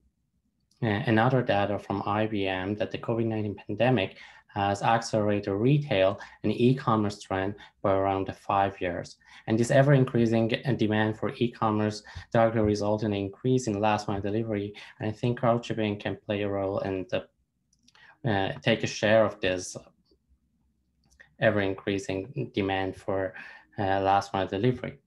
uh, another data from IBM that the COVID-19 pandemic has accelerated retail and e-commerce trend for around five years. And this ever-increasing demand for e-commerce directly result in an increase in last mile delivery. And I think crowd shipping can play a role and uh, take a share of this ever increasing demand for uh, last mile delivery.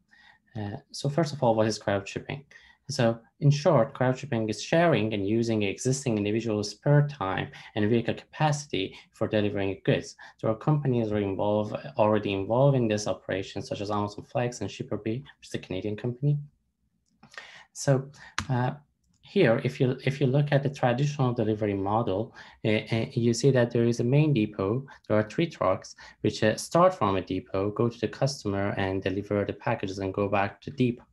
Uh, so first of all, what is crowd shipping? So in short, crowdshipping is sharing and using existing individual spare time and vehicle capacity for delivering goods. There are companies are involved, already involved in this operation, such as Amazon Flex and ShipperBee, which is a Canadian company. So uh, here, if you if you look at the traditional delivery model, uh, you see that there is a main depot. There are three trucks which uh, start from a depot, go to the customer, and deliver the packages, and go back to depot.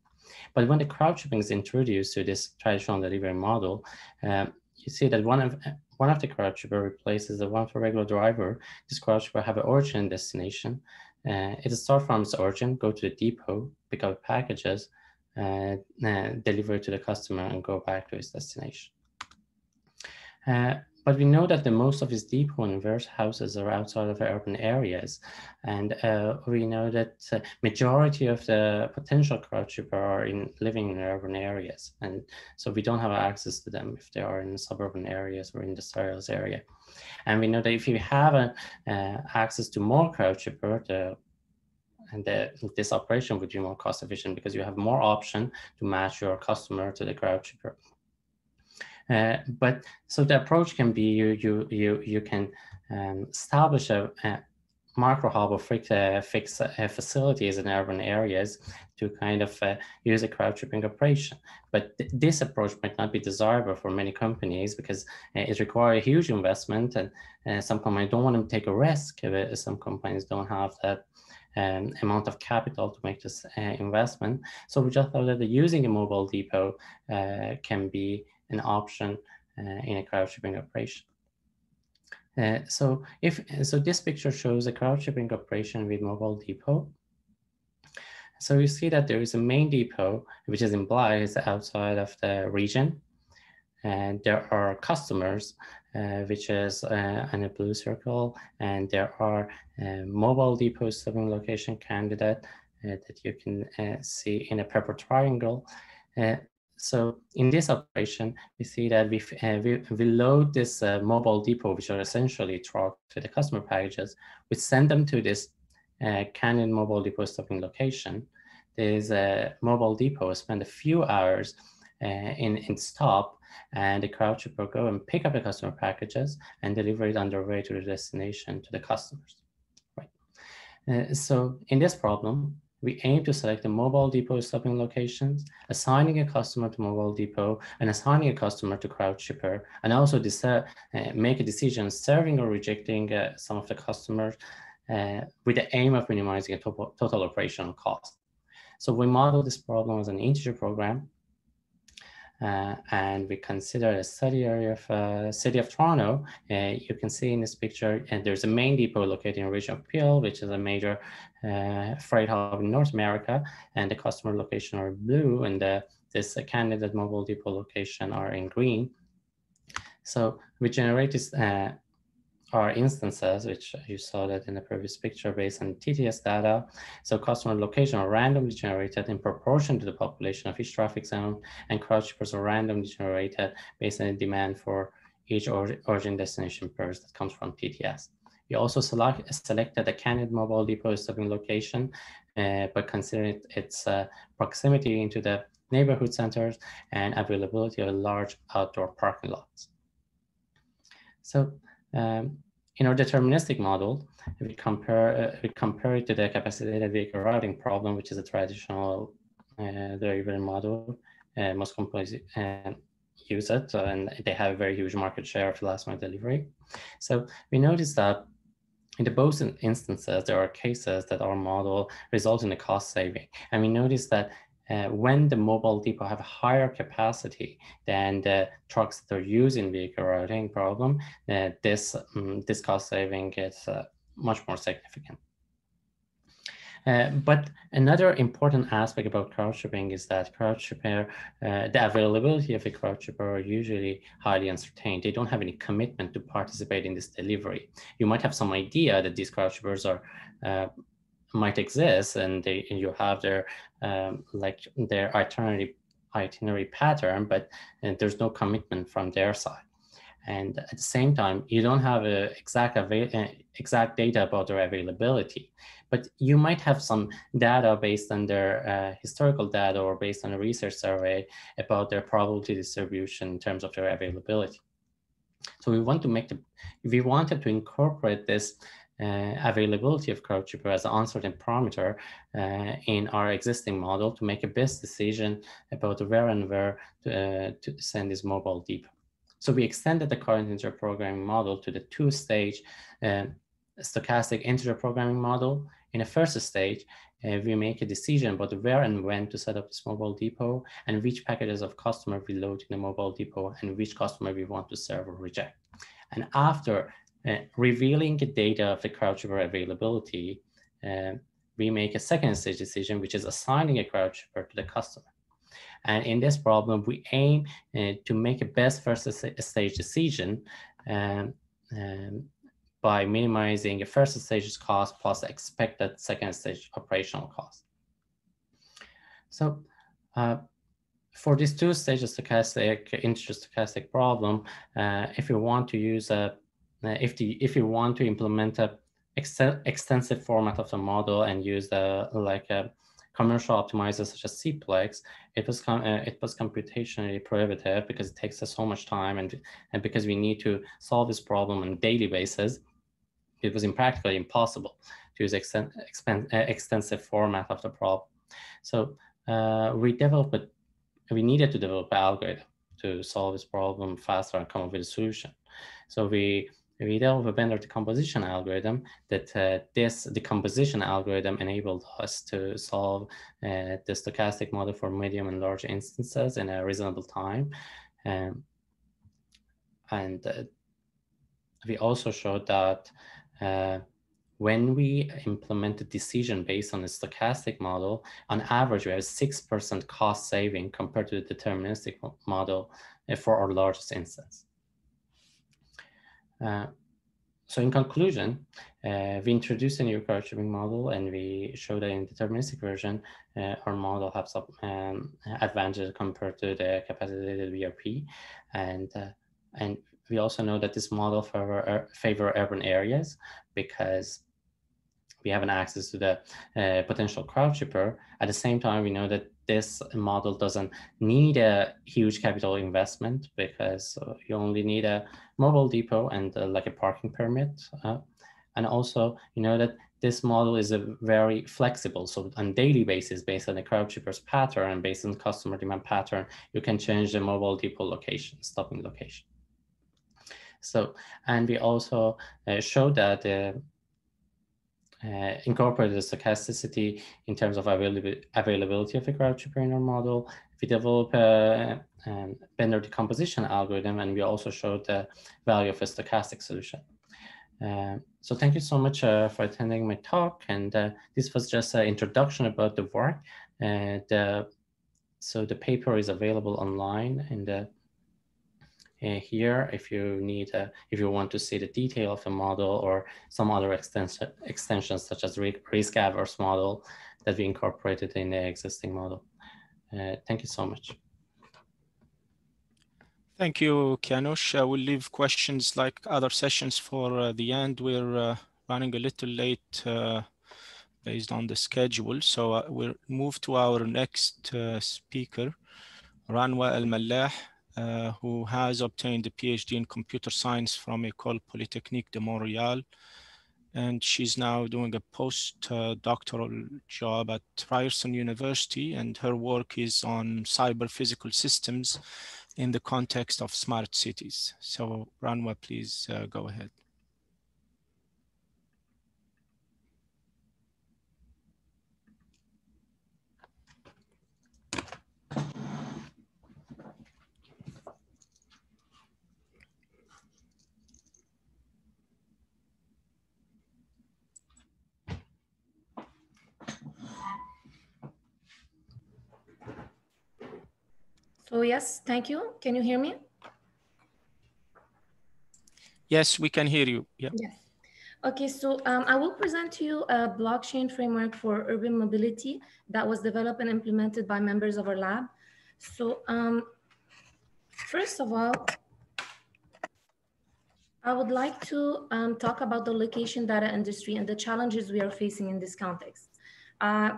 But when the crowd shipping is introduced to this traditional delivery model, um, you see that one of one of the crowd shipper replaces the one for regular driver. This crowd shipper have an origin and destination. Uh, it start from its origin, go to the depot, pick up packages, uh, uh, deliver to the customer and go back to its destination. But we know that the most of his depot and houses are outside of urban areas. And uh, we know that uh, majority of the potential crowd shipper are in living in urban areas. And so we don't have access to them if they are in suburban areas or industrial area. And we know that if you have a, uh, access to more crowd shipper, the and the, this operation would be more cost efficient because you have more option to match your customer to the crowd shipper. Uh, but so the approach can be you you you you can um, establish a, a micro hub or fix, uh, fix uh, facilities in urban areas to kind of uh, use a crowd shipping operation. But th this approach might not be desirable for many companies because uh, it requires a huge investment and some companies don't want to take a risk. Some companies don't have that um, amount of capital to make this uh, investment. So we just thought that using a mobile depot uh, can be an option uh, in a crowd shipping operation. Uh, so if so, this picture shows a crowd shipping operation with mobile depot. So you see that there is a main depot, which is implied is outside of the region. And there are customers, uh, which is uh, in a blue circle. And there are uh, mobile depot serving location candidate uh, that you can see in a purple triangle. So in this operation, we see that we, uh, we, we, load this uh, mobile depot, which are essentially truck to the customer packages. We send them to this uh, Canyon mobile depot stopping location. There's a mobile depot, spend a few hours uh, in, in stop, and the crowd shipper go and pick up the customer packages and deliver it on their way to the destination to the customers. Right. Uh, so in this problem, we aim to select the mobile depot stopping locations, assigning a customer to mobile depot and assigning a customer to crowd shipper, and also uh, make a decision serving or rejecting uh, some of the customers uh, with the aim of minimizing a total, total operational cost. So we model this problem as an integer program uh, and we consider a study area of uh, city of Toronto. Uh, you can see in this picture, and there's a main depot located in region of Peel, which is a major uh, freight hub in North America, and the customer location are blue, and the, this candidate mobile depot location are in green. So we generate this uh, are instances, which you saw that in the previous picture based on TTS data. So customer location are randomly generated in proportion to the population of each traffic zone and crowd are randomly generated based on the demand for each origin destination pairs that comes from TTS. We also select, selected a candidate mobile depot stopping location uh, by considering its uh, proximity into the neighborhood centers and availability of large outdoor parking lots. So um, in our deterministic model, we compare uh, we compare it to the capacitated vehicle routing problem, which is a traditional uh, delivery model. Uh, most companies uh, use it, and they have a very huge market share of last mile delivery. So we noticed that in the both instances, there are cases that our model results in a cost saving. And we notice that uh, when the mobile depot have higher capacity than the trucks that are using vehicle routing problem, uh, this, um, this cost saving is uh, much more significant. Uh, but another important aspect about crowd is that crowd uh, the availability of a crowd are usually highly uncertain. They don't have any commitment to participate in this delivery. You might have some idea that these crowd are uh, might exist and, they, and you have their um, like their itinerary itinerary pattern, but uh, there's no commitment from their side. And at the same time, you don't have a exact, exact data about their availability but you might have some data based on their uh, historical data or based on a research survey about their probability distribution in terms of their availability. So we want to make the, we wanted to incorporate this uh, availability of CrowdShipper as an uncertain parameter uh, in our existing model to make a best decision about where and where to, uh, to send this mobile depot. So we extended the current integer programming model to the two-stage uh, stochastic integer programming model in the first stage, uh, we make a decision about where and when to set up this mobile depot and which packages of customer we load in the mobile depot and which customer we want to serve or reject. And after uh, revealing the data of the CrowdShipper availability, uh, we make a second stage decision, which is assigning a CrowdShipper to the customer. And in this problem, we aim uh, to make a best first stage decision um, um, by minimizing the first stage's cost plus the expected second stage operational cost. So uh, for these two stages stochastic, integer stochastic problem, uh, if you want to use a, if the if you want to implement a ex extensive format of the model and use the like a commercial optimizers such as CPLEX, it was uh, it was computationally prohibitive because it takes us so much time and and because we need to solve this problem on a daily basis it was impractically impossible to use exten uh, extensive format of the problem. So uh, we developed, we needed to develop an algorithm to solve this problem faster and come up with a solution. So we we developed a Bender decomposition algorithm that uh, this decomposition algorithm enabled us to solve uh, the stochastic model for medium and large instances in a reasonable time. Um, and uh, we also showed that uh, when we implement a decision based on the stochastic model, on average, we have 6% cost saving compared to the deterministic model uh, for our largest instance. Uh, so in conclusion, uh, we introduced a new crowd model and we showed that in deterministic version, uh, our model has some um, advantages compared to the capacitated VRP. And, uh, and we also know that this model favor, uh, favor urban areas because we have an access to the uh, potential crowd. At the same time, we know that this model doesn't need a huge capital investment because uh, you only need a mobile depot and uh, like a parking permit. Uh, and also, you know that this model is a very flexible. So on daily basis, based on the crowd shipper's pattern and based on customer demand pattern, you can change the mobile depot location, stopping location. So, and we also uh, showed that uh, uh, incorporated the stochasticity in terms of availability of a our model. We develop a, a Bender decomposition algorithm, and we also showed the value of a stochastic solution. Uh, so thank you so much uh, for attending my talk. And uh, this was just an introduction about the work. the, so the paper is available online in the uh, here if you need a, if you want to see the detail of the model or some other extension, extensions such as risk averse model that we incorporated in the existing model. Uh, thank you so much. Thank you, Kianoush. Uh, we'll leave questions like other sessions for uh, the end. We're uh, running a little late uh, based on the schedule. So uh, we'll move to our next speaker, Ranwa El-Mallah. Uh, who has obtained a PhD in computer science from École Polytechnique de Montréal. And she's now doing a postdoctoral job at Ryerson University. And her work is on cyber physical systems in the context of smart cities. So Ranwa, please uh, go ahead. Oh, yes, thank you. Can you hear me? Yes, we can hear you. Yeah. Yes. Okay, so um, I will present to you a blockchain framework for urban mobility that was developed and implemented by members of our lab. So um, first of all, I would like to um, talk about the location data industry and the challenges we are facing in this context. Uh,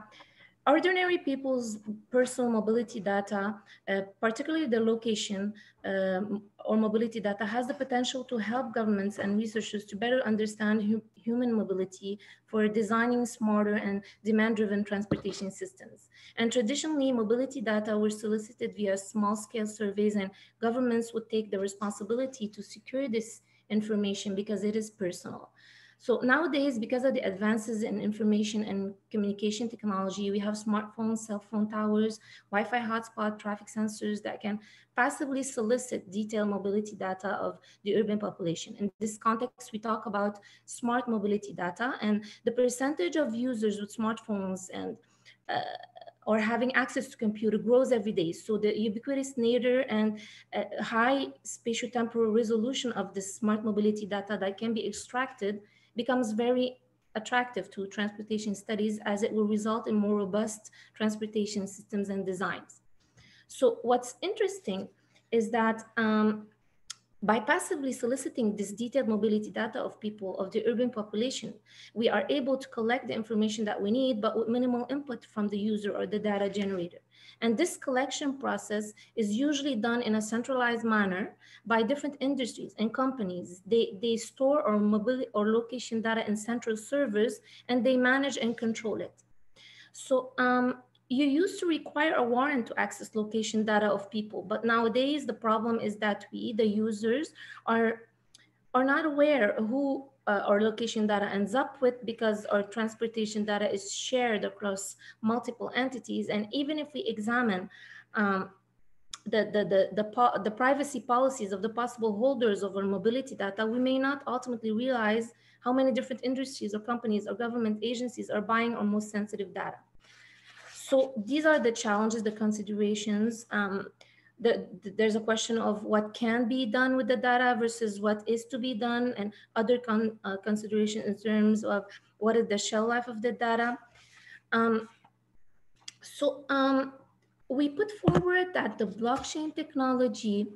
ordinary people's personal mobility data, uh, particularly the location um, or mobility data has the potential to help governments and researchers to better understand hu human mobility for designing smarter and demand-driven transportation systems. And traditionally, mobility data were solicited via small-scale surveys and governments would take the responsibility to secure this information because it is personal. So nowadays, because of the advances in information and communication technology, we have smartphones, cell phone towers, Wi-Fi hotspot, traffic sensors that can passively solicit detailed mobility data of the urban population. In this context, we talk about smart mobility data and the percentage of users with smartphones and uh, or having access to computer grows every day. So the ubiquitous nature and uh, high spatial temporal resolution of the smart mobility data that can be extracted becomes very attractive to transportation studies as it will result in more robust transportation systems and designs. So what's interesting is that um, by passively soliciting this detailed mobility data of people of the urban population, we are able to collect the information that we need, but with minimal input from the user or the data generator. And this collection process is usually done in a centralized manner by different industries and companies. They, they store or mobility or location data in central servers and they manage and control it. So um, you used to require a warrant to access location data of people, but nowadays the problem is that we, the users, are, are not aware who uh, our location data ends up with because our transportation data is shared across multiple entities. And even if we examine um, the, the, the, the, the privacy policies of the possible holders of our mobility data, we may not ultimately realize how many different industries or companies or government agencies are buying our most sensitive data. So these are the challenges, the considerations. Um, the, the, there's a question of what can be done with the data versus what is to be done and other con, uh, consideration in terms of what is the shell life of the data. Um, so um, we put forward that the blockchain technology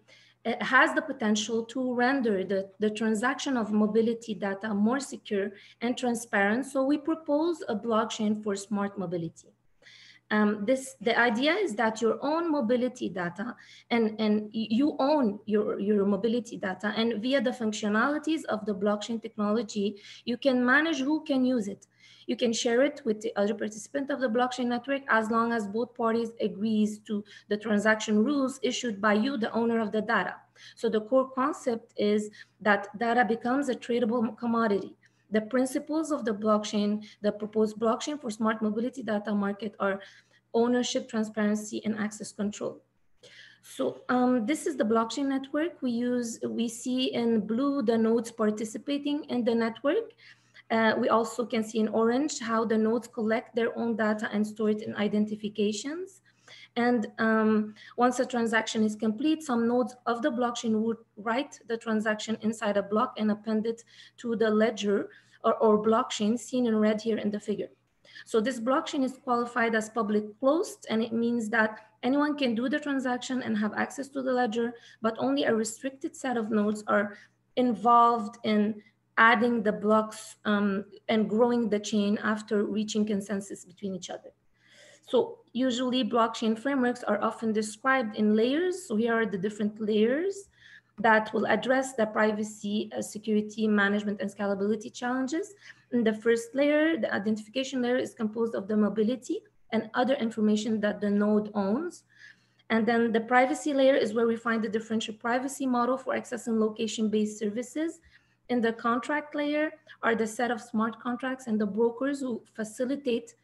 uh, has the potential to render the, the transaction of mobility data more secure and transparent. So we propose a blockchain for smart mobility um, this the idea is that your own mobility data and and you own your your mobility data and via the functionalities of the blockchain technology you can manage who can use it. You can share it with the other participant of the blockchain network as long as both parties agrees to the transaction rules issued by you the owner of the data. So the core concept is that data becomes a tradable commodity the principles of the blockchain, the proposed blockchain for smart mobility data market are ownership, transparency, and access control. So um, this is the blockchain network. We use, we see in blue the nodes participating in the network. Uh, we also can see in orange how the nodes collect their own data and store it in identifications. And um, once a transaction is complete, some nodes of the blockchain would write the transaction inside a block and append it to the ledger or, or blockchain seen in red here in the figure. So this blockchain is qualified as public closed, and it means that anyone can do the transaction and have access to the ledger, but only a restricted set of nodes are involved in adding the blocks um, and growing the chain after reaching consensus between each other. So usually blockchain frameworks are often described in layers. So here are the different layers that will address the privacy, uh, security, management, and scalability challenges. In the first layer, the identification layer is composed of the mobility and other information that the node owns. And then the privacy layer is where we find the differential privacy model for accessing location-based services. In the contract layer are the set of smart contracts and the brokers who facilitate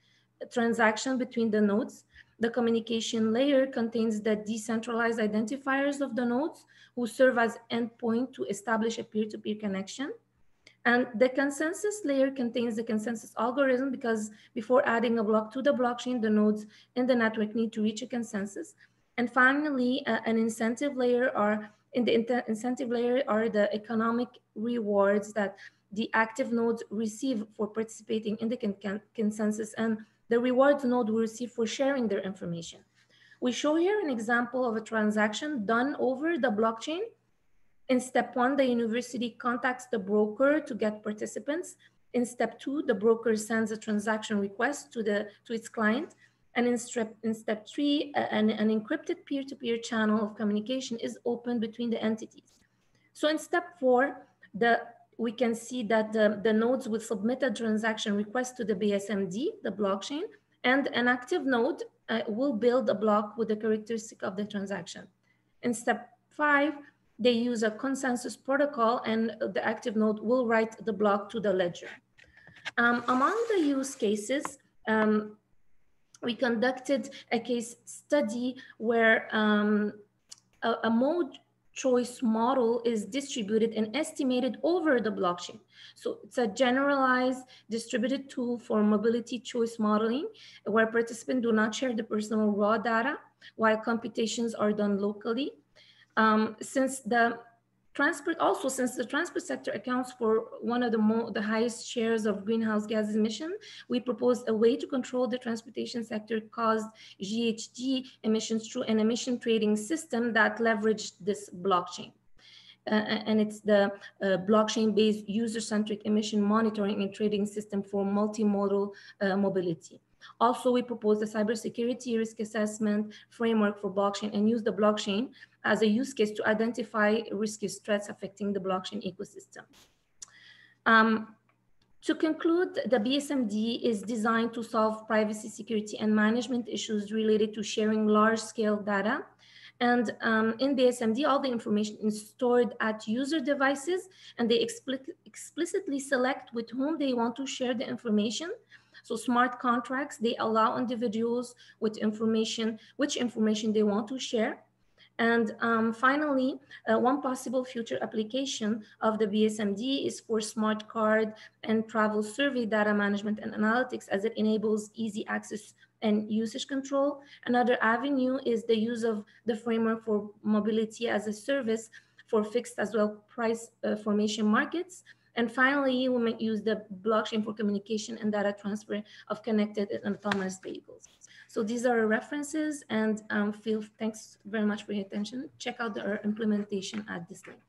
transaction between the nodes. The communication layer contains the decentralized identifiers of the nodes who serve as endpoint to establish a peer-to-peer -peer connection. And the consensus layer contains the consensus algorithm because before adding a block to the blockchain, the nodes in the network need to reach a consensus. And finally, uh, an incentive layer are in the incentive layer are the economic rewards that the active nodes receive for participating in the con consensus and the rewards node will receive for sharing their information. We show here an example of a transaction done over the blockchain. In step one, the university contacts the broker to get participants. In step two, the broker sends a transaction request to, the, to its client. And in step, in step three, an, an encrypted peer-to-peer -peer channel of communication is opened between the entities. So in step four, the, we can see that the, the nodes will submit a transaction request to the BSMD, the blockchain, and an active node uh, will build a block with the characteristic of the transaction. In step five, they use a consensus protocol and the active node will write the block to the ledger. Um, among the use cases, um, we conducted a case study where um, a, a mode choice model is distributed and estimated over the blockchain. So it's a generalized distributed tool for mobility choice modeling where participants do not share the personal raw data while computations are done locally. Um, since the Transport also, since the transport sector accounts for one of the, more, the highest shares of greenhouse gas emission, we proposed a way to control the transportation sector caused GHG emissions through an emission trading system that leveraged this blockchain. Uh, and it's the uh, blockchain-based user-centric emission monitoring and trading system for multimodal uh, mobility. Also, we proposed a cybersecurity risk assessment framework for blockchain and use the blockchain as a use case to identify risky threats affecting the blockchain ecosystem. Um, to conclude, the BSMD is designed to solve privacy, security, and management issues related to sharing large-scale data. And um, in BSMD, all the information is stored at user devices, and they explicitly select with whom they want to share the information. So smart contracts, they allow individuals with information, which information they want to share. And um, finally, uh, one possible future application of the BSMD is for smart card and travel survey data management and analytics as it enables easy access and usage control. Another avenue is the use of the framework for mobility as a service for fixed as well price uh, formation markets. And finally, we might use the blockchain for communication and data transfer of connected and autonomous vehicles. So these are references and um, feel thanks very much for your attention. Check out the implementation at this link.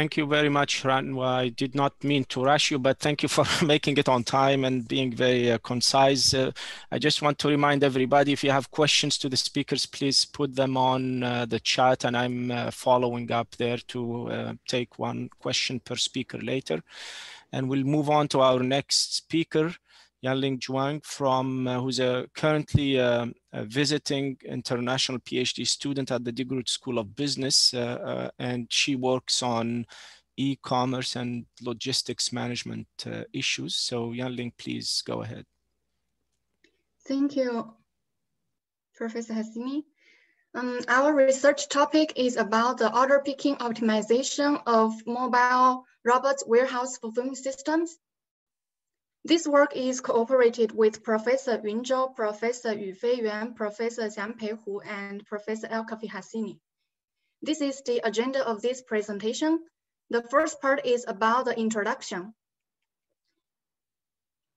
Thank you very much, Ranwa. I did not mean to rush you, but thank you for making it on time and being very uh, concise. Uh, I just want to remind everybody, if you have questions to the speakers, please put them on uh, the chat and I'm uh, following up there to uh, take one question per speaker later. And we'll move on to our next speaker, Yanling Zhuang from uh, who's a currently uh, a visiting international PhD student at the DeGroote School of Business, uh, uh, and she works on e-commerce and logistics management uh, issues. So Yanling, please go ahead. Thank you, Professor Hassini. Um, our research topic is about the order picking optimization of mobile robots warehouse fulfillment systems this work is cooperated with Professor Yun Zhou, Professor Yu Fei Yuan, Professor Xiangpei Hu, and Professor Elkafi Hassini. This is the agenda of this presentation. The first part is about the introduction.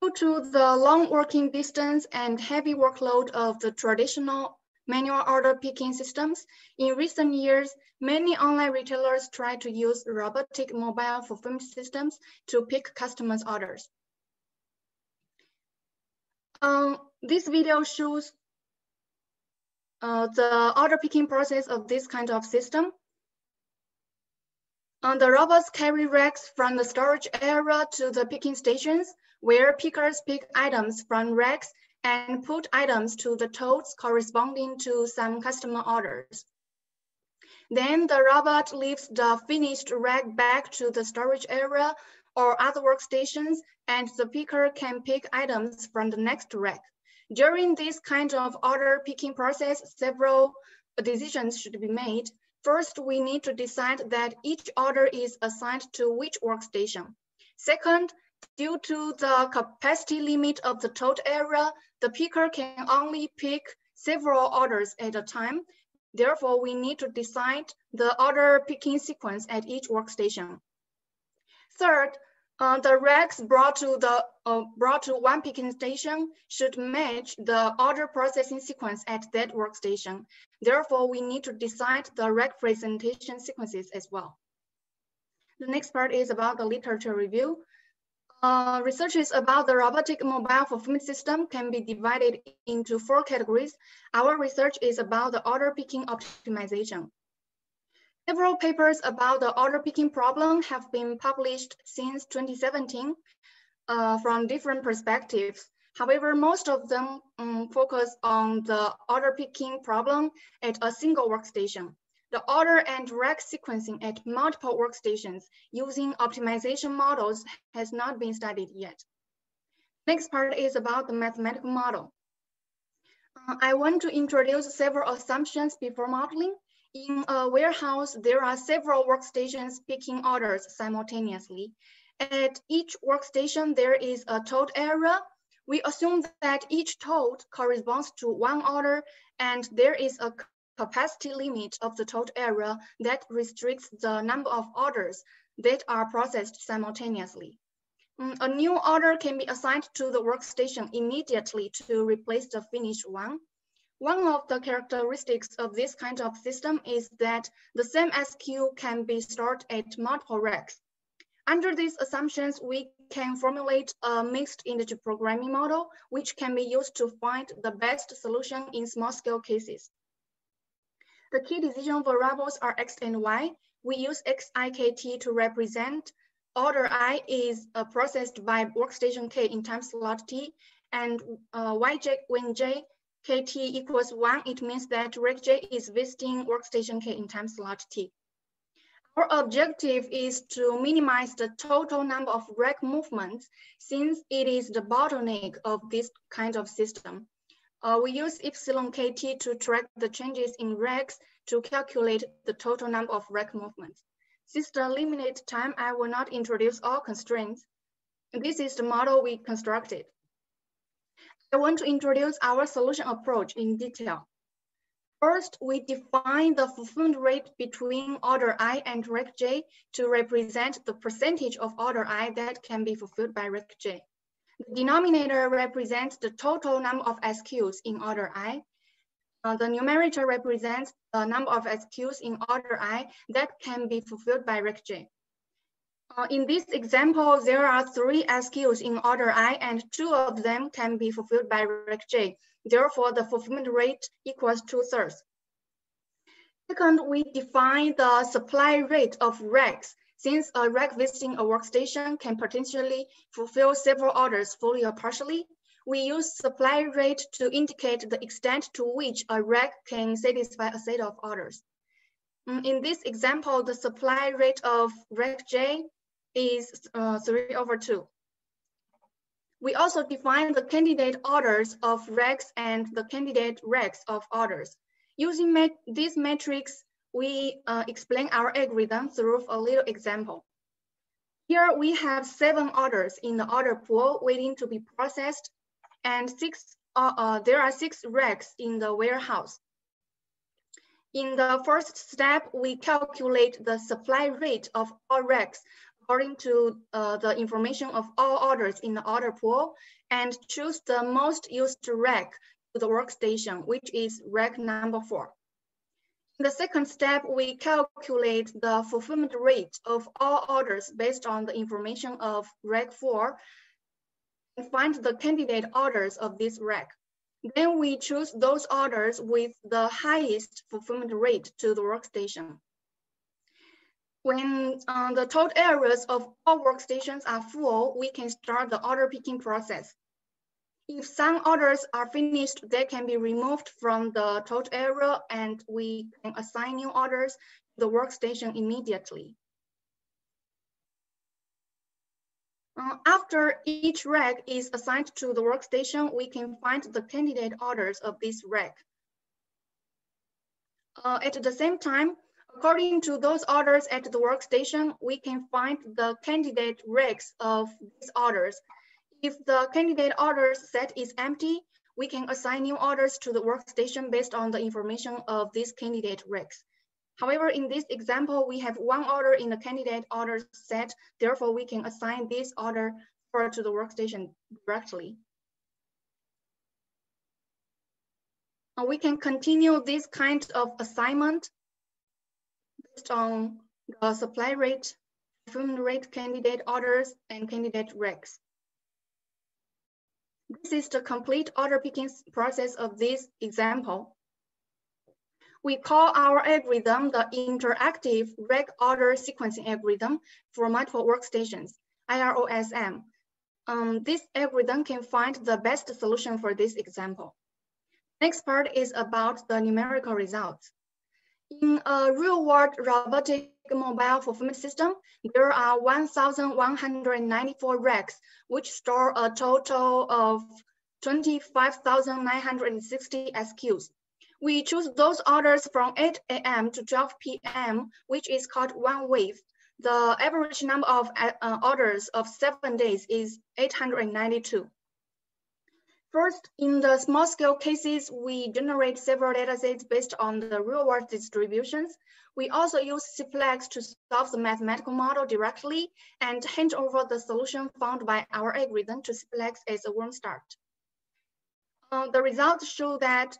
Due to the long working distance and heavy workload of the traditional manual order picking systems, in recent years, many online retailers try to use robotic mobile fulfillment systems to pick customers' orders. Um, this video shows uh, the order picking process of this kind of system. Um, the robots carry racks from the storage area to the picking stations, where pickers pick items from racks and put items to the totes corresponding to some customer orders. Then the robot leaves the finished rack back to the storage area or other workstations, and the picker can pick items from the next rack. During this kind of order picking process, several decisions should be made. First, we need to decide that each order is assigned to which workstation. Second, due to the capacity limit of the tote area, the picker can only pick several orders at a time. Therefore, we need to decide the order picking sequence at each workstation. Third, uh, the racks brought to the uh, brought to one picking station should match the order processing sequence at that workstation. Therefore, we need to decide the rack presentation sequences as well. The next part is about the literature review. Uh, researches about the robotic mobile fulfillment system can be divided into four categories. Our research is about the order picking optimization. Several papers about the order picking problem have been published since 2017 uh, from different perspectives. However, most of them um, focus on the order picking problem at a single workstation. The order and rack sequencing at multiple workstations using optimization models has not been studied yet. Next part is about the mathematical model. Uh, I want to introduce several assumptions before modeling. In a warehouse, there are several workstations picking orders simultaneously. At each workstation, there is a total area. We assume that each total corresponds to one order and there is a capacity limit of the total area that restricts the number of orders that are processed simultaneously. Mm, a new order can be assigned to the workstation immediately to replace the finished one. One of the characteristics of this kind of system is that the same SKU can be stored at multiple racks. Under these assumptions, we can formulate a mixed integer programming model, which can be used to find the best solution in small scale cases. The key decision variables are x and y. We use xikt to represent order i is uh, processed by workstation k in time slot t, and uh, yj when j kt equals one, it means that rack j is visiting workstation k in time slot t. Our objective is to minimize the total number of rack movements since it is the bottleneck of this kind of system. Uh, we use epsilon kt to track the changes in racks to calculate the total number of rack movements. Since the limited time, I will not introduce all constraints. This is the model we constructed. I want to introduce our solution approach in detail. First, we define the fulfillment rate between order i and rec j to represent the percentage of order i that can be fulfilled by rec j. The denominator represents the total number of SKUs in order I. Uh, the numerator represents the number of SKUs in order I that can be fulfilled by rec J. Uh, in this example, there are three SKUs in order I and two of them can be fulfilled by rack J. Therefore, the fulfillment rate equals two thirds. Second, we define the supply rate of racks since a rack visiting a workstation can potentially fulfill several orders fully or partially, we use supply rate to indicate the extent to which a rack can satisfy a set of orders. Mm, in this example, the supply rate of rack J is uh, 3 over 2. We also define the candidate orders of racks and the candidate racks of orders. Using these metrics, we uh, explain our algorithm through a little example. Here we have seven orders in the order pool waiting to be processed and six, uh, uh, there are six racks in the warehouse. In the first step, we calculate the supply rate of all racks according to uh, the information of all orders in the order pool and choose the most used rack to the workstation, which is rack number four. In the second step, we calculate the fulfillment rate of all orders based on the information of rack 4 and find the candidate orders of this rack. Then we choose those orders with the highest fulfillment rate to the workstation. When uh, the total areas of all workstations are full, we can start the order picking process. If some orders are finished, they can be removed from the total area and we can assign new orders to the workstation immediately. Uh, after each rack is assigned to the workstation, we can find the candidate orders of this rack. Uh, at the same time, according to those orders at the workstation, we can find the candidate racks of these orders if the candidate orders set is empty, we can assign new orders to the workstation based on the information of these candidate recs. However, in this example, we have one order in the candidate order set. Therefore, we can assign this order to the workstation directly. We can continue this kind of assignment based on the supply rate, fulfillment rate, candidate orders, and candidate recs. This is the complete order picking process of this example. We call our algorithm the interactive rec order sequencing algorithm for multiple workstations, IROSM. Um, this algorithm can find the best solution for this example. Next part is about the numerical results. In a real-world robotic mobile fulfillment system, there are 1,194 racks, which store a total of 25,960 SKUs. We choose those orders from 8 a.m. to 12 p.m., which is called one wave. The average number of uh, orders of seven days is 892. First, in the small scale cases, we generate several datasets based on the real world distributions. We also use CPLEX to solve the mathematical model directly and hand over the solution found by our algorithm to CPLEX as a warm start. Uh, the results show that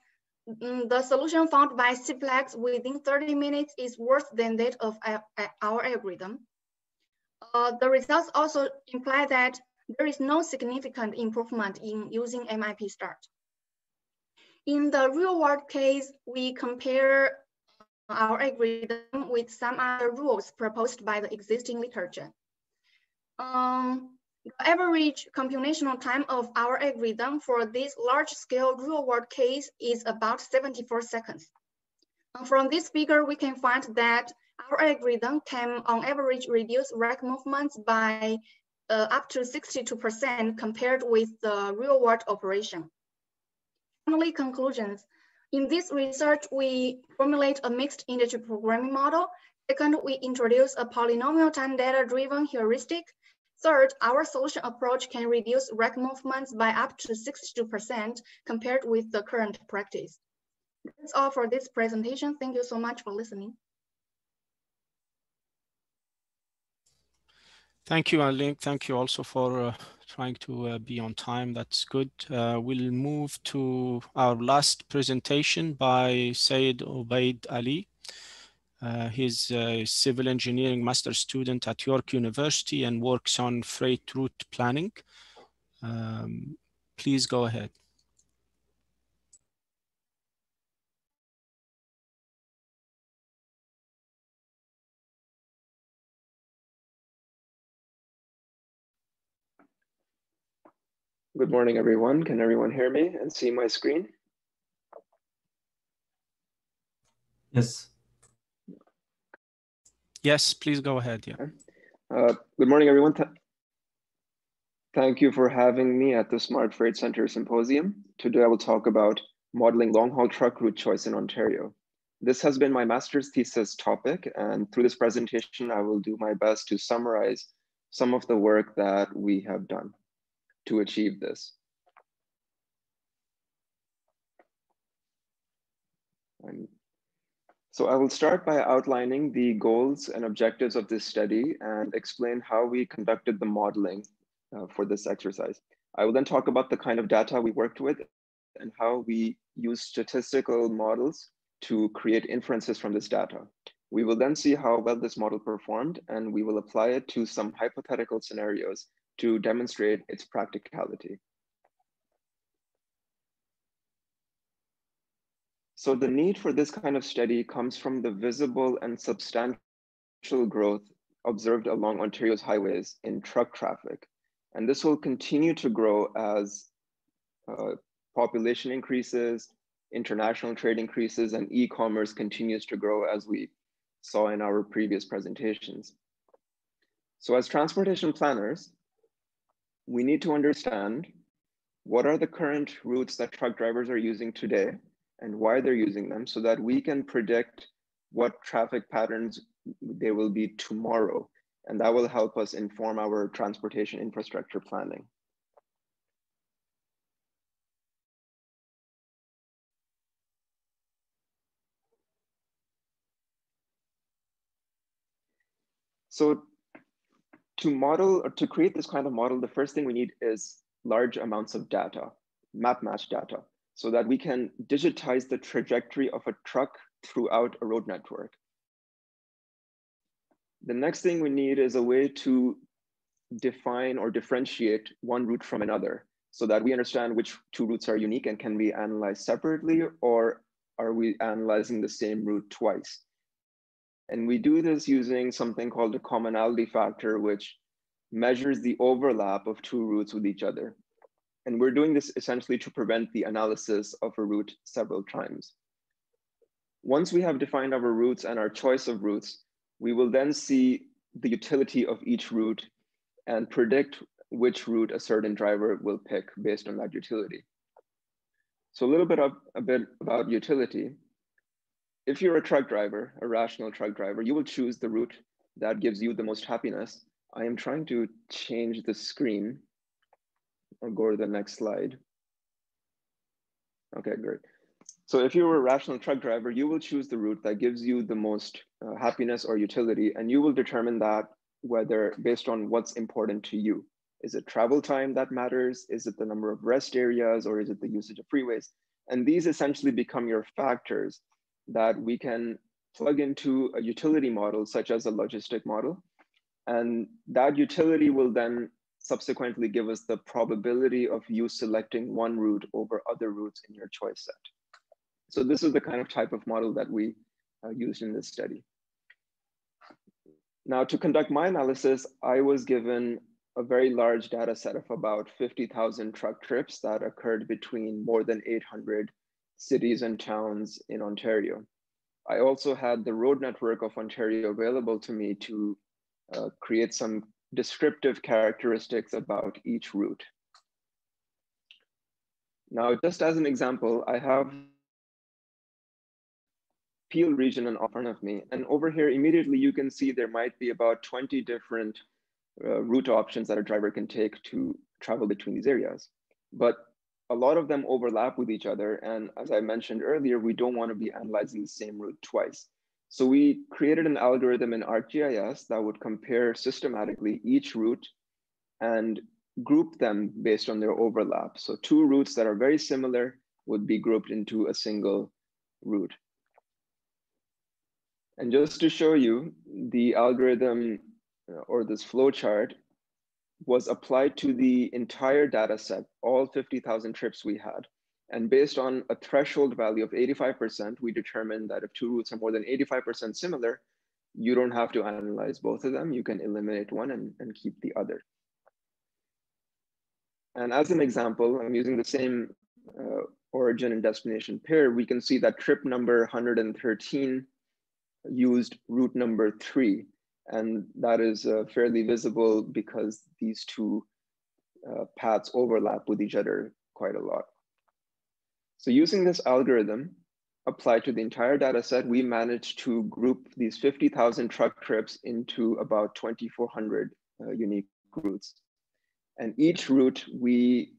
mm, the solution found by CPLEX within 30 minutes is worse than that of our algorithm. Uh, the results also imply that there is no significant improvement in using MIP start. In the real world case, we compare our algorithm with some other rules proposed by the existing literature. Um, the average computational time of our algorithm for this large scale real world case is about 74 seconds. From this figure, we can find that our algorithm can on average reduce rack movements by uh, up to 62% compared with the real world operation. Finally, conclusions. In this research, we formulate a mixed integer programming model. Second, we introduce a polynomial time data driven heuristic. Third, our solution approach can reduce rack movements by up to 62% compared with the current practice. That's all for this presentation. Thank you so much for listening. Thank you, Alink. Thank you also for uh, trying to uh, be on time. That's good. Uh, we'll move to our last presentation by Sayed Obaid Ali. Uh, he's a civil engineering master student at York University and works on freight route planning. Um, please go ahead. Good morning, everyone. Can everyone hear me and see my screen? Yes. Yes, please go ahead. Yeah. Uh, good morning, everyone. Th thank you for having me at the Smart Freight Center Symposium. Today I will talk about modeling long-haul truck route choice in Ontario. This has been my master's thesis topic, and through this presentation, I will do my best to summarize some of the work that we have done to achieve this. And so I will start by outlining the goals and objectives of this study and explain how we conducted the modeling uh, for this exercise. I will then talk about the kind of data we worked with and how we use statistical models to create inferences from this data. We will then see how well this model performed and we will apply it to some hypothetical scenarios to demonstrate its practicality. So the need for this kind of study comes from the visible and substantial growth observed along Ontario's highways in truck traffic. And this will continue to grow as uh, population increases, international trade increases, and e-commerce continues to grow as we saw in our previous presentations. So as transportation planners, we need to understand what are the current routes that truck drivers are using today and why they're using them so that we can predict what traffic patterns they will be tomorrow. And that will help us inform our transportation infrastructure planning. So to model or to create this kind of model, the first thing we need is large amounts of data, map match data, so that we can digitize the trajectory of a truck throughout a road network. The next thing we need is a way to define or differentiate one route from another so that we understand which two routes are unique and can be analyzed separately or are we analyzing the same route twice? And we do this using something called a commonality factor, which measures the overlap of two routes with each other. And we're doing this essentially to prevent the analysis of a route several times. Once we have defined our routes and our choice of routes, we will then see the utility of each route and predict which route a certain driver will pick based on that utility. So a little bit of a bit about utility. If you're a truck driver, a rational truck driver, you will choose the route that gives you the most happiness. I am trying to change the screen. I'll go to the next slide. Okay, great. So if you're a rational truck driver, you will choose the route that gives you the most uh, happiness or utility, and you will determine that whether based on what's important to you. Is it travel time that matters? Is it the number of rest areas or is it the usage of freeways? And these essentially become your factors that we can plug into a utility model, such as a logistic model. And that utility will then subsequently give us the probability of you selecting one route over other routes in your choice set. So this is the kind of type of model that we uh, used in this study. Now to conduct my analysis, I was given a very large data set of about 50,000 truck trips that occurred between more than 800 cities and towns in Ontario. I also had the road network of Ontario available to me to uh, create some descriptive characteristics about each route. Now, just as an example, I have Peel region in front of me. And over here, immediately you can see there might be about 20 different uh, route options that a driver can take to travel between these areas. But a lot of them overlap with each other. And as I mentioned earlier, we don't want to be analyzing the same route twice. So we created an algorithm in ArcGIS that would compare systematically each route and group them based on their overlap. So two routes that are very similar would be grouped into a single route. And just to show you, the algorithm uh, or this flowchart was applied to the entire data set, all 50,000 trips we had. And based on a threshold value of 85%, we determined that if two routes are more than 85% similar, you don't have to analyze both of them. You can eliminate one and, and keep the other. And as an example, I'm using the same uh, origin and destination pair. We can see that trip number 113 used route number three. And that is uh, fairly visible because these two uh, paths overlap with each other quite a lot. So using this algorithm applied to the entire data set, we managed to group these 50,000 truck trips into about 2,400 uh, unique routes. And each route, we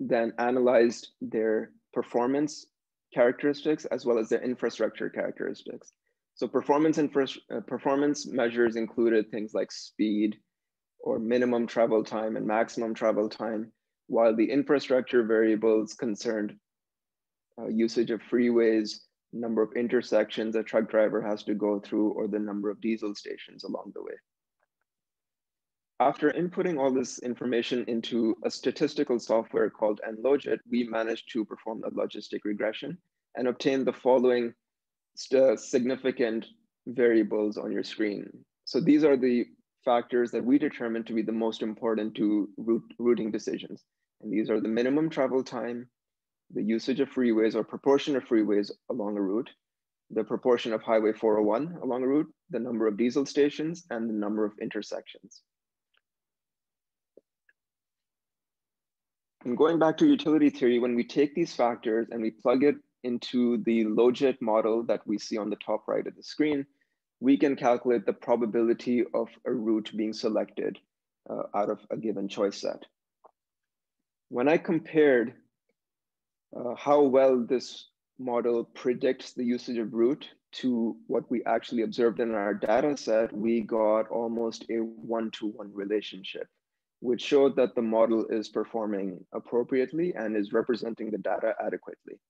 then analyzed their performance characteristics as well as their infrastructure characteristics. So performance and uh, performance measures included things like speed or minimum travel time and maximum travel time, while the infrastructure variables concerned uh, usage of freeways, number of intersections a truck driver has to go through, or the number of diesel stations along the way. After inputting all this information into a statistical software called nLogit, we managed to perform a logistic regression and obtain the following Uh, significant variables on your screen. So these are the factors that we determine to be the most important to routing decisions. And these are the minimum travel time, the usage of freeways or proportion of freeways along a route, the proportion of Highway 401 along a route, the number of diesel stations, and the number of intersections. And going back to utility theory, when we take these factors and we plug it into the logit model that we see on the top right of the screen, we can calculate the probability of a route being selected uh, out of a given choice set. When I compared uh, how well this model predicts the usage of route to what we actually observed in our data set, we got almost a one-to-one -one relationship, which showed that the model is performing appropriately and is representing the data adequately.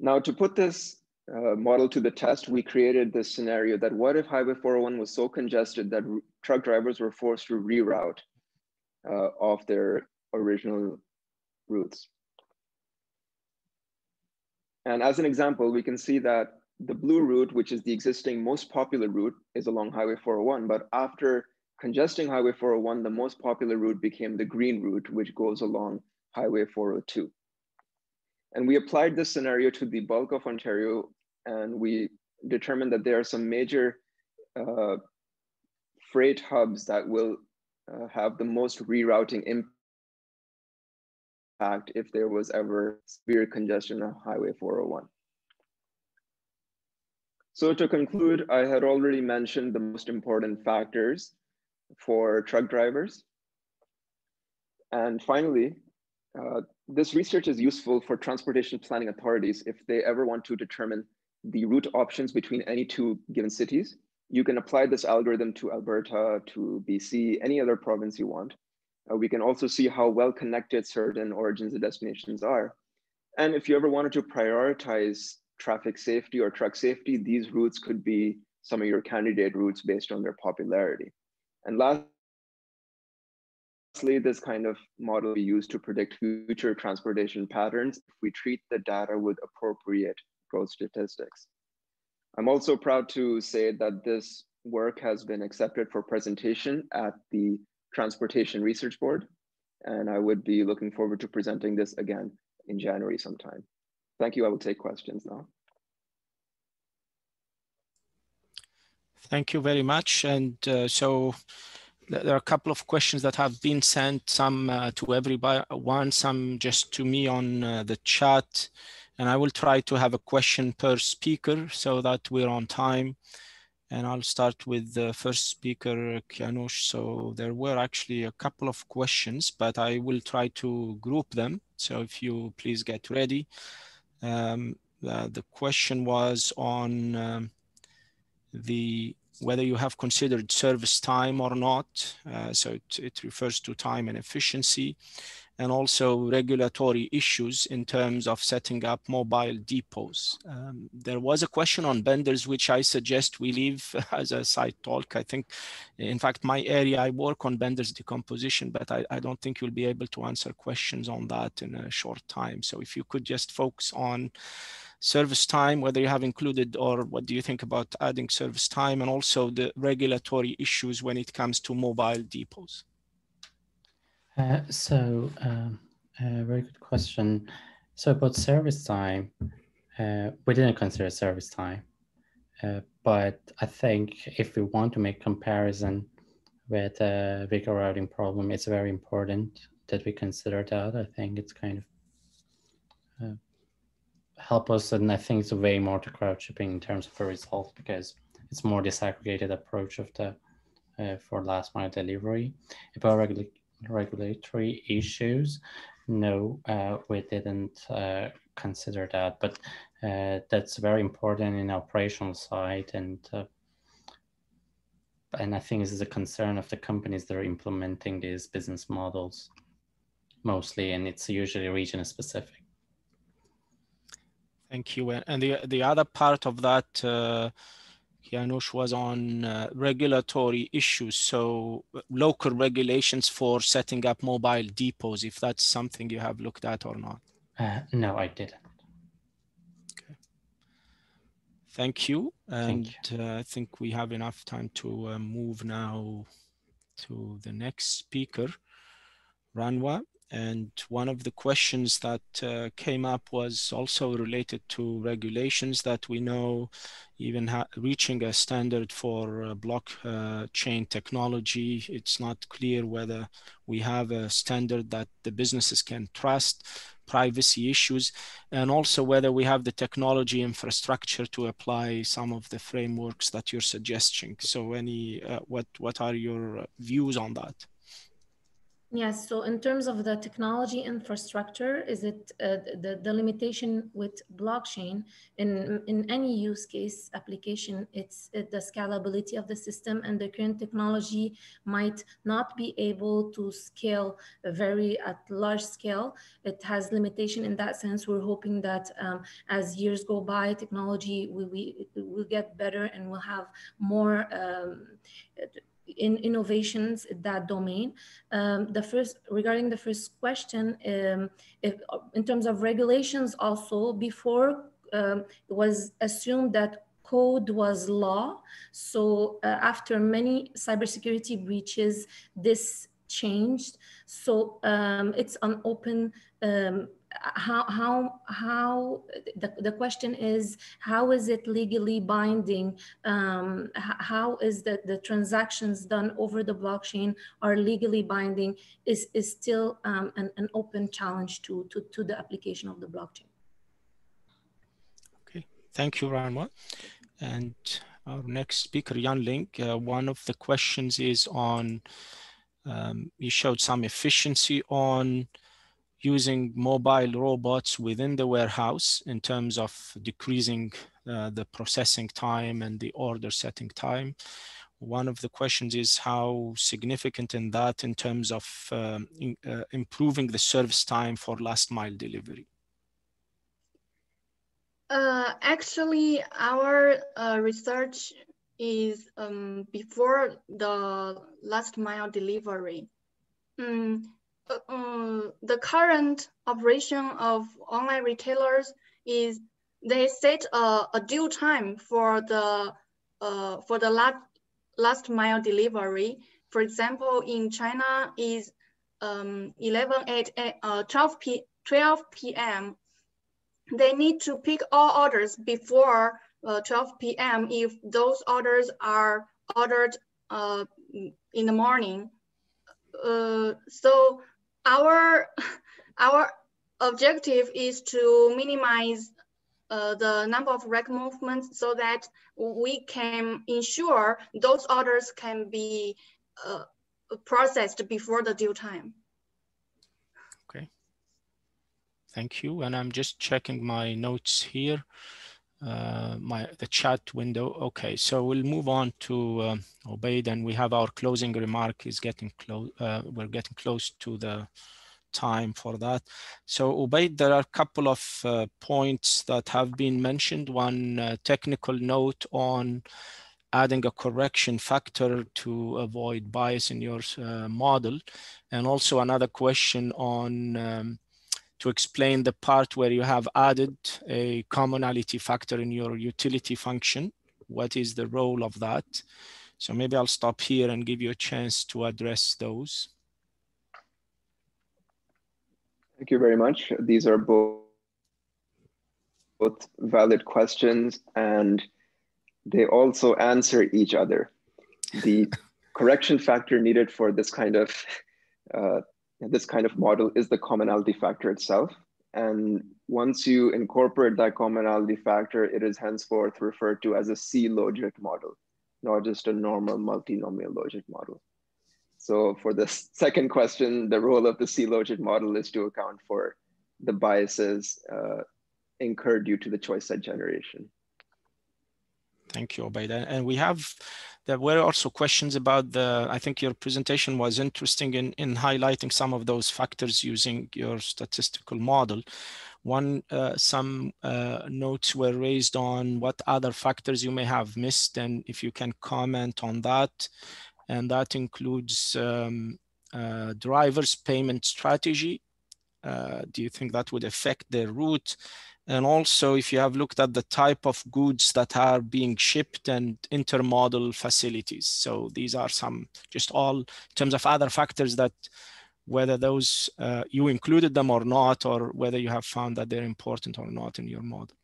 Now to put this uh, model to the test, we created this scenario that what if Highway 401 was so congested that truck drivers were forced to reroute uh, off their original routes. And as an example, we can see that the blue route, which is the existing most popular route, is along Highway 401. But after congesting Highway 401, the most popular route became the green route, which goes along Highway 402. And we applied this scenario to the bulk of Ontario, and we determined that there are some major uh, freight hubs that will uh, have the most rerouting impact if there was ever severe congestion on Highway 401. So to conclude, I had already mentioned the most important factors for truck drivers. And finally, uh, this research is useful for transportation planning authorities if they ever want to determine the route options between any two given cities. You can apply this algorithm to Alberta, to BC, any other province you want. Uh, we can also see how well connected certain origins and destinations are. And if you ever wanted to prioritize traffic safety or truck safety, these routes could be some of your candidate routes based on their popularity. And last Lastly, this kind of model we use to predict future transportation patterns if we treat the data with appropriate growth statistics. I'm also proud to say that this work has been accepted for presentation at the Transportation Research Board, and I would be looking forward to presenting this again in January sometime. Thank you. I will take questions now. Thank you very much. And uh, so there are a couple of questions that have been sent, some uh, to everyone, some just to me on uh, the chat. And I will try to have a question per speaker so that we're on time. And I'll start with the first speaker, Kianoush. So there were actually a couple of questions, but I will try to group them. So if you please get ready. Um, the question was on um, the whether you have considered service time or not. Uh, so it, it, refers to time and efficiency and also regulatory issues in terms of setting up mobile depots. Um, there was a question on benders, which I suggest we leave as a side talk. I think, in fact, my area, I work on benders decomposition, but I, I don't think you'll be able to answer questions on that in a short time. So if you could just focus on service time, whether you have included or what do you think about adding service time and also the regulatory issues when it comes to mobile depots? Uh, so, um, very good question. So about service time, uh, we didn't consider service time, uh, but I think if we want to make comparison with a vehicle routing problem, it's very important that we consider that. I think it's kind of uh, help us and I think it's way more to crowd shipping in terms of the result because it's more disaggregated approach of the uh, for last mile delivery. About regula regulatory issues, no, uh, we didn't uh, consider that, but uh, that's very important in operational side and uh, and I think this is a concern of the companies that are implementing these business models mostly, and it's usually region specific. Thank you. And the, the other part of that, uh, Kianoush, was on uh, regulatory issues. So uh, local regulations for setting up mobile depots, if that's something you have looked at or not. Uh, no, I didn't. Okay. Thank you. And Thank you. Uh, I think we have enough time to uh, move now to the next speaker, Ranwa. And one of the questions that uh, came up was also related to regulations that we know even reaching a standard for uh, blockchain technology. It's not clear whether we have a standard that the businesses can trust, privacy issues, and also whether we have the technology infrastructure to apply some of the frameworks that you're suggesting. So any, uh, what, what are your views on that? Yes, so in terms of the technology infrastructure, is it uh, the, the limitation with blockchain in, in any use case application, it's it, the scalability of the system and the current technology might not be able to scale very at large scale. It has limitation in that sense. We're hoping that um, as years go by, technology will, we, will get better and we'll have more um, in innovations in that domain. Um, the first regarding the first question, um, if, in terms of regulations, also before um, it was assumed that code was law. So uh, after many cybersecurity breaches, this changed. So um, it's an open um, how how how the, the question is how is it legally binding? Um, how is that the transactions done over the blockchain are legally binding is is still um, an, an open challenge to, to to the application of the blockchain. Okay. Thank you Ranwa and our next speaker Jan Link uh, one of the questions is on um, you showed some efficiency on using mobile robots within the warehouse in terms of decreasing uh, the processing time and the order setting time. One of the questions is how significant in that in terms of um, in, uh, improving the service time for last mile delivery. Uh, actually, our uh, research is um, before the last mile delivery. Mm, uh, the current operation of online retailers is they set a, a due time for the uh, for the last last mile delivery. For example, in China is um, 11 8, uh, 12 p 12 p.m. They need to pick all orders before uh, 12 p.m. if those orders are ordered uh, in the morning. Uh, so our our objective is to minimize uh, the number of rack movements so that we can ensure those orders can be uh, processed before the due time. Okay. Thank you. And I'm just checking my notes here uh, my the chat window. Okay, so we'll move on to Obaid, and we have our closing remark is getting close. Uh, we're getting close to the time for that. So Obaid, there are a couple of uh, points that have been mentioned. One uh, technical note on adding a correction factor to avoid bias in your uh, model, and also another question on um, to explain the part where you have added a commonality factor in your utility function. What is the role of that? So maybe I'll stop here and give you a chance to address those. Thank you very much. These are both, both valid questions and they also answer each other. The correction factor needed for this kind of uh, this kind of model is the commonality factor itself. And once you incorporate that commonality factor, it is henceforth referred to as a C-logit model, not just a normal multinomial logit model. So for the second question, the role of the C-logit model is to account for the biases uh, incurred due to the choice set generation. Thank you, Obaid. And we have there were also questions about the, I think your presentation was interesting in, in highlighting some of those factors using your statistical model. One, uh, some uh, notes were raised on what other factors you may have missed and if you can comment on that. And that includes um, uh, drivers payment strategy. Uh, do you think that would affect their route? And also, if you have looked at the type of goods that are being shipped and intermodal facilities. So these are some, just all in terms of other factors that whether those uh, you included them or not, or whether you have found that they're important or not in your model.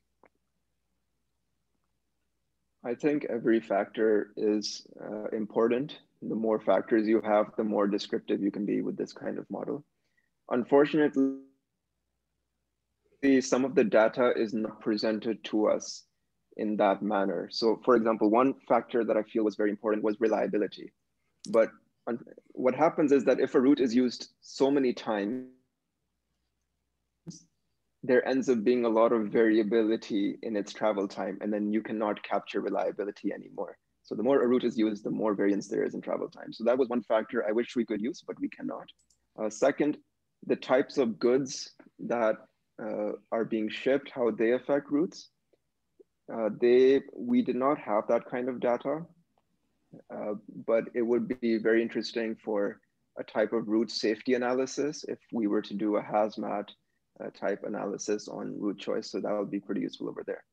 I think every factor is uh, important. The more factors you have, the more descriptive you can be with this kind of model. Unfortunately, some of the data is not presented to us in that manner. So for example, one factor that I feel was very important was reliability. But what happens is that if a route is used so many times, there ends up being a lot of variability in its travel time, and then you cannot capture reliability anymore. So the more a route is used, the more variance there is in travel time. So that was one factor I wish we could use, but we cannot. Uh, second, the types of goods that uh, are being shipped, how they affect routes. Uh, they, we did not have that kind of data, uh, but it would be very interesting for a type of route safety analysis if we were to do a hazmat uh, type analysis on route choice. So that would be pretty useful over there.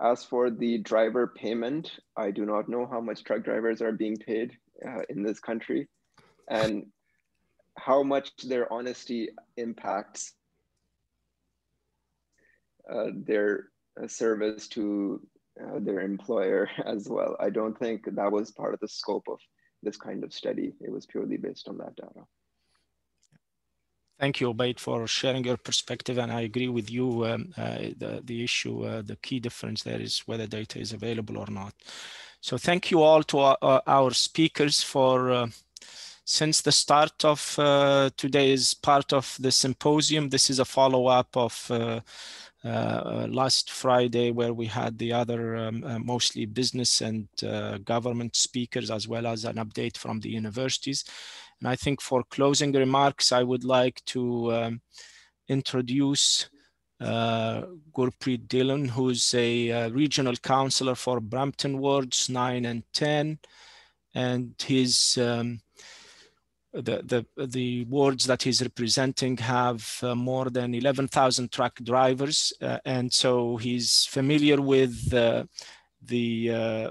As for the driver payment, I do not know how much truck drivers are being paid uh, in this country and how much their honesty impacts uh, their uh, service to uh, their employer as well. I don't think that was part of the scope of this kind of study. It was purely based on that data. Thank you, Obaid, for sharing your perspective. And I agree with you. Um, uh, the, the issue, uh, the key difference there is whether data is available or not. So thank you all to our, our speakers for uh, since the start of uh, today's part of the symposium. This is a follow-up of uh, uh, last Friday where we had the other um, uh, mostly business and uh, government speakers as well as an update from the universities. And I think for closing remarks, I would like to um, introduce uh, Gurpreet Dhillon, who's a uh, regional councillor for Brampton wards 9 and 10. And his um, the, the, the wards that he's representing have uh, more than 11,000 truck drivers. Uh, and so he's familiar with uh, the, uh,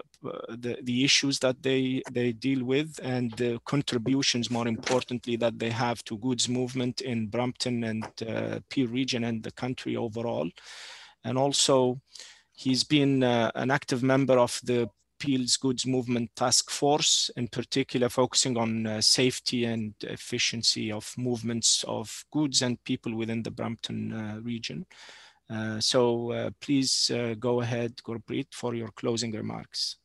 the, the issues that they, they deal with and the contributions, more importantly, that they have to goods movement in Brampton and uh, Peel region and the country overall. And also, he's been uh, an active member of the Peel's Goods Movement Task Force, in particular focusing on uh, safety and efficiency of movements of goods and people within the Brampton uh, region. Uh, so uh, please uh, go ahead, Gurpreet, for your closing remarks.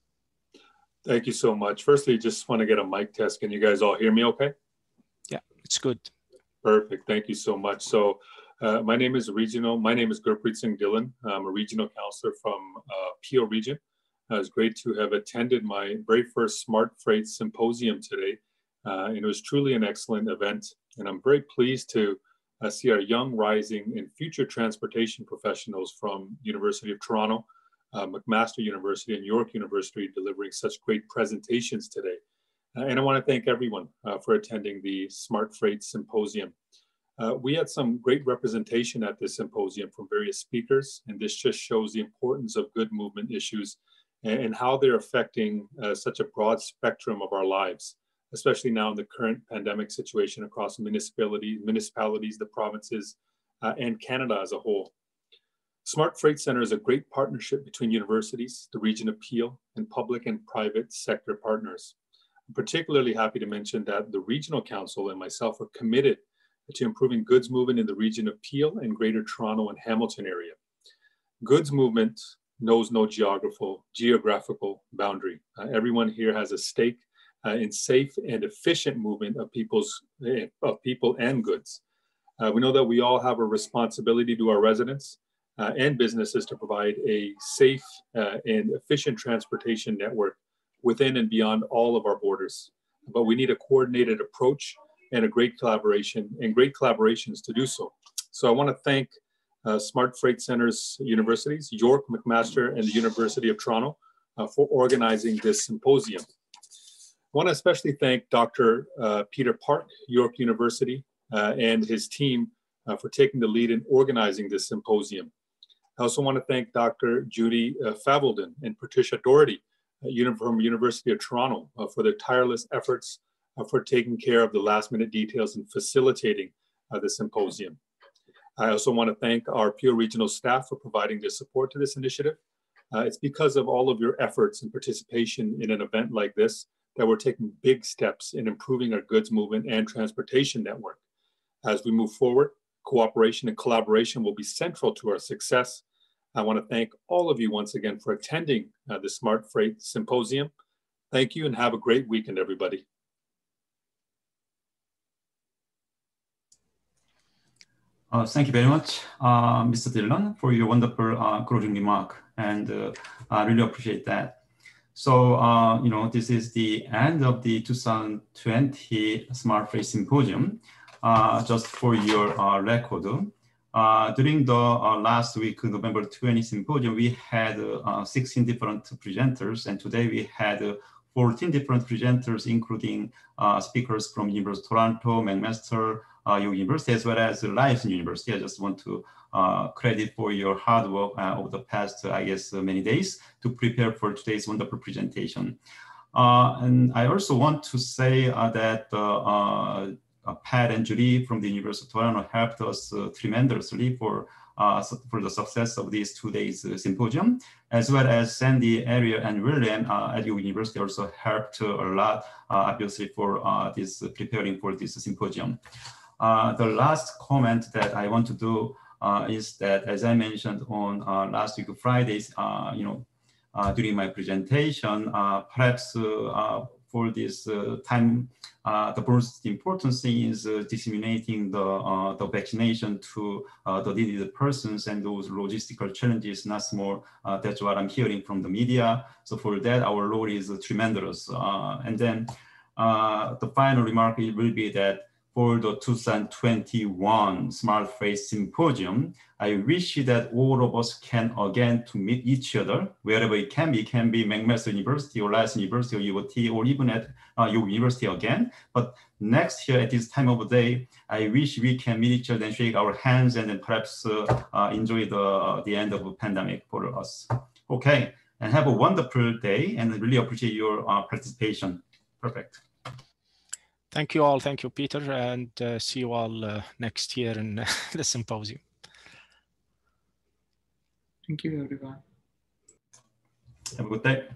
Thank you so much. Firstly, just want to get a mic test. Can you guys all hear me okay? Yeah, it's good. Perfect. Thank you so much. So uh, my name is regional. My name is Gurpreet Singh Dhillon. I'm a regional counselor from Peel region. Uh, it's great to have attended my very first Smart Freight Symposium today. Uh, and it was truly an excellent event. And I'm very pleased to uh, see our young, rising, and future transportation professionals from University of Toronto, uh, McMaster University, and York University delivering such great presentations today. Uh, and I want to thank everyone uh, for attending the Smart Freight Symposium. we had some great representation at this symposium from various speakers, and this just shows the importance of good movement issues and, how they're affecting uh, such a broad spectrum of our lives, especially now in the current pandemic situation across municipalities, municipalities, the provinces, uh, and Canada as a whole. Smart Freight Center is a great partnership between universities, the region of Peel, and public and private sector partners. I'm particularly happy to mention that the Regional Council and myself are committed to improving goods movement in the region of Peel and Greater Toronto and Hamilton area. Goods movement knows no geographical, geographical boundary. Uh, everyone here has a stake uh, in safe and efficient movement of people's eh, of people and goods. Uh, we know that we all have a responsibility to our residents uh, and businesses to provide a safe uh, and efficient transportation network within and beyond all of our borders. But we need a coordinated approach and a great collaboration and great collaborations to do so. So I want to thank uh, Smart Freight Centers universities, York, McMaster, and the University of Toronto uh, for organizing this symposium. I want to especially thank Dr. Uh, Peter Park, York University, uh, and his team uh, for taking the lead in organizing this symposium. I also want to thank Dr. Judy uh, Farvolden and Patricia Doherty from University of Toronto for their tireless efforts for taking care of the last minute details and facilitating the symposium. I also want to thank our Peel Regional staff for providing their support to this initiative. Uh, it's because of all of your efforts and participation in an event like this that we're taking big steps in improving our goods movement and transportation network. As we move forward, cooperation and collaboration will be central to our success. I want to thank all of you once again for attending uh, the Smart Freight Symposium. Thank you and have a great weekend, everybody. Uh, thank you very much, uh, Mr. Dhillon, for your wonderful uh, closing remark, and uh, I really appreciate that. So, uh, you know, this is the end of the 2020 Smart Freight Symposium. Uh, just for your record, during the last week, November 20 symposium, we had 16 different presenters, and today we had 14 different presenters, including speakers from University of Toronto, McMaster, York University as well as Ryerson University. I just want to uh, credit for your hard work uh, over the past, I guess, many days to prepare for today's wonderful presentation. and I also want to say that Pat and Julie from the University of Toronto helped us tremendously for uh, for the success of these two days uh, symposium, as well as Sandy, Ariel, and William uh, at York University also helped a lot, obviously, for this preparing for this symposium. Uh, the last comment that I want to do uh, is that, as I mentioned on uh, last week Fridays, uh, you know, uh, during my presentation, uh, perhaps uh, uh, for this time, the most important thing is disseminating the, the vaccination to the needed persons and those logistical challenges, not more. that's what I'm hearing from the media. So for that, our role is tremendous. and then the final remark will be that for the 2021 Smart Freight Symposium. I wish that all of us can again to meet each other wherever it can be, it can be McMaster University or Ryerson University or UOT or even at uh, York University again. But next year at this time of day, I wish we can meet each other and shake our hands and then perhaps uh, uh, enjoy the, the end of the pandemic for us. Okay, and have a wonderful day and really appreciate your uh, participation. Perfect. Thank you all. Thank you, Peter, and uh, see you all uh, next year in the symposium. Thank you, everyone. Have a good day.